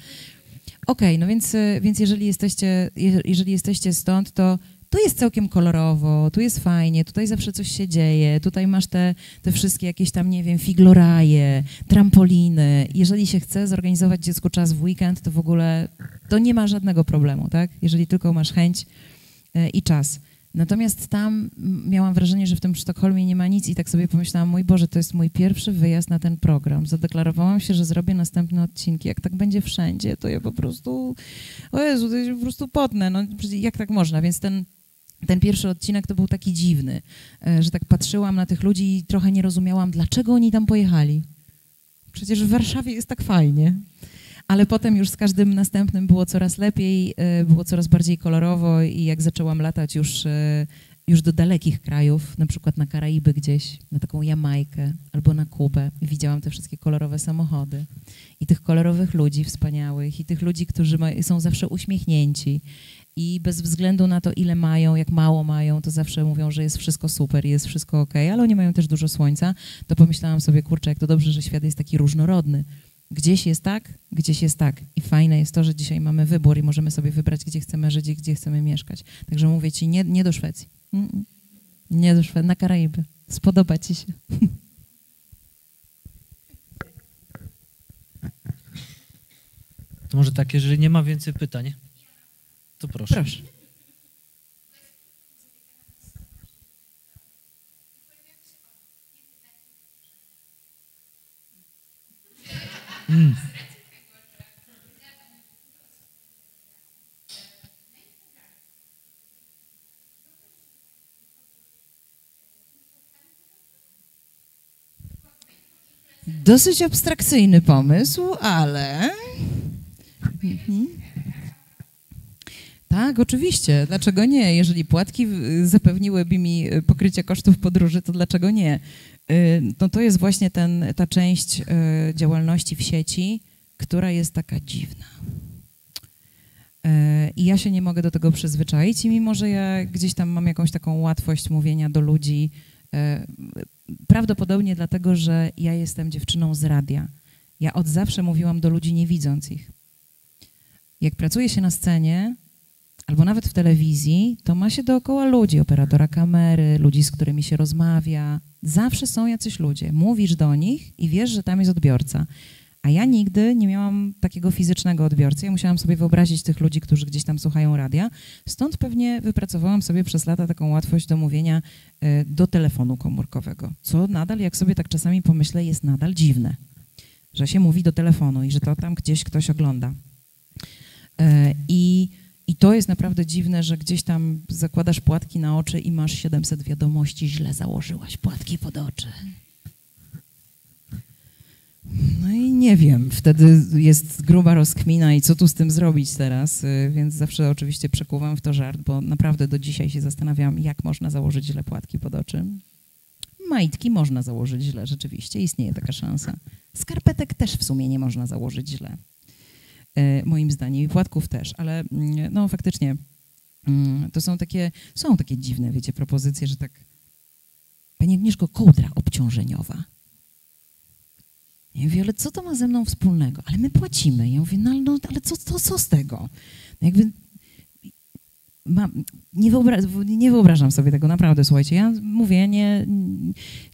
Okej, okay, no więc, więc jeżeli, jesteście, jeżeli jesteście stąd, to tu jest całkiem kolorowo, tu jest fajnie, tutaj zawsze coś się dzieje, tutaj masz te, te wszystkie jakieś tam, nie wiem, figloraje, trampoliny. Jeżeli się chce zorganizować dziecku czas w weekend, to w ogóle to nie ma żadnego problemu, tak? Jeżeli tylko masz chęć e, i czas. Natomiast tam miałam wrażenie, że w tym Sztokholmie nie ma nic i tak sobie pomyślałam, mój Boże, to jest mój pierwszy wyjazd na ten program. Zadeklarowałam się, że zrobię następne odcinki. Jak tak będzie wszędzie, to ja po prostu, o Jezu, to jest po prostu potnę. No, jak tak można? Więc ten, ten pierwszy odcinek to był taki dziwny, e, że tak patrzyłam na tych ludzi i trochę nie rozumiałam, dlaczego oni tam pojechali. Przecież w Warszawie jest tak fajnie ale potem już z każdym następnym było coraz lepiej, e, było coraz bardziej kolorowo i jak zaczęłam latać już, e, już do dalekich krajów, na przykład na Karaiby gdzieś, na taką Jamajkę albo na Kubę, widziałam te wszystkie kolorowe samochody i tych kolorowych ludzi wspaniałych i tych ludzi, którzy są zawsze uśmiechnięci i bez względu na to, ile mają, jak mało mają, to zawsze mówią, że jest wszystko super, jest wszystko ok, ale oni mają też dużo słońca, to pomyślałam sobie, kurczę, jak to dobrze, że świat jest taki różnorodny, Gdzieś jest tak, gdzieś jest tak. I fajne jest to, że dzisiaj mamy wybór i możemy sobie wybrać, gdzie chcemy żyć i gdzie chcemy mieszkać. Także mówię ci, nie, nie do Szwecji. Nie do Szwecji, na Karaiby. Spodoba ci się. To może tak, jeżeli nie ma więcej pytań, to proszę. Proszę. Mm. Dosyć abstrakcyjny pomysł, ale. Mhm. Tak, oczywiście. Dlaczego nie? Jeżeli płatki zapewniłyby mi pokrycie kosztów podróży, to dlaczego nie? Y, no to jest właśnie ten, ta część y, działalności w sieci, która jest taka dziwna. Y, I ja się nie mogę do tego przyzwyczaić, i mimo że ja gdzieś tam mam jakąś taką łatwość mówienia do ludzi, prawdopodobnie dlatego, że ja jestem dziewczyną z radia. Ja od zawsze mówiłam do ludzi nie widząc ich. Jak pracuje się na scenie, albo nawet w telewizji, to ma się dookoła ludzi, operatora kamery, ludzi, z którymi się rozmawia. Zawsze są jacyś ludzie. Mówisz do nich i wiesz, że tam jest odbiorca. A ja nigdy nie miałam takiego fizycznego odbiorcy. Ja musiałam sobie wyobrazić tych ludzi, którzy gdzieś tam słuchają radia. Stąd pewnie wypracowałam sobie przez lata taką łatwość do mówienia e, do telefonu komórkowego. Co nadal, jak sobie tak czasami pomyślę, jest nadal dziwne. Że się mówi do telefonu i że to tam gdzieś ktoś ogląda. To jest naprawdę dziwne, że gdzieś tam zakładasz płatki na oczy i masz 700 wiadomości, źle założyłaś płatki pod oczy. No i nie wiem, wtedy jest gruba rozkmina i co tu z tym zrobić teraz, y, więc zawsze oczywiście przekuwam w to żart, bo naprawdę do dzisiaj się zastanawiam, jak można założyć źle płatki pod oczy. Majtki można założyć źle, rzeczywiście, istnieje taka szansa. Skarpetek też w sumie nie można założyć źle. E, moim zdaniem, i płatków też, ale mm, no faktycznie mm, to są takie, są takie dziwne, wiecie, propozycje, że tak Pani Agnieszko, kołdra obciążeniowa. Ja mówię, ale co to ma ze mną wspólnego? Ale my płacimy. Ja mówię, no, no ale co, co, co z tego? No jakby mam, nie, wyobra nie, wyobrażam sobie tego, naprawdę, słuchajcie. Ja mówię, nie,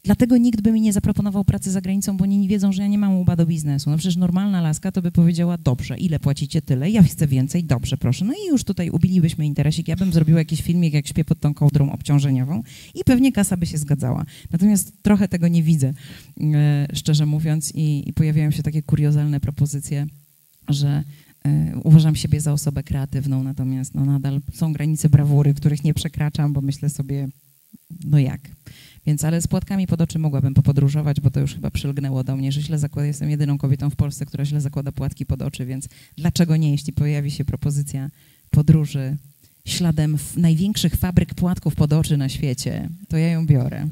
dlatego nikt by mi nie zaproponował pracy za granicą, bo oni nie wiedzą, że ja nie mam łuba do biznesu. No przecież normalna laska to by powiedziała, dobrze, ile płacicie, tyle, ja chcę więcej, dobrze, proszę. No i już tutaj ubilibyśmy interesik, ja bym zrobiła jakiś filmik, jak śpię pod tą kołdrą obciążeniową i pewnie kasa by się zgadzała. Natomiast trochę tego nie widzę, e, szczerze mówiąc, i, i pojawiają się takie kuriozalne propozycje, że uważam siebie za osobę kreatywną, natomiast no, nadal są granice brawury, których nie przekraczam, bo myślę sobie, no jak. Więc ale z płatkami pod oczy mogłabym popodróżować, bo to już chyba przylgnęło do mnie, że źle zakłada. Jestem jedyną kobietą w Polsce, która źle zakłada płatki pod oczy, więc dlaczego nie, jeśli pojawi się propozycja podróży śladem największych fabryk płatków pod oczy na świecie, to ja ją biorę.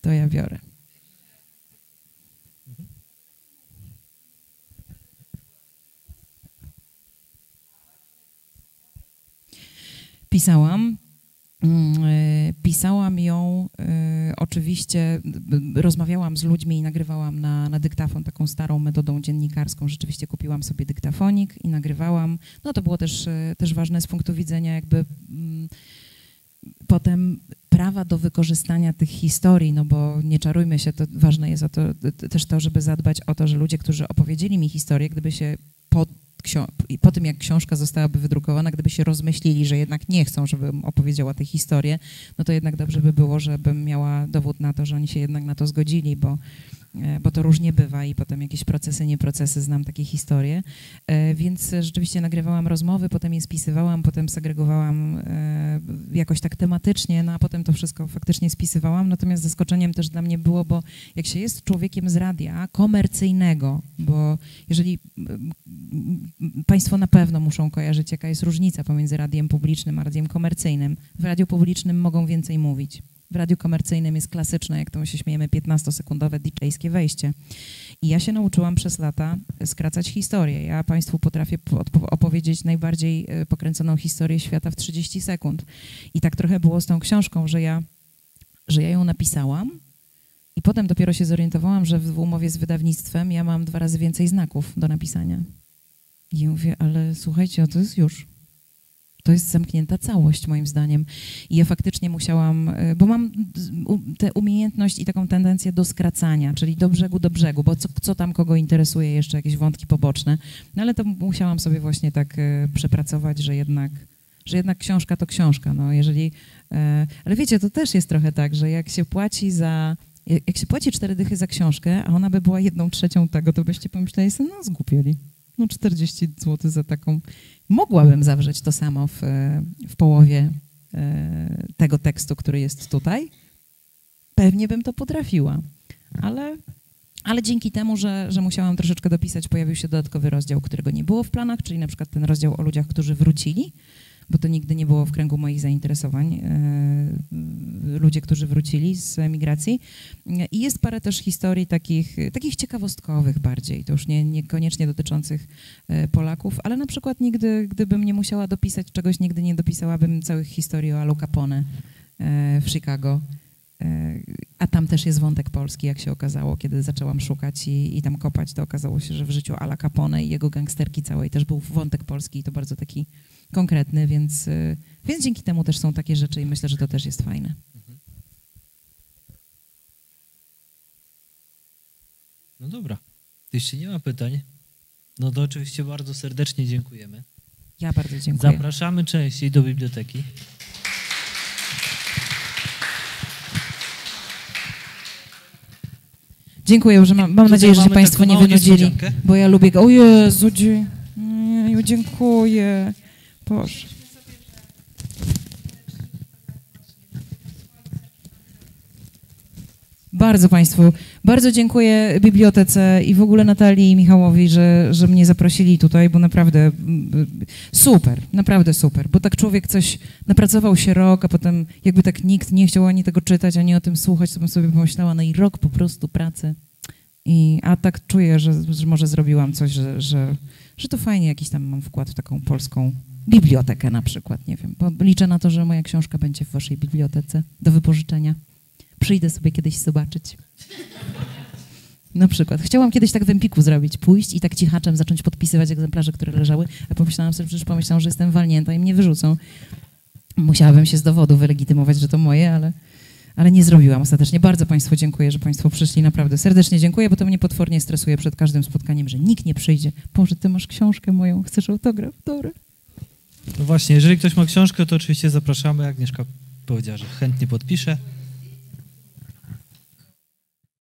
To ja biorę. Pisałam. Mm, e, pisałam ją, e, oczywiście rozmawiałam z ludźmi i nagrywałam na, na dyktafon taką starą metodą dziennikarską. Rzeczywiście kupiłam sobie dyktafonik i nagrywałam. No to było też, e, też ważne z punktu widzenia jakby mm, potem prawa do wykorzystania tych historii, no bo nie czarujmy się, to ważne jest to, też to, żeby zadbać o to, że ludzie, którzy opowiedzieli mi historię, gdyby się pod po tym, jak książka zostałaby wydrukowana, gdyby się rozmyślili, że jednak nie chcą, żebym opowiedziała tę historię, no to jednak dobrze by było, żebym miała dowód na to, że oni się jednak na to zgodzili, bo bo to różnie bywa i potem jakieś procesy, nie procesy, znam takie historie. E, więc rzeczywiście nagrywałam rozmowy, potem je spisywałam, potem segregowałam e, jakoś tak tematycznie, no a potem to wszystko faktycznie spisywałam. Natomiast zaskoczeniem też dla mnie było, bo jak się jest człowiekiem z radia komercyjnego, bo jeżeli Państwo na pewno muszą kojarzyć, jaka jest różnica pomiędzy radiem publicznym a radiem komercyjnym. W radiu publicznym mogą więcej mówić w radiu komercyjnym jest klasyczne, jak to my się śmiejemy, 15-sekundowe DJ-skie wejście. I ja się nauczyłam przez lata skracać historię. Ja Państwu potrafię opowiedzieć najbardziej e, pokręconą historię świata w 30 sekund. I tak trochę było z tą książką, że ja, że ja ją napisałam i potem dopiero się zorientowałam, że w umowie z wydawnictwem ja mam dwa razy więcej znaków do napisania. I mówię, ale słuchajcie, to jest już to jest zamknięta całość moim zdaniem. I ja faktycznie musiałam, e, bo mam tę umiejętność i taką tendencję do skracania, czyli do brzegu do brzegu, bo co, co tam kogo interesuje, jeszcze jakieś wątki poboczne. No ale to musiałam sobie właśnie tak e, przepracować, że jednak, że jednak książka to książka. No jeżeli, e, ale wiecie, to też jest trochę tak, że jak się płaci za jak się płaci cztery dychy za książkę, a ona by była jedną trzecią tego, to byście pomyśleli sobie, no zgłupieli. No 40 zł za taką Mogłabym zawrzeć to samo w, w połowie e, tego tekstu, który jest tutaj. Pewnie bym to potrafiła, ale, ale dzięki temu, że, że musiałam troszeczkę dopisać, pojawił się dodatkowy rozdział, którego nie było w planach, czyli na przykład ten rozdział o ludziach, którzy wrócili bo to nigdy nie było w kręgu moich zainteresowań, e, ludzie, którzy wrócili z emigracji. I jest parę też historii takich, takich ciekawostkowych bardziej, to już nie, niekoniecznie dotyczących e, Polaków, ale na przykład nigdy, gdybym nie musiała dopisać czegoś, nigdy nie dopisałabym całych historii o Alu Capone e, w Chicago. A tam też jest wątek polski, jak się okazało, kiedy zaczęłam szukać i, i, tam kopać, to okazało się, że w życiu Ala Capone i jego gangsterki całej też był wątek polski i to bardzo taki konkretny, więc, y, więc dzięki temu też są takie rzeczy i myślę, że to też jest fajne. No dobra. Jeśli nie ma pytań, no to oczywiście bardzo serdecznie dziękujemy. Ja bardzo dziękuję. Zapraszamy częściej do biblioteki. Dziękuję, że mam, mam nadzieję, że Państwo nie wynudzili, bo ja lubię... O Jezu, dziękuję. Boże. Bardzo Państwu, bardzo dziękuję bibliotece i w ogóle Natalii i Michałowi, że, że mnie zaprosili tutaj, bo naprawdę super, naprawdę super, bo tak człowiek coś, napracował się rok, a potem jakby tak nikt nie chciał ani tego czytać, ani o tym słuchać, to bym sobie pomyślała, no i rok po prostu pracy. I, a tak czuję, że, że może zrobiłam coś, że, że, że to fajnie jakiś tam mam wkład w taką polską bibliotekę na przykład, nie wiem, bo liczę na to, że moja książka będzie w waszej bibliotece do wypożyczenia. Przyjdę sobie kiedyś zobaczyć. Na przykład. Chciałam kiedyś tak w Empiku zrobić, pójść i tak cichaczem zacząć podpisywać egzemplarze, które leżały, a pomyślałam sobie, przecież pomyślałam, że jestem walnięta i mnie wyrzucą. Musiałabym się z dowodu wylegitymować, że to moje, ale, ale nie zrobiłam ostatecznie. Bardzo Państwu dziękuję, że Państwo przyszli, naprawdę serdecznie dziękuję, bo to mnie potwornie stresuje przed każdym spotkaniem, że nikt nie przyjdzie. Boże, Ty masz książkę moją, chcesz autograf? Dobra. No właśnie, jeżeli ktoś ma książkę, to oczywiście zapraszamy. Agnieszka powiedziała, że chętnie podpisze.